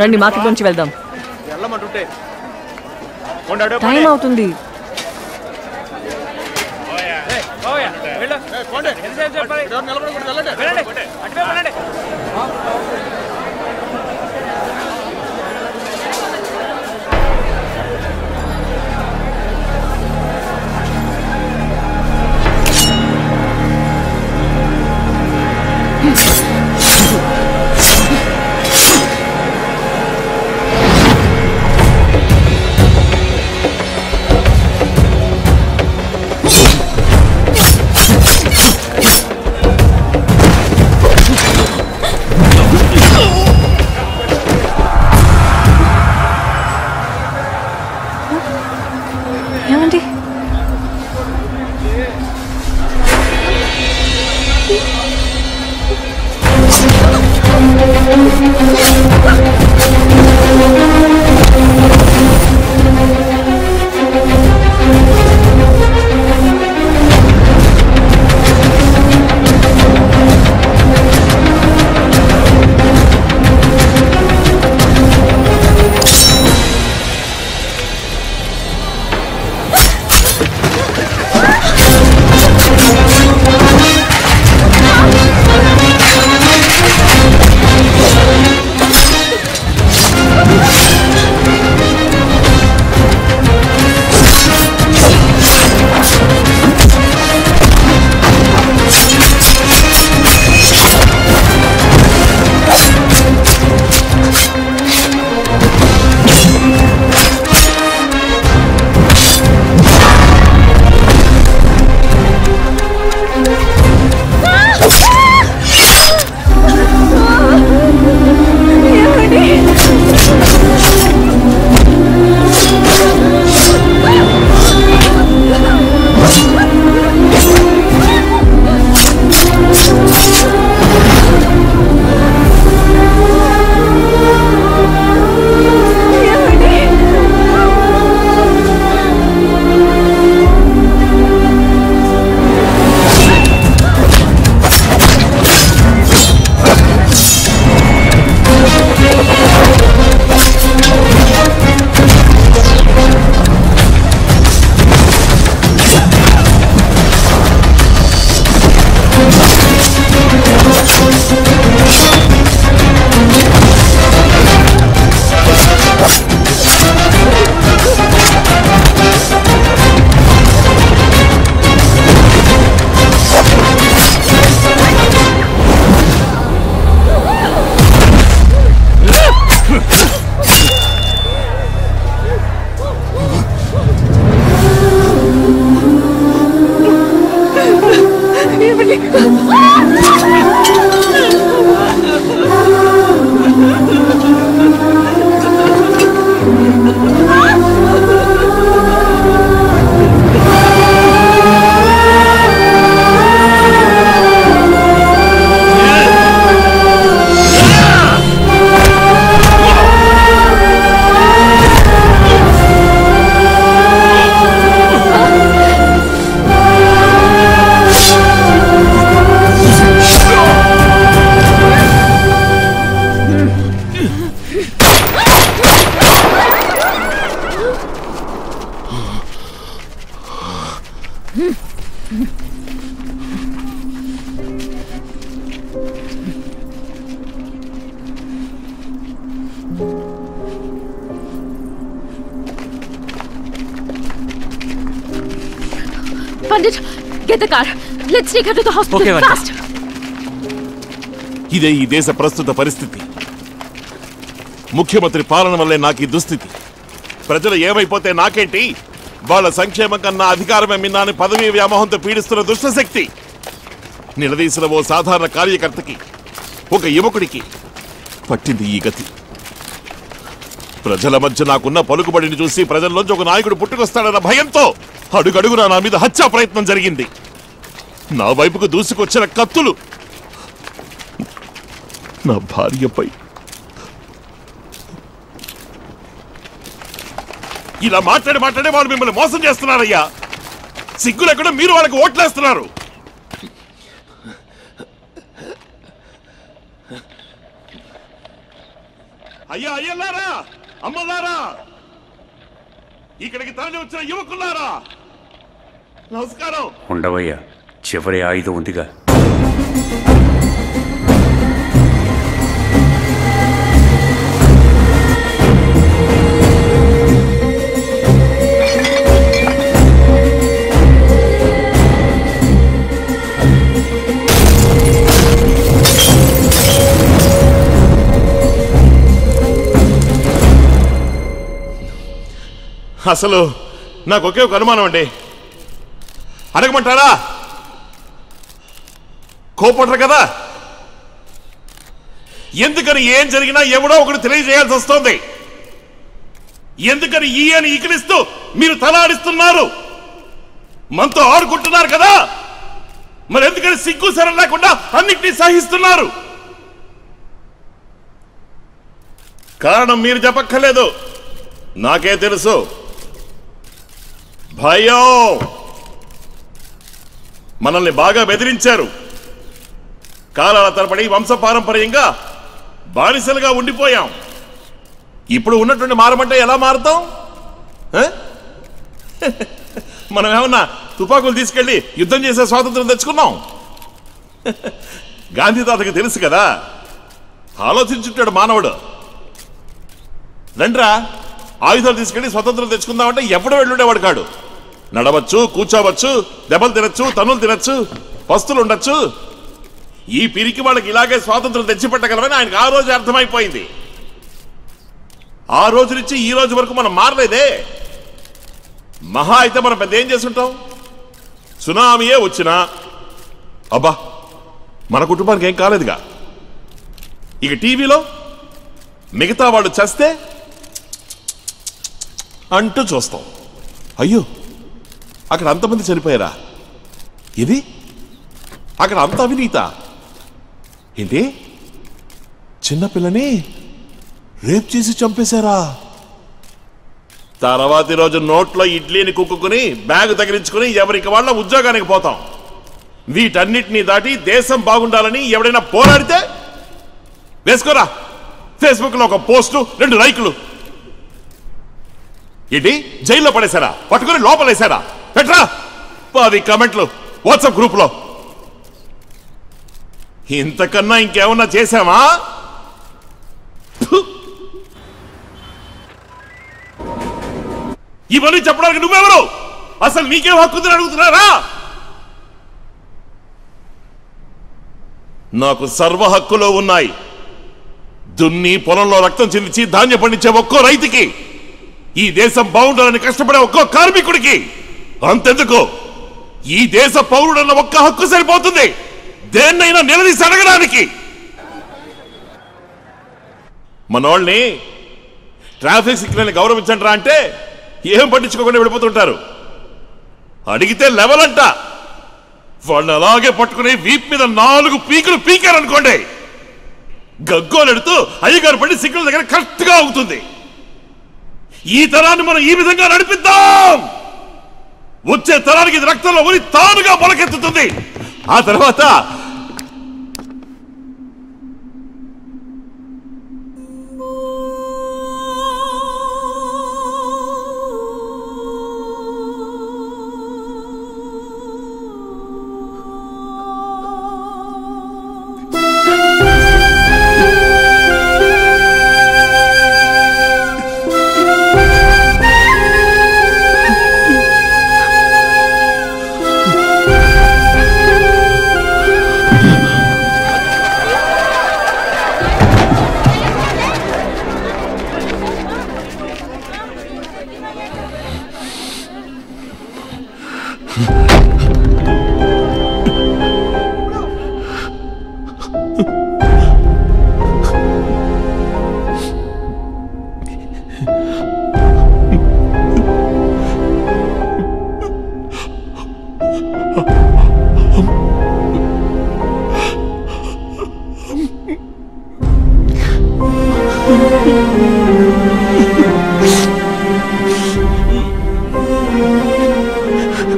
రండి మార్కెట్ నుంచి వెళ్దాం. వెళ్ళమంటుంటే. టైం అవుతుంది. ఏమండి Ah! Take her to the Okay. Fast ఇదే ఈ దేశ ప్రస్తుత పరిస్థితి. ముఖ్యమంత్రి పాలన వల్లే నాకు ఈ దుస్థితి. ప్రజలు ఏమైపోతే నాకేంటి? వాళ్ళ సంక్షేమం కన్నా అధికారమే మిన్నాని పదవీ వ్యామోహంతో పీడిస్తున్న దుష్టశక్తి. నిలదీసిన ఓ సాధారణ కార్యకర్తకి ఒక యువకుడికి పట్టింది ఈ గతి. ప్రజల మధ్య నాకున్న పలుకుబడిని చూసి ప్రజల్లోంచి ఒక నాయకుడు పుట్టుకొస్తాడన్న భయంతో అడుగడుగునా నా మీద హత్యా ప్రయత్నం జరిగింది. నా వైపుకు దూసుకొచ్చిన కత్తులు. నా భార్యపై. ఇలా మాట్లాడి మాట్లాడే వాళ్ళు మిమ్మల్ని మోసం చేస్తున్నారయ్యా. సిగ్గు లేకుండా మీరు వాళ్ళకి ఓట్లేస్తున్నారు. అయ్యా అయ్యలారా అమ్మలారా ఇక్కడికి తరలి వచ్చిన యువకులారా నమస్కారం. ఉండవయ్యా. చివరి ఆయుధం ఉందిగా. అసలు నాకు ఒకే ఒక అనుమానం అండి. అడగమంటారా? కోపడరు కదా? ఎందుకని ఏం జరిగినా ఎవడో ఒకటి తెలియజేయాల్సి వస్తోంది. ఎందుకని ఈ అని ఈకిలిస్తూ మీరు తలాడిస్తున్నారు? మనతో ఆడుకుంటున్నారు కదా? మరి ఎందుకని సిగ్గు సరం లేకుండా అన్నిటినీ సహిస్తున్నారు? కారణం మీరు చెప్పక్కర్లేదు. నాకే తెలుసు. భయం! మనల్ని బాగా బెదిరించారు. కాలాల తరబడి వంశపారంపర్యంగా బానిసలుగా ఉండిపోయాం. ఇప్పుడు ఉన్నటువంటి మారమంటే ఎలా మారుతాం? మనం ఏమన్నా తుపాకులు తీసుకెళ్ళి యుద్ధం చేసే స్వాతంత్రం తెచ్చుకున్నాం? గాంధీ తాతకి తెలుసు కదా ఆలోచించుంటాడు మానవుడు. రండ్రా ఆయుధాలు తీసుకెళ్ళి స్వతంత్రం తెచ్చుకుందామంటే ఎప్పుడు వెళ్ళుండేవాడు కాడు. నడవచ్చు కూర్చోవచ్చు దెబ్బలు తినచ్చు తనులు తినచ్చు పస్తులు ఉండొచ్చు ఈ పిరికి వాళ్ళకి ఇలాగే స్వాతంత్రం తెచ్చిపెట్టగలమని ఆయనకు ఆ రోజు అర్థమైపోయింది. ఆ రోజు నుంచి ఈ రోజు వరకు మనం మారలేదే. మహా అయితే మనం పెద్ద ఏం చేస్తుంటాం? సునామీయే వచ్చినా అబ్బా మన కుటుంబానికి ఏం కాలేదుగా? ఇక టీవీలో మిగతా వాళ్ళు చస్తే అంటూ చూస్తాం. అయ్యో అక్కడ అంతమంది చనిపోయారా? ఇది అక్కడ అంత అవినీత? ఏంటి? చిన్నపిల్లని రేప్ చేసి చంపేశారా? తర్వాతి రోజు నోట్లో ఇడ్లీని కుక్కుని బ్యాగ్ తగిలించుకుని ఎవరికి వాళ్ళ ఉద్యోగానికి పోతాం. వీటన్నిటినీ దాటి దేశం బాగుండాలని ఎవడైనా పోరాడితే? వేసుకోరా. ఫేస్బుక్లో ఒక పోస్టు రెండు లైకులు. ఏంటి? జైల్లో పడేశారా? పట్టుకుని లోపలేశారా? పెట్రా పది కమెంట్లు. వాట్సాప్ గ్రూప్లో ఇంతకన్నా ఇంకేమన్నా చేశామా! ఇవన్నీ చెప్పడానికి నువ్వెవరు? అసలు నీకేం హక్కుందని అడుగుతున్నారా? నాకు సర్వ హక్కులు ఉన్నాయి. దున్ని పొలంలో రక్తం చెందించి ధాన్యం పండించే ఒక్కో రైతుకి ఈ దేశం బాగుండాలని కష్టపడే ఒక్కో కార్మికుడికి. అంతెందుకు? ఈ దేశ పౌరుడన్న ఒక్క హక్కు సరిపోతుంది. దేన్నైనా నిలదీసి అడగడానికి. మనోళ్ళని ట్రాఫిక్ సిగ్నల్ని గౌరవించండి రా అంటే ఏం పట్టించుకోకుండా వెళ్ళిపోతుంటారు అడిగితే లెవెల్ అంట వాళ్ళు అలాగే పట్టుకుని వీప్ మీద నాలుగు పీకులు పీకారనుకోండి. గగ్గోలెడుతూ అయ్యగారు పడి సిగ్నల్ దగ్గర కరెక్ట్గా అవుతుంది. ఈ తరాన్ని మనం ఈ విధంగా నడిపిద్దాం. వచ్చే తరానికి ఇది రక్తంలో ఉరి తానుగా మొలకెత్తుతుంది ఆ తర్వాత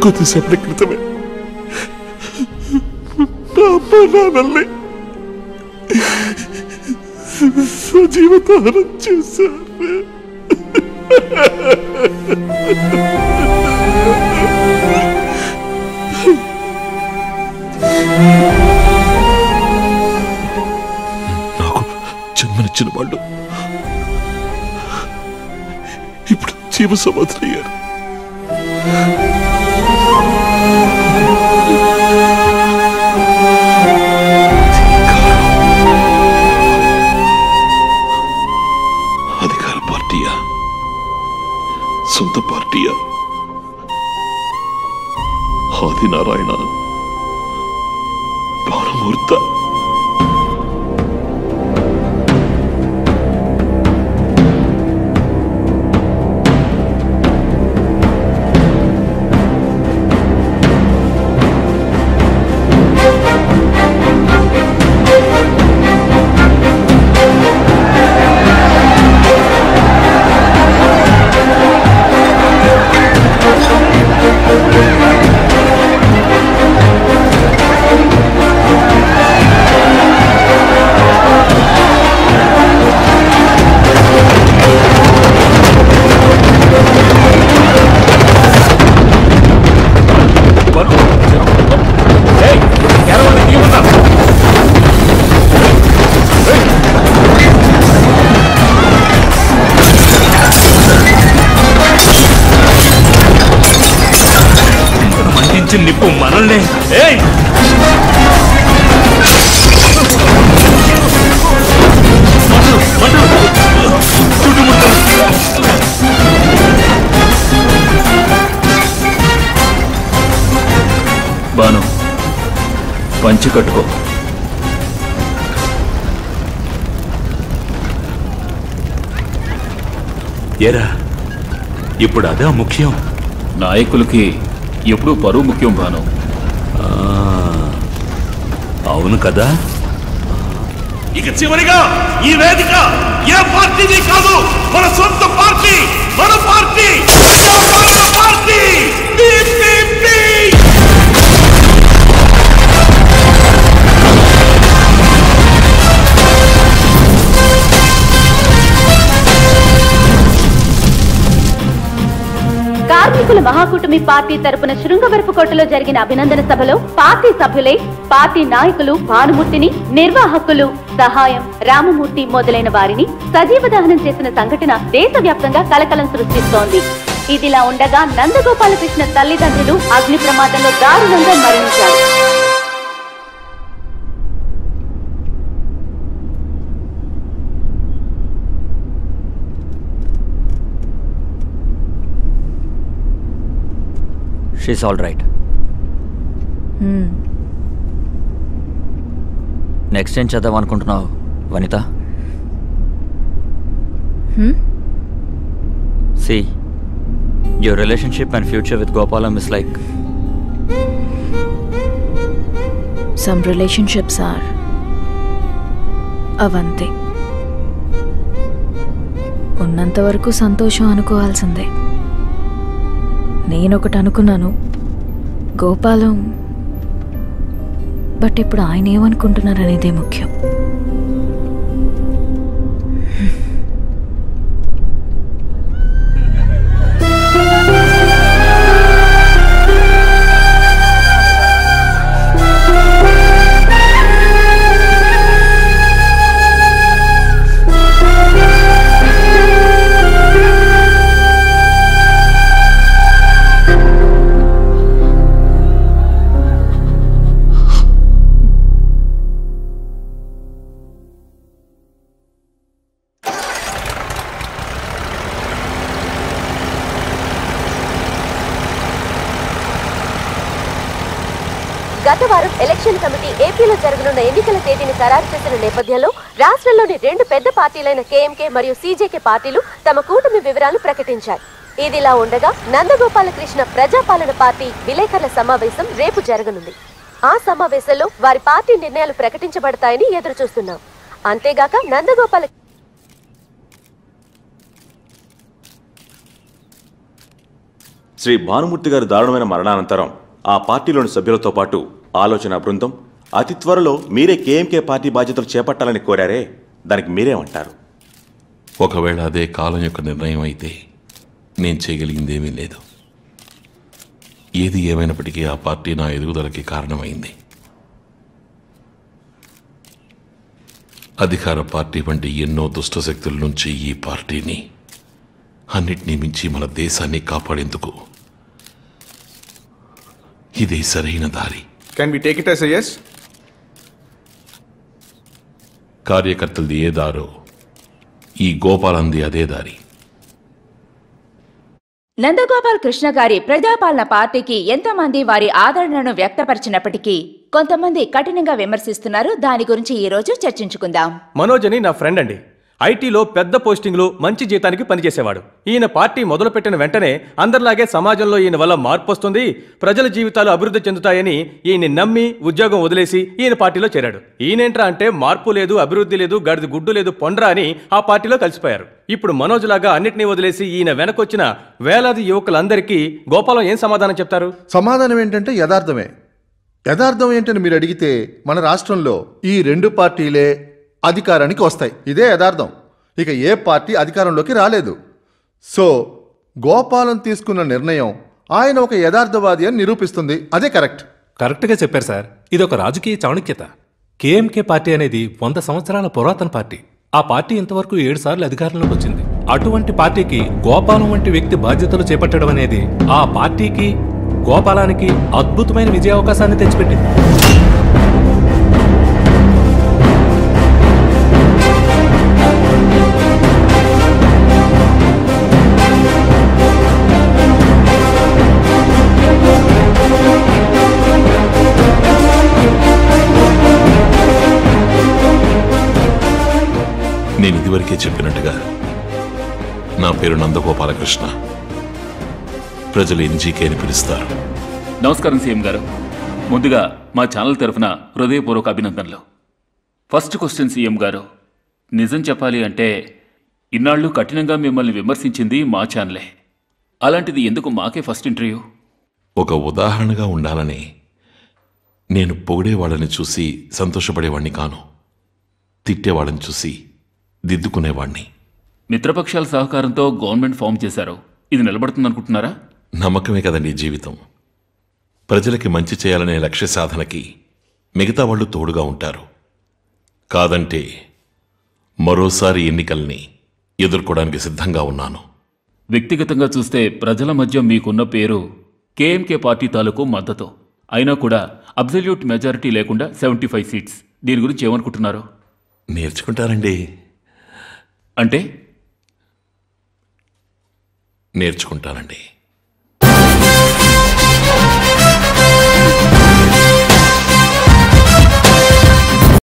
కొద్దిసేపటి క్రితమే నా అమ్మ నాన్నల్ని సజీవతారం చేశారు నాకు జన్మనిచ్చిన వాళ్ళు ఇప్పుడు జీవ సమాధులయ్యారు. సొంత పార్టీయా ఆదినారాయణ భానుమూర్త మండించి పంచి కట్టుకో. ఏరా ఇప్పుడు అదే ముఖ్యం. నాయకులకి ఎప్పుడూ పరువు ముఖ్యం బాను అవును కదా? ఇక చివరిగా ఈ వేదిక ఏ పార్టీది కాదు మన సొంత పార్టీ మన పార్టీ. కార్మికుల మహాకూటమి పార్టీ తరపున శృంగవరపుకోటలో జరిగిన అభినందన సభలో పార్టీ సభ్యులే పార్టీ నాయకులు భానుమూర్తిని నిర్వాహకులు సహాయం రామమూర్తి మొదలైన వారిని సజీవ దహనం చేసిన సంఘటన దేశవ్యాప్తంగా కలకలం సృష్టిస్తోంది. ఇదిలా ఉండగా నందగోపాలకృష్ణ తల్లిదండ్రులు అగ్ని ప్రమాదంలో దారుణంగా మరణించారు. She's all right. నెక్స్ట్ ఏం చేద్దాం అనుకుంటున్నావు Vanitha? See your relationship and future with Gopalam is like some relationships are అవంతే ఉన్నంత వరకు సంతోషం అనుకోవాల్సిందే నేనొకటి అనుకున్నాను. గోపాలం బట్ ఇప్పుడు ఆయన ఏమనుకుంటున్నారనేదే ముఖ్యం. ఖరారు నేపథ్యంలో రాష్ట్రంలోని రెండు పెద్ద పార్టీలైన కేఎంకే మరియు సీజేకే పార్టీలు తమ కూటమి వివరాలు ప్రకటించాయి. ఇదిలా ఉండగా నందగోపాలకృష్ణ ప్రజాపాలన పార్టీ విలేకరుల సమావేశం రేపు జరగనుంది. ఆ సమావేశంలో వారి పార్టీ నిర్ణయాలు ప్రకటించబడతాయని ఎదురు చూస్తున్నాం అంతేగాక నందగోపాల శ్రీ భానుమూర్తి గారి దారుణమైన మరణానంతరం ఆ పార్టీలోని సభ్యులతో పాటు ఆలోచన బృందం అతి త్వరలో మీరే కేఎంకే పార్టీ బాధ్యతలు చేపట్టాలని కోరారే. దానికి మీరేమంటారు ఒకవేళ అదే కాలం యొక్క నిర్ణయం అయితే నేను చేయగలిగిందేమీ లేదు. ఏది ఏమైనప్పటికీ ఆ పార్టీ నా ఎదుగుదలకి కారణమైంది. అధికార పార్టీ వంటి ఎన్నో దుష్టశక్తుల నుంచి ఈ పార్టీని అన్నిటినీ మించి మన దేశాన్ని కాపాడేందుకు ఇదే సరైన దారి. Can we take it as a yes? కార్యకర్తలది ఏ దారో ఈ గోపాలంది అదే దారి. నందగోపాల్ కృష్ణ గారి ప్రజాపాలన పార్టీకి ఎంతో మంది వారి ఆదరణను వ్యక్తపరిచినప్పటికీ కొంతమంది కఠినంగా విమర్శిస్తున్నారు. దాని గురించి ఈ రోజు చర్చించుకుందాం. మనోజ్ అని నా ఫ్రెండ్ అండి. ఐటీలో పెద్ద పోస్టింగ్లు మంచి జీతానికి పనిచేసేవాడు. ఈయన పార్టీ మొదలుపెట్టిన వెంటనే అందరిలాగే సమాజంలో ఈయన వల్ల మార్పు వస్తుంది ప్రజల జీవితాలు అభివృద్ధి చెందుతాయని ఈయన్ని నమ్మి ఉద్యోగం వదిలేసి ఈయన పార్టీలో చేరాడు. ఈయనేంట్రా అంటే మార్పు లేదు అభివృద్ధి లేదు గడిది గుడ్డు లేదు పొండ్రా అని ఆ పార్టీలో కలిసిపోయారు. ఇప్పుడు మనోజ్ లాగా అన్నిటినీ వదిలేసి ఈయన వెనకొచ్చిన వేలాది యువకులందరికీ గోపాలం ఏం సమాధానం చెప్తారు? సమాధానం ఏంటంటే యథార్థమే. యథార్థం ఏంటని మీరు అడిగితే మన రాష్ట్రంలో ఈ రెండు పార్టీలే అధికారానికి వస్తాయి. ఇదే యథార్థం. ఇక ఏ పార్టీ అధికారంలోకి రాలేదు. సో గోపాలం తీసుకున్న నిర్ణయం ఆయన ఒక యథార్థవాది అని నిరూపిస్తుంది. అదే కరెక్ట్. కరెక్ట్గా చెప్పారు సార్. ఇది ఒక రాజకీయ చాణక్యత. కేఎంకే పార్టీ అనేది వంద సంవత్సరాల పురాతన పార్టీ. ఆ పార్టీ ఇంతవరకు ఏడు సార్లు అధికారంలోకి వచ్చింది. అటువంటి పార్టీకి గోపాలం వంటి వ్యక్తి బాధ్యతలు చేపట్టడం అనేది ఆ పార్టీకి గోపాలానికి అద్భుతమైన విజయావకాశాన్ని తెచ్చిపెట్టింది. నేను ఇదివరకే చెప్పినట్టుగా నా పేరు నందగోపాలకృష్ణ. ప్రజలు ఎన్జీకే అని పిలుస్తారు. నమస్కారం సీఎం గారు. ముందుగా మా ఛానల్ తరఫున హృదయపూర్వక అభినందనలు. ఫస్ట్ క్వశ్చన్ సీఎం గారు నిజం చెప్పాలి అంటే ఇన్నాళ్ళు కఠినంగా మిమ్మల్ని విమర్శించింది మా ఛానలే. అలాంటిది ఎందుకు మాకే ఫస్ట్ ఇంటర్వ్యూ? ఒక ఉదాహరణగా ఉండాలని నేను పొగిడేవాళ్ళని చూసి సంతోషపడేవాణ్ణి కాను. తిట్టేవాళ్ళని చూసి దిద్దుకునేవాణ్ణి. మిత్రపక్షాల సహకారంతో గవర్నమెంట్ ఫామ్ చేశారు. ఇది నిలబడుతుందనుకుంటున్నారా? నమ్మకమే కదండి జీవితం. ప్రజలకి మంచి చేయాలనే లక్ష్య సాధనకి మిగతా వాళ్ళు తోడుగా ఉంటారు. కాదంటే మరోసారి ఎన్నికల్ని ఎదుర్కోవడానికి సిద్ధంగా ఉన్నాను. వ్యక్తిగతంగా చూస్తే ప్రజల మధ్య మీకున్న పేరు కేఎంకే పార్టీ తాలూకు మద్దతు. అయినా కూడా అబ్జల్యూట్ మెజారిటీ లేకుండా సెవెంటీ ఫైవ్ సీట్స్. దీని గురించి ఏమనుకుంటున్నారు? నేర్చుకుంటారండి. అంటే? నేర్చుకుంటానండి.